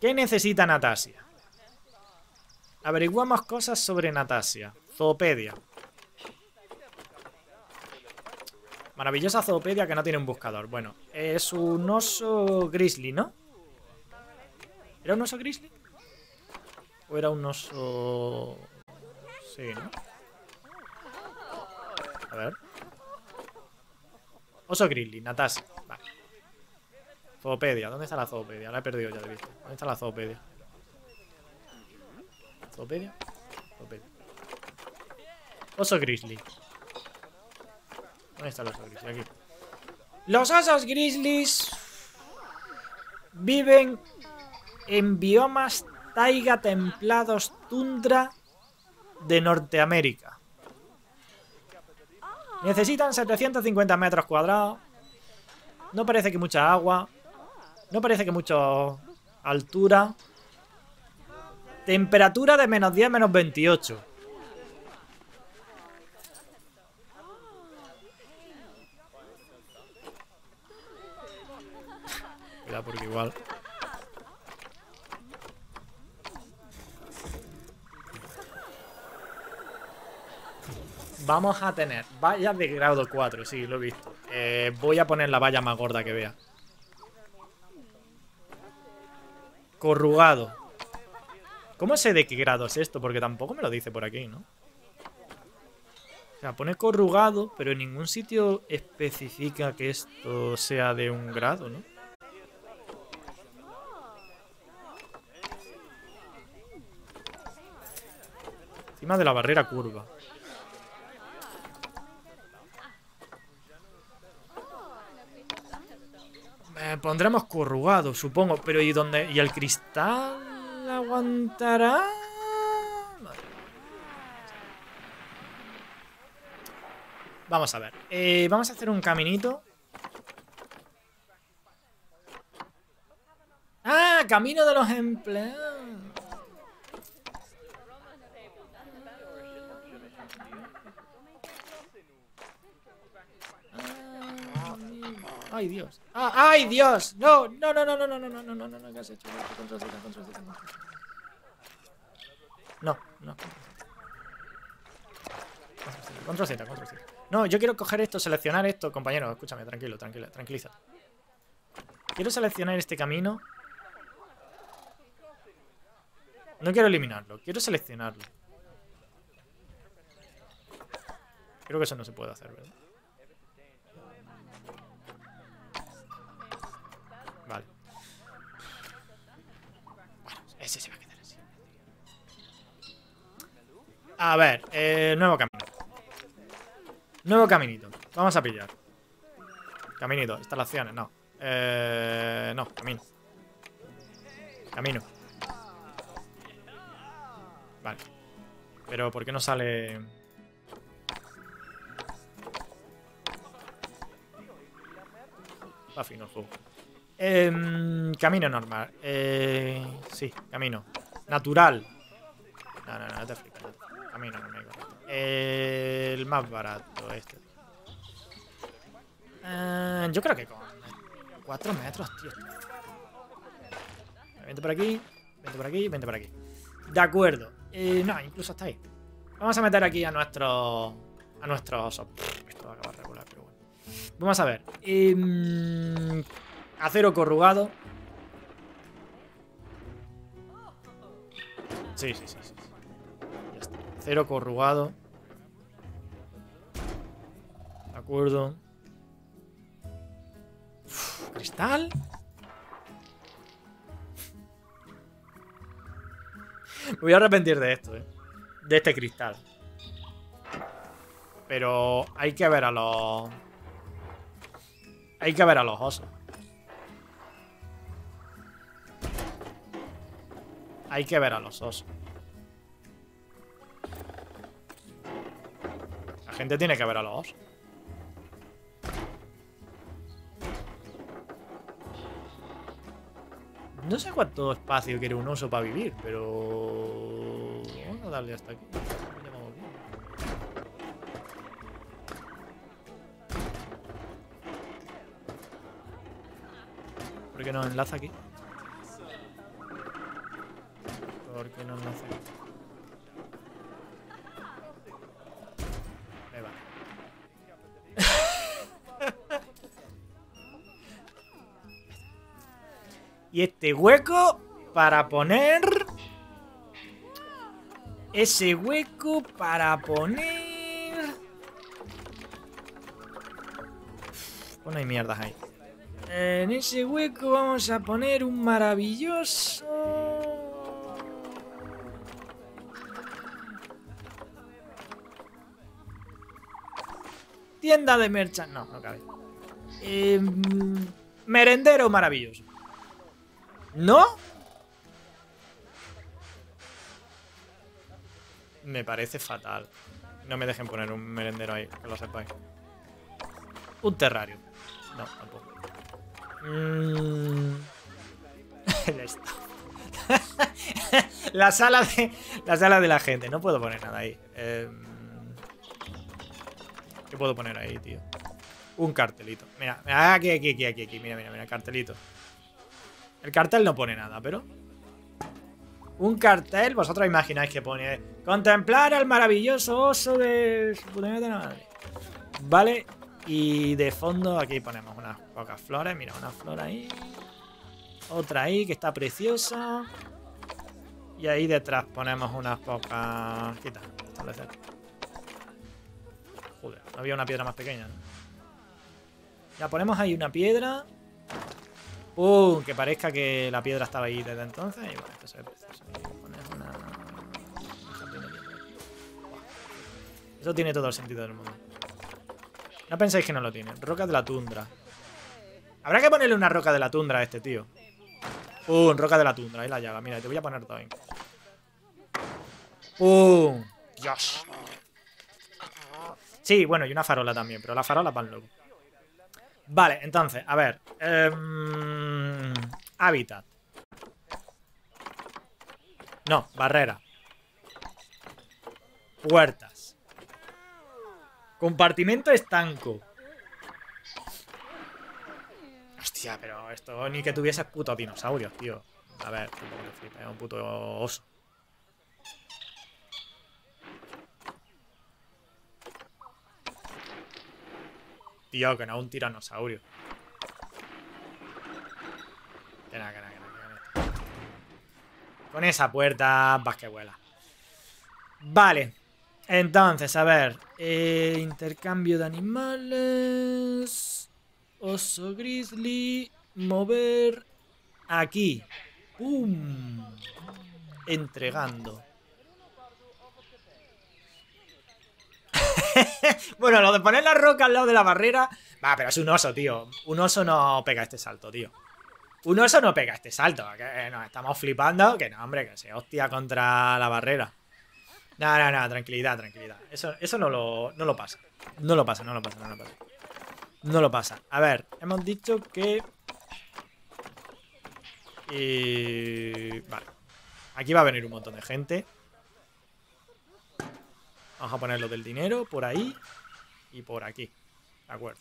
¿Qué necesita Natasia? Averiguamos cosas sobre Natasia. Zoopedia. Maravillosa zoopedia que no tiene un buscador. Bueno, es un oso grizzly, ¿no? ¿Era un oso grizzly? ¿O era un oso...? Sí, ¿no? A ver. Oso grizzly, Natasha. Vale. Zoopedia. ¿Dónde está la zoopedia? La he perdido ya de vista. ¿Dónde está la zoopedia? ¿Zoopedia? Zoopedia. Oso grizzly. ¿Dónde está el oso grizzly? Aquí. Los osos grizzlies viven en biomas taiga templados tundra de Norteamérica. Necesitan 750 metros cuadrados. No parece que mucha agua. No parece que mucha altura. Temperatura de menos 10, menos 28. Cuidado porque igual... Vamos a tener vallas de grado 4, sí, lo he visto. Eh, voy a poner la valla más gorda que vea. Corrugado. ¿Cómo sé de qué grado es esto? Porque tampoco me lo dice por aquí, ¿no? O sea, pone corrugado, pero en ningún sitio especifica que esto sea de un grado, ¿no? Encima de la barrera curva. Eh, pondremos corrugado, supongo. Pero ¿y dónde? ¿Y el cristal aguantará? Vamos a ver. Eh, vamos a hacer un caminito. ¡Ah! Camino de los empleados. Ah, amigo. ¡Ay, Dios! ¡Ah, ¡Ay, Dios! No, no, no, no, no, no, no, no, no, no, no, no, ¿qué has hecho? Control Z, control Z. No, no. Control Z, control Z. No, yo quiero coger esto, seleccionar esto. Compañero, escúchame, tranquilo, tranquila, tranquiliza. Quiero seleccionar este camino. No quiero eliminarlo, quiero seleccionarlo. Creo que eso no se puede hacer, ¿verdad? A ver, eh, nuevo camino. Nuevo caminito. Vamos a pillar. Caminito, instalaciones, no. Eh, no, camino. Camino. Vale. Pero ¿por qué no sale...? Va fino el juego. Em, camino normal. Eh, sí, camino. Natural. No, no, no, no te no flipes. Camino normal. correcto. Eh, el más barato, este. Eh, yo creo que con 4 metros, tío. Vente por aquí, vente por aquí, vente por aquí. De acuerdo. Eh, no, incluso hasta ahí. Vamos a meter aquí a nuestros. A nuestros acabar pero bueno. Vamos a ver. Em, acero corrugado. Sí, sí, sí, sí. Acero corrugado. De acuerdo. Cristal. Me voy a arrepentir de esto, eh. De este cristal. Pero hay que ver a los... Hay que ver a los osos. Hay que ver a los osos. La gente tiene que ver a los osos. No sé cuánto espacio quiere un oso para vivir, pero... Vamos a darle hasta aquí. ¿Por qué no enlaza aquí? ¿Por qué no aquí? Ahí va. Y este hueco para poner... Ese hueco para poner... Pon ahí mierdas ahí. En ese hueco vamos a poner un maravilloso... Tienda de merchant... No, no cabe. Em, merendero maravilloso. ¿No? Me parece fatal. No me dejen poner un merendero ahí, que lo sepáis. Un terrario. No, tampoco. Mm. La sala de. La sala de la gente. No puedo poner nada ahí. Em, ¿Qué puedo poner ahí, tío? Un cartelito. Mira, mira, aquí, aquí, aquí, aquí, aquí. Mira, mira, mira, cartelito. El cartel no pone nada, pero... Un cartel, vosotros imagináis que pone... Contemplar al maravilloso oso de... su puta madre". Vale, y de fondo aquí ponemos unas pocas flores. Mira, una flor ahí. Otra ahí, que está preciosa. Y ahí detrás ponemos unas pocas... Quita, establecer. Había una piedra más pequeña. Ya ponemos ahí una piedra. ¡Pum! Que parezca que la piedra estaba ahí desde entonces. Y una-. Eso tiene todo el sentido del mundo. No pensáis que no lo tiene. Roca de la tundra. Habrá que ponerle una roca de la tundra a este tío. ¡Pum! Roca de la tundra. Ahí la llaga. Mira, te voy a poner ahí. ¡Pum! ¡Dios! Sí, bueno, y una farola también. Pero las farolas van luego. Vale, entonces, a ver. em, hábitat. No, barrera. Puertas. Compartimento estanco. Hostia, pero esto ni que tuvieses putos dinosaurios, tío. A ver, un puto oso. Tío, que no, un tiranosaurio. Que nada, que nada, que nada. Con esa puerta vas que vuela. Vale. Entonces, a ver. eh, intercambio de animales. Oso grizzly. Mover. Aquí. ¡Pum! Entregando. bueno, lo de poner la roca al lado de la barrera. Va, pero es un oso, tío. Un oso no pega este salto, tío. Un oso no pega este salto. Que nos estamos flipando. Que no, hombre, que se hostia contra la barrera. No, no, no, tranquilidad, tranquilidad. Eso, eso no, lo, no lo pasa. No lo pasa, no lo pasa, no lo pasa. No lo pasa. A ver, hemos dicho que... Y... Vale. Aquí va a venir un montón de gente. Vamos a poner lo del dinero por ahí y por aquí. De acuerdo.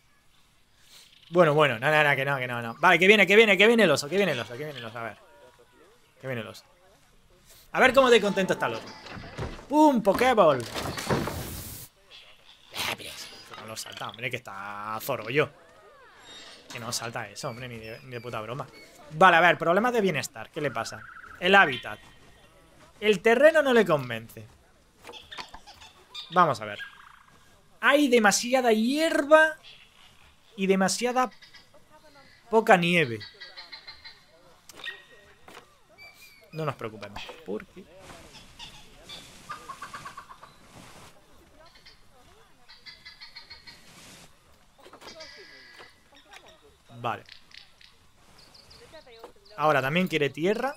Bueno, bueno, no, no, no, que no, que no, no. Vale, que viene, que viene, que viene el oso, que viene el oso, que viene el oso, a ver. Que viene el oso. A ver cómo de contento está el oso. ¡Pum! ¡Pokéball! Eh, no lo salta, hombre, que está Zoro yo. Que no salta eso, hombre, de, ni de puta broma. Vale, a ver, problemas de bienestar. ¿Qué le pasa? El hábitat. El terreno no le convence. Vamos a ver. Hay demasiada hierba y demasiada poca nieve. No nos preocupemos. Porque... Vale. Ahora también quiere tierra.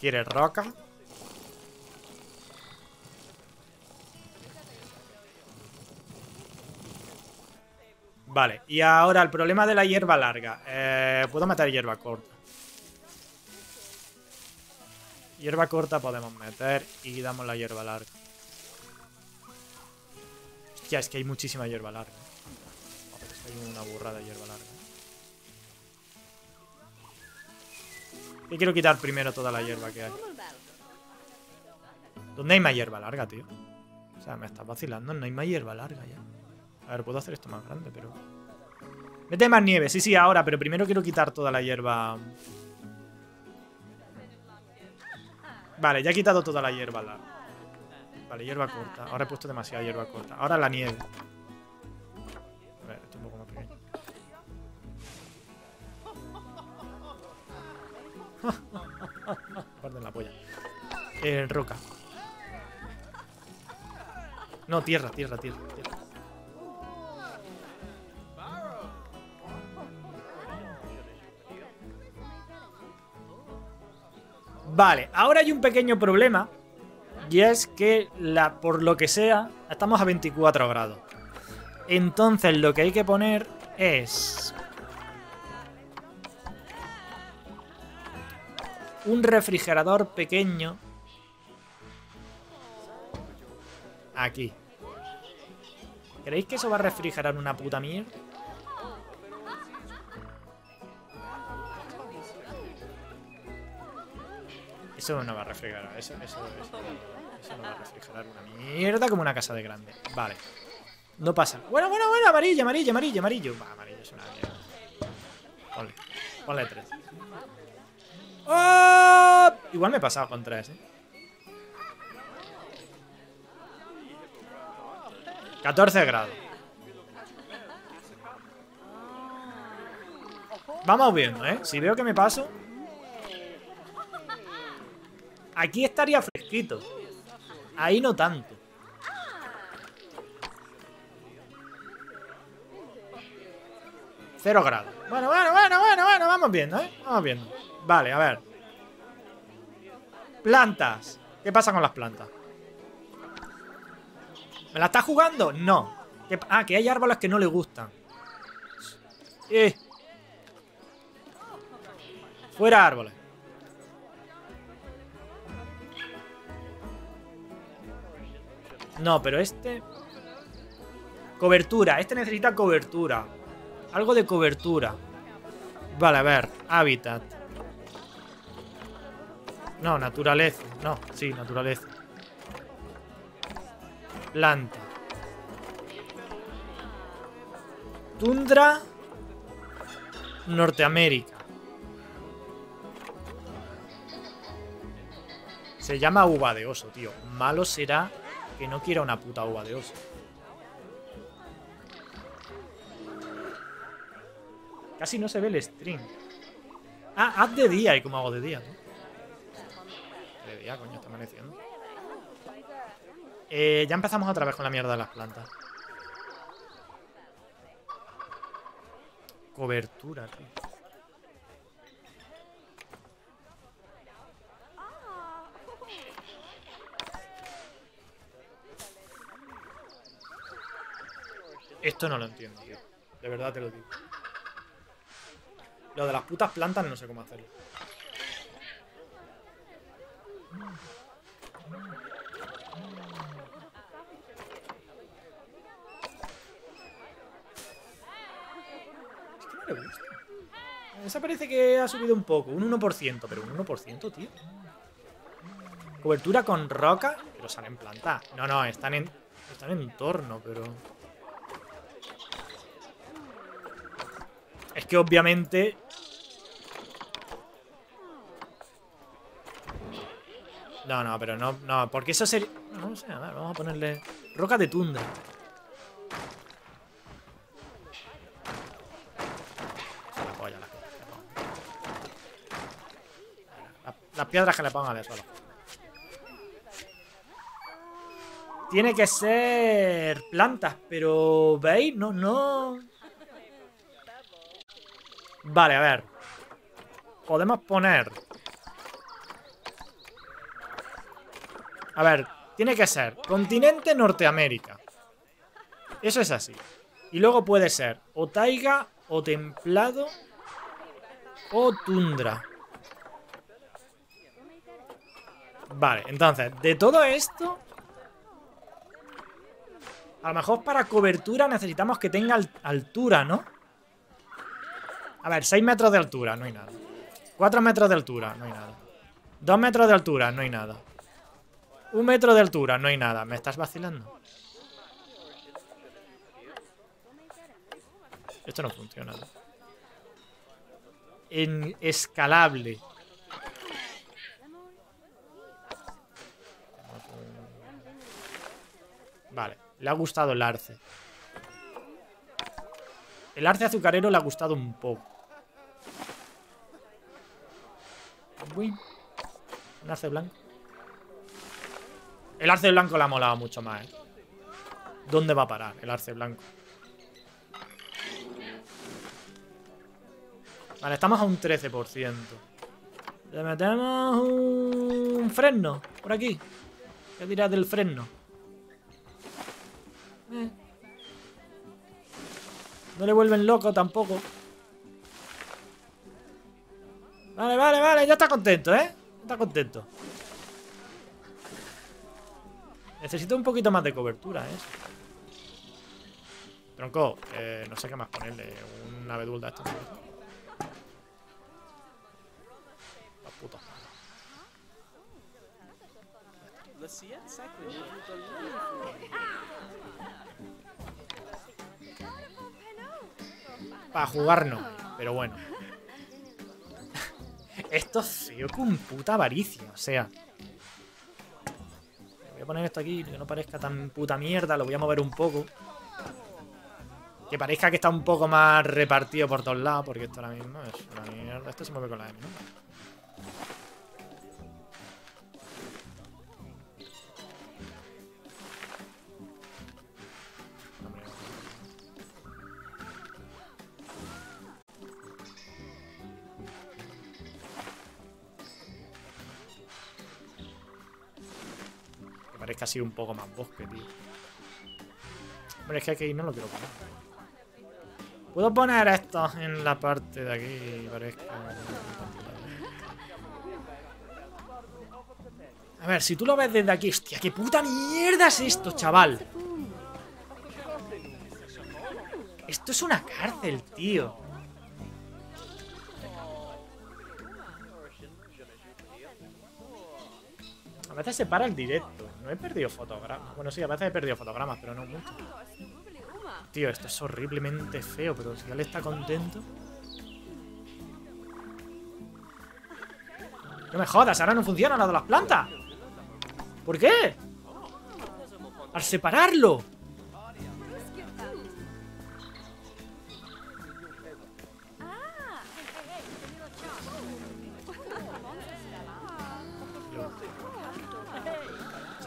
Quiere roca. Vale, y ahora el problema de la hierba larga. Eh, Puedo meter hierba corta. Hierba corta podemos meter y damos la hierba larga. Hostia, es que hay muchísima hierba larga. hay una burrada de hierba larga. Y quiero quitar primero toda la hierba que hay. ¿Dónde hay más hierba larga, tío? O sea, me estás vacilando. No hay más hierba larga ya. A ver, puedo hacer esto más grande, pero... Mete más nieve, sí, sí, ahora, pero primero quiero quitar toda la hierba... Vale, ya he quitado toda la hierba larga. Vale, hierba corta. Ahora he puesto demasiada hierba corta. Ahora la nieve. Guarden la polla. Eh, roca. No, tierra, tierra, tierra, tierra. Vale, ahora hay un pequeño problema. Y es que, la, por lo que sea, estamos a 24 grados. Entonces lo que hay que poner es... Un refrigerador pequeño. Aquí. ¿Creéis que eso va a refrigerar una puta mierda? Eso no va a refrigerar. Eso, no va a refrigerar una mierda como una casa de grande. Vale. No pasa. Bueno, bueno, bueno. Amarillo, amarillo, amarillo, amarillo. Va, amarillo es una mierda. Ponle. Ponle tres. Igual me he pasado con tres, eh. 14 grados. Vamos viendo, ¿eh? Si veo que me paso... Aquí estaría fresquito. Ahí no tanto. Cero grados. Bueno, bueno, bueno, bueno, bueno. Vamos viendo, ¿eh? Vamos viendo. Vale, a ver. Plantas. ¿Qué pasa con las plantas? ¿Me la está jugando? No. Ah, que hay árboles que no le gustan. Eh. Fuera árboles. No, pero este... Cobertura. Este necesita cobertura. Algo de cobertura. Vale, a ver. Hábitat. No, naturaleza. No, sí, naturaleza. Planta. Tundra. Norteamérica. Se llama uva de oso, tío. Malo será que no quiera una puta uva de oso. Casi no se ve el stream. Ah, haz de día. ¿Y cómo hago de día? De día, coño, está amaneciendo. Eh, ya empezamos otra vez con la mierda de las plantas. Cobertura, tío. Esto no lo entiendo, tío. De verdad te lo digo. Lo de las putas plantas no sé cómo hacerlo. No le gusta. Esa parece que ha subido un poco, un 1%, pero un 1%, tío. Cobertura con roca, pero sale en planta. No, no, están en, están en entorno, pero... Es que obviamente... No, no, pero no, no, porque eso sería... No, sé, a ver, vamos a ponerle... Roca de tundra. Las piedras que le pongan de solo. Tiene que ser plantas, pero ¿veis? No, no. Vale, a ver. Podemos poner... A ver, tiene que ser continente Norteamérica. Eso es así. Y luego puede ser o taiga, o templado, o tundra. Vale, entonces, de todo esto... A lo mejor para cobertura necesitamos que tenga al- altura, ¿no? A ver, 6 metros de altura, no hay nada. 4 metros de altura, no hay nada. 2 metros de altura, no hay nada. Un metro de altura, no hay nada. ¿Me estás vacilando? Esto no funciona. En escalable. Vale, le ha gustado el arce. El arce azucarero le ha gustado un poco. Un arce blanco. El arce blanco le ha molado mucho más, ¿eh? ¿Dónde va a parar el arce blanco? Vale, estamos a un 13%. Le metemos un fresno por aquí. ¿Qué dirás del fresno? Eh. No le vuelven loco tampoco. Vale, vale, vale. Ya está contento, ¿eh? Está contento. Necesito un poquito más de cobertura, ¿eh? Tronco, eh, no sé qué más ponerle. Un abedul de estos. La puta. Para jugar no, pero bueno. Esto es feo con puta avaricia, o sea. Voy a poner esto aquí, que no parezca tan puta mierda, lo voy a mover un poco. Que parezca que está un poco más repartido por todos lados, porque esto ahora mismo es una mierda. Esto se mueve con la M, ¿no? Parezca así un poco más bosque, tío. Hombre, es que aquí no lo quiero poner. Puedo poner esto en la parte de aquí. A ver, si tú lo ves desde aquí... Hostia, qué puta mierda es esto, chaval. Esto es una cárcel, tío. A veces se para el directo. He perdido fotogramas. Bueno, sí, a veces he perdido fotogramas, pero no mucho. Tío, esto es horriblemente feo, pero si él está contento. No me jodas, ahora no funciona lo de las plantas. ¿Por qué? Al separarlo.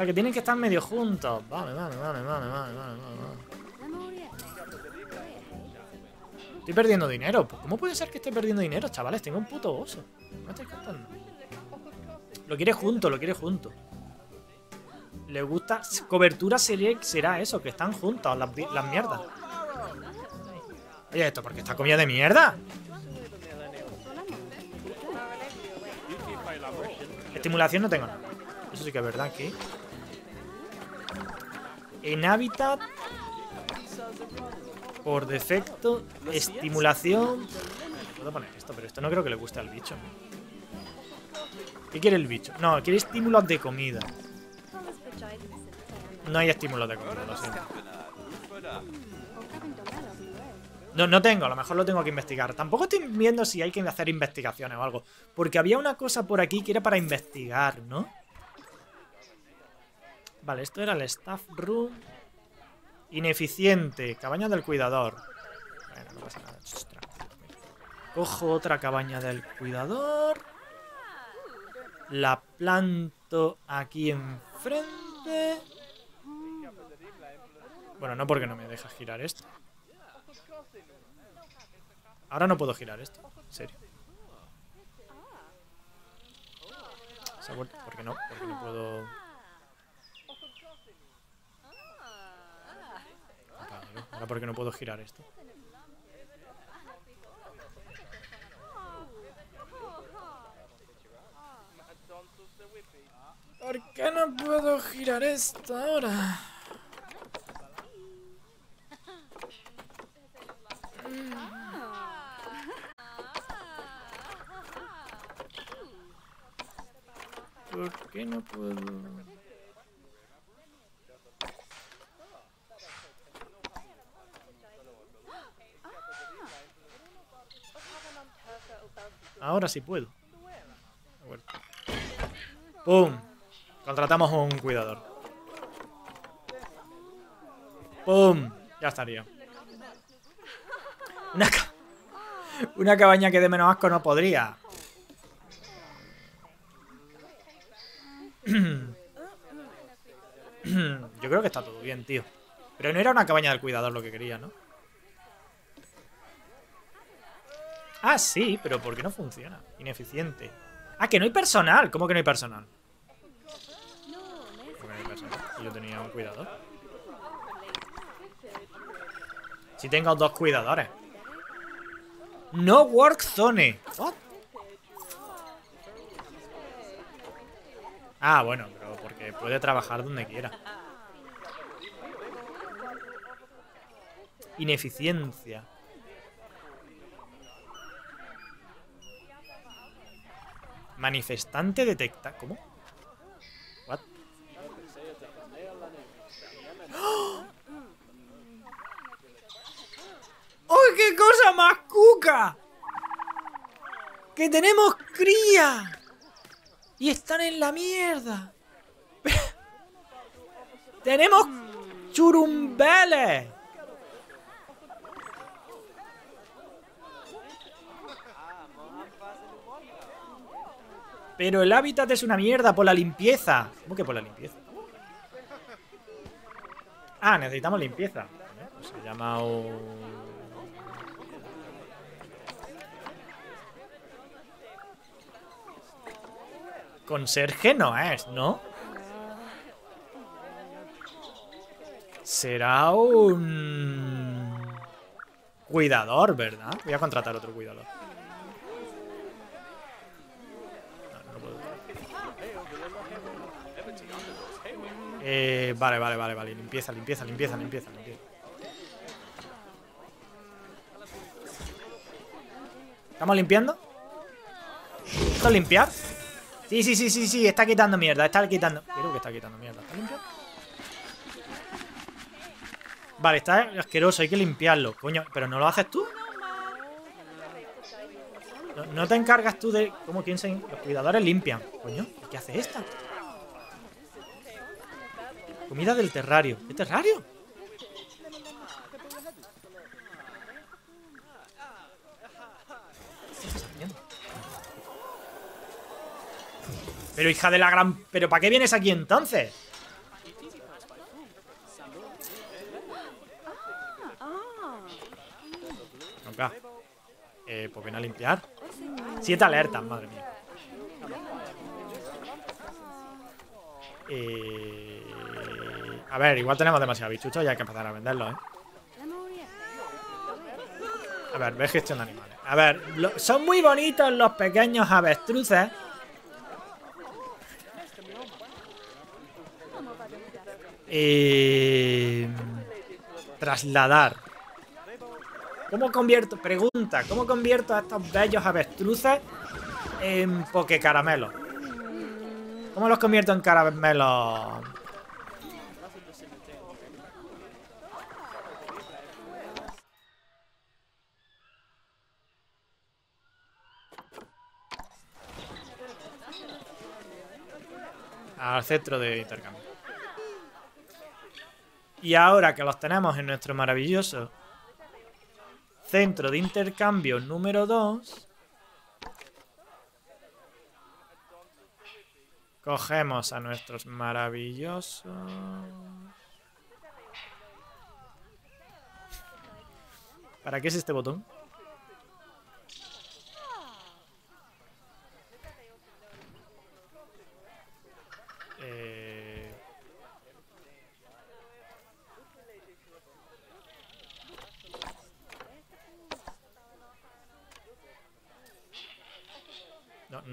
Que tienen que estar medio juntos. Vale, vale, vale, vale, vale, vale, vale. Estoy perdiendo dinero. Pues, ¿Cómo puede ser que esté perdiendo dinero, chavales? Tengo un puto oso. ¿No estáis contando? Lo quiere junto, lo quiere junto. Le gusta... Cobertura sería, será eso, que están juntos las, las mierdas. Oye, ¿esto porque está comida de mierda? Estimulación no tengo nada. Eso sí que es verdad aquí. En hábitat. Por defecto. Estimulación. Puedo poner esto, pero esto no creo que le guste al bicho. ¿Qué quiere el bicho? No, quiere estímulos de comida. No hay estímulos de comida, lo siento. No, no tengo, a lo mejor lo tengo que investigar. Tampoco estoy viendo si hay que hacer investigaciones o algo. Porque había una cosa por aquí que era para investigar, ¿no? Vale, esto era el staff room. Ineficiente. Cabaña del cuidador. Bueno, no pasa nada. Cojo otra cabaña del cuidador. La planto aquí enfrente. Bueno, no porque no me deja girar esto. Ahora no puedo girar esto. En serio. ¿Se ha vuelto? ¿Por qué no? Porque no puedo... Claro, ahora porque no puedo girar esto. ¿Por qué no puedo girar esto ahora? ¿Por qué no puedo? Ahora sí puedo. ¡Pum! Contratamos un cuidador. ¡Pum! Ya estaría. Una cabaña que de menos asco no podría. Yo creo que está todo bien, tío. Pero no era una cabaña del cuidador lo que quería, ¿no? Ah, sí, pero ¿por qué no funciona? Ineficiente. Ah, que no hay personal. ¿Cómo que no hay personal? ¿Cómo que no hay personal? Yo tenía un cuidador. Si tengo dos cuidadores. No work zone. Ah, bueno, pero porque puede trabajar donde quiera. Ineficiencia. Manifestante detecta. ¿Cómo? What? ¡Oh! ¡Oh, qué cosa más cuca! ¡Que tenemos cría! Y están en la mierda. ¡Tenemos churumbeles! Pero el hábitat es una mierda por la limpieza. ¿Cómo que por la limpieza? Ah, necesitamos limpieza. Pues se llama un... Conserje no es, ¿no? Será un... Cuidador, ¿verdad? Voy a contratar otro cuidador. No, no puedo. Eh, vale, vale, vale, vale. Limpieza, limpieza, limpieza, limpieza, limpieza. ¿Estamos limpiando? ¿Esto es limpiar? Sí, sí, sí, sí, sí, está quitando mierda, está quitando... Creo que está quitando mierda, ¿está limpio? Vale, está asqueroso, hay que limpiarlo ¿pero no lo haces tú? ¿No, no te encargas tú de... ¿Cómo quién se... Los cuidadores limpian Coño, ¿qué hace esta? Comida del terrario. ¿Qué terrario? Pero hija de la gran... ¿Pero para qué vienes aquí entonces? Nunca. Eh, pues ven a limpiar. Siete alertas, madre mía. Eh a ver, igual tenemos demasiados bichuchos y hay que empezar a venderlos, ¿eh? A ver, ve gestión de animales. A ver, son muy bonitos los pequeños avestruces. Eh, trasladar. ¿Cómo convierto? Pregunta, ¿cómo convierto a estos bellos avestruces en pokecaramelos? ¿Cómo los convierto en caramelos? Al centro de intercambio. Y ahora que los tenemos en nuestro maravilloso centro de intercambio número 2, cogemos a nuestros maravillosos... ¿Para qué es este botón?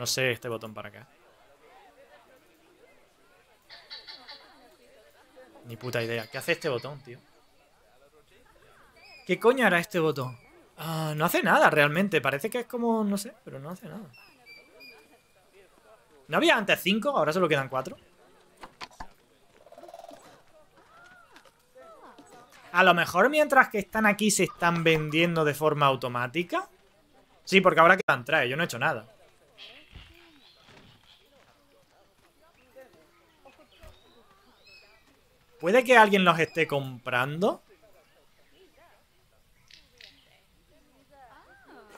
No, sé este botón para acá. Ni puta idea. ¿Qué hace este botón, tío? ¿Qué coño hará este botón? Ah, no hace nada realmente. Parece que es como... No sé, pero no hace nada. ¿No había antes cinco? Ahora solo quedan cuatro. A lo mejor mientras que están aquí se están vendiendo de forma automática. Sí, porque ahora quedan tres. Yo no he hecho nada. ¿Puede que alguien los esté comprando?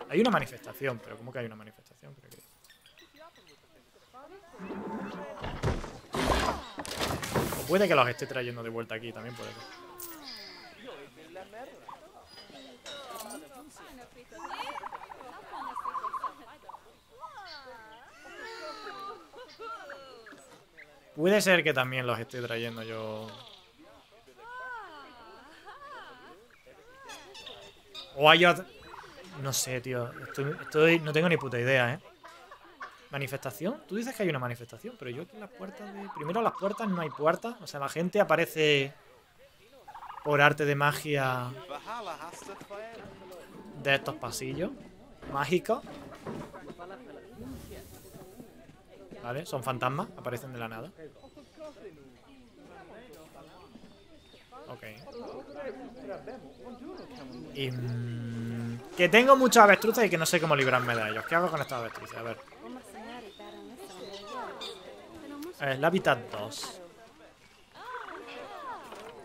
Hay una manifestación, pero ¿cómo que hay una manifestación? Creo que- O puede que los esté trayendo de vuelta aquí, también puede ser. Puede ser que también los esté trayendo yo. O hay otra... No sé, tío. Estoy, estoy- No tengo ni puta idea, ¿eh? ¿Manifestación? Tú dices que hay una manifestación, pero yo aquí en las puertas de... Primero las puertas no hay puertas. O sea, la gente aparece por arte de magia de estos pasillos mágicos. ¿Vale? Son fantasmas, aparecen de la nada. Ok. Y, mm, que tengo muchos avestruces y que no sé cómo librarme de ellos. ¿Qué hago con estos avestruces? A ver. El hábitat 2.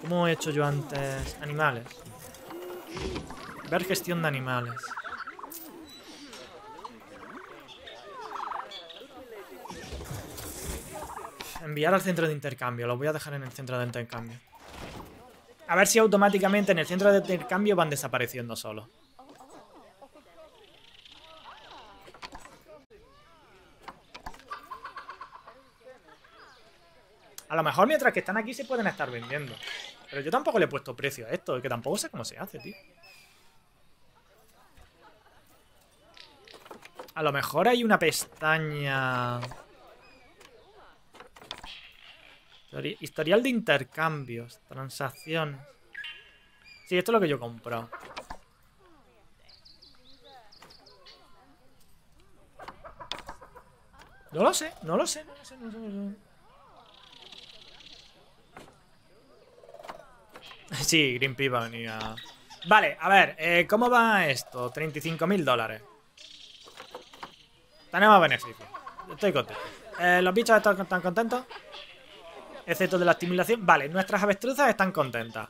¿Cómo he hecho yo antes? Animales. Ver gestión de animales. Enviar al centro de intercambio. Los voy a dejar en el centro de intercambio. A ver si automáticamente en el centro de intercambio van desapareciendo solos. A lo mejor mientras que están aquí se pueden estar vendiendo. Pero yo tampoco le he puesto precio a esto, que tampoco sé cómo se hace, tío. A lo mejor hay una pestaña... Historial de intercambios, transacciones. Sí, esto es lo que yo he comprado. No lo sé, no lo sé, no lo sé, no. Sí, Green Pea va a venir a... Vale, a ver, eh, ¿cómo va esto? 35.000 dólares. Tenemos beneficios. Estoy contento. Eh, ¿Los bichos están contentos? Excepto de la estimulación. Vale, nuestras avestruzas están contentas.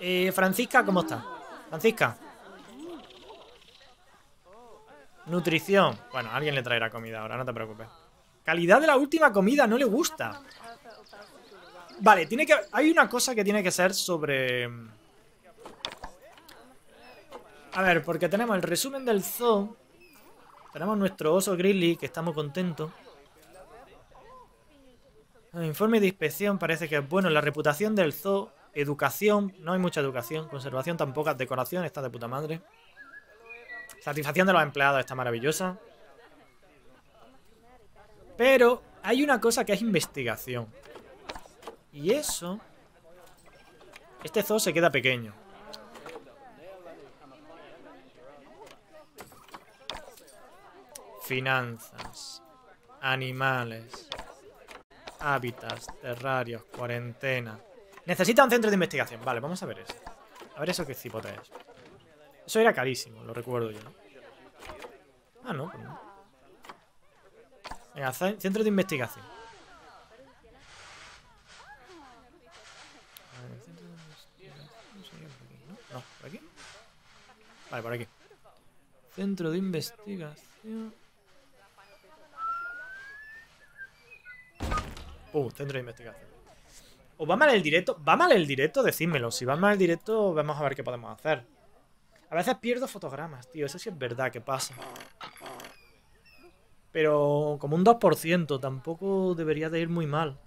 Eh, Francisca, ¿cómo está? Francisca. Nutrición. Bueno, alguien le traerá comida ahora, no te preocupes. Calidad de la última comida, no le gusta. Vale, tiene que. Hay una cosa que tiene que ser sobre. A ver, porque tenemos el resumen del zoo. Tenemos nuestro oso grizzly, que está muy contento. El informe de inspección parece que es bueno. La reputación del zoo, educación, no hay mucha educación. Conservación tampoco, decoración está de puta madre. Satisfacción de los empleados está maravillosa. Pero hay una cosa que es investigación. Y eso... Este zoo se queda pequeño. Finanzas. Animales. Hábitats. Terrarios. Cuarentena. Necesita un centro de investigación. Vale, vamos a ver eso. A ver eso qué cipote es. Eso era carísimo, lo recuerdo yo, ¿no? Ah, no, pues no. Venga, centro de investigación. No, por aquí. Vale, por aquí. Centro de investigación. Uh, centro de investigación. ¿O va mal el directo? ¿Va mal el directo? Decídmelo. Si va mal el directo, vamos a ver qué podemos hacer. A veces pierdo fotogramas, tío. Eso sí es verdad que pasa. Pero como un 2%, tampoco debería de ir muy mal.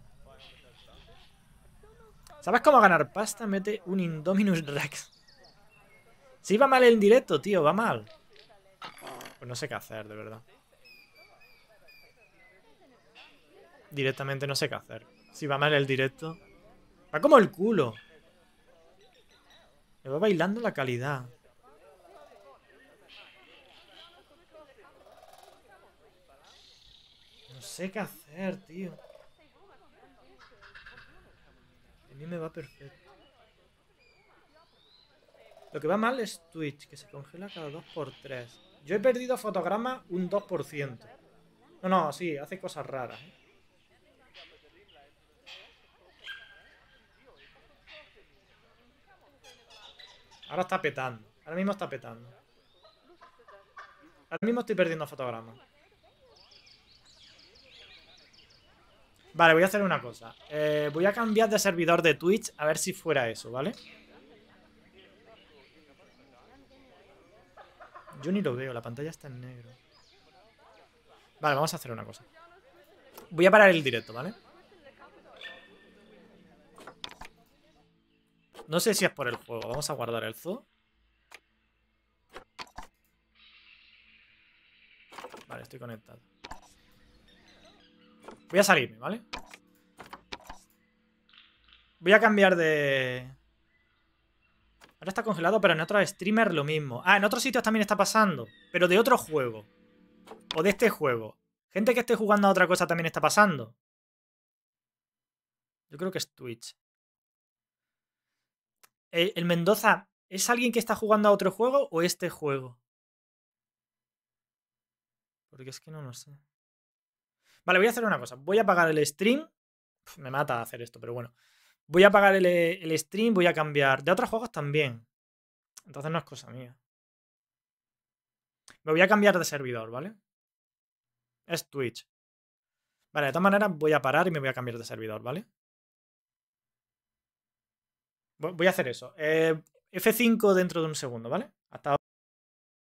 ¿Sabes cómo ganar pasta? Mete un Indominus Rex. Sí va mal el directo, tío, va mal. Pues no sé qué hacer, de verdad. Directamente no sé qué hacer. Si va mal el directo. Va como el culo. Me va bailando la calidad. No sé qué hacer, tío. A mí me va perfecto. Lo que va mal es Twitch, que se congela cada 2x3. Yo he perdido fotograma un 2%. No, no, sí, hace cosas raras. ¿eh? Ahora está petando. Ahora mismo está petando. Ahora mismo estoy perdiendo fotogramas. Vale, voy a hacer una cosa. Eh, voy a cambiar de servidor de Twitch a ver si fuera eso, ¿vale? Yo ni lo veo, la pantalla está en negro. Vale, vamos a hacer una cosa. Voy a parar el directo, ¿vale? No sé si es por el juego. Vamos a guardar el zoo. Vale, estoy conectado. Voy a salirme, ¿vale? Voy a cambiar de... Ahora está congelado, pero en otros streamers lo mismo. Ah, en otros sitios también está pasando. Pero de otro juego. O de este juego. Gente que esté jugando a otra cosa también está pasando. Yo creo que es Twitch. El, el Mendoza, ¿es alguien que está jugando a otro juego o este juego? Porque es que no lo sé. Vale, voy a hacer una cosa. Voy a apagar el stream. me mata hacer esto, pero bueno. Voy a apagar el, stream, voy a cambiar. De otros juegos también. Entonces no es cosa mía. Me voy a cambiar de servidor, ¿vale? Es Twitch. Vale, de todas maneras voy a parar y me voy a cambiar de servidor, ¿vale? Voy a hacer eso. Eh, F5 dentro de un segundo, ¿vale? Hasta ahora.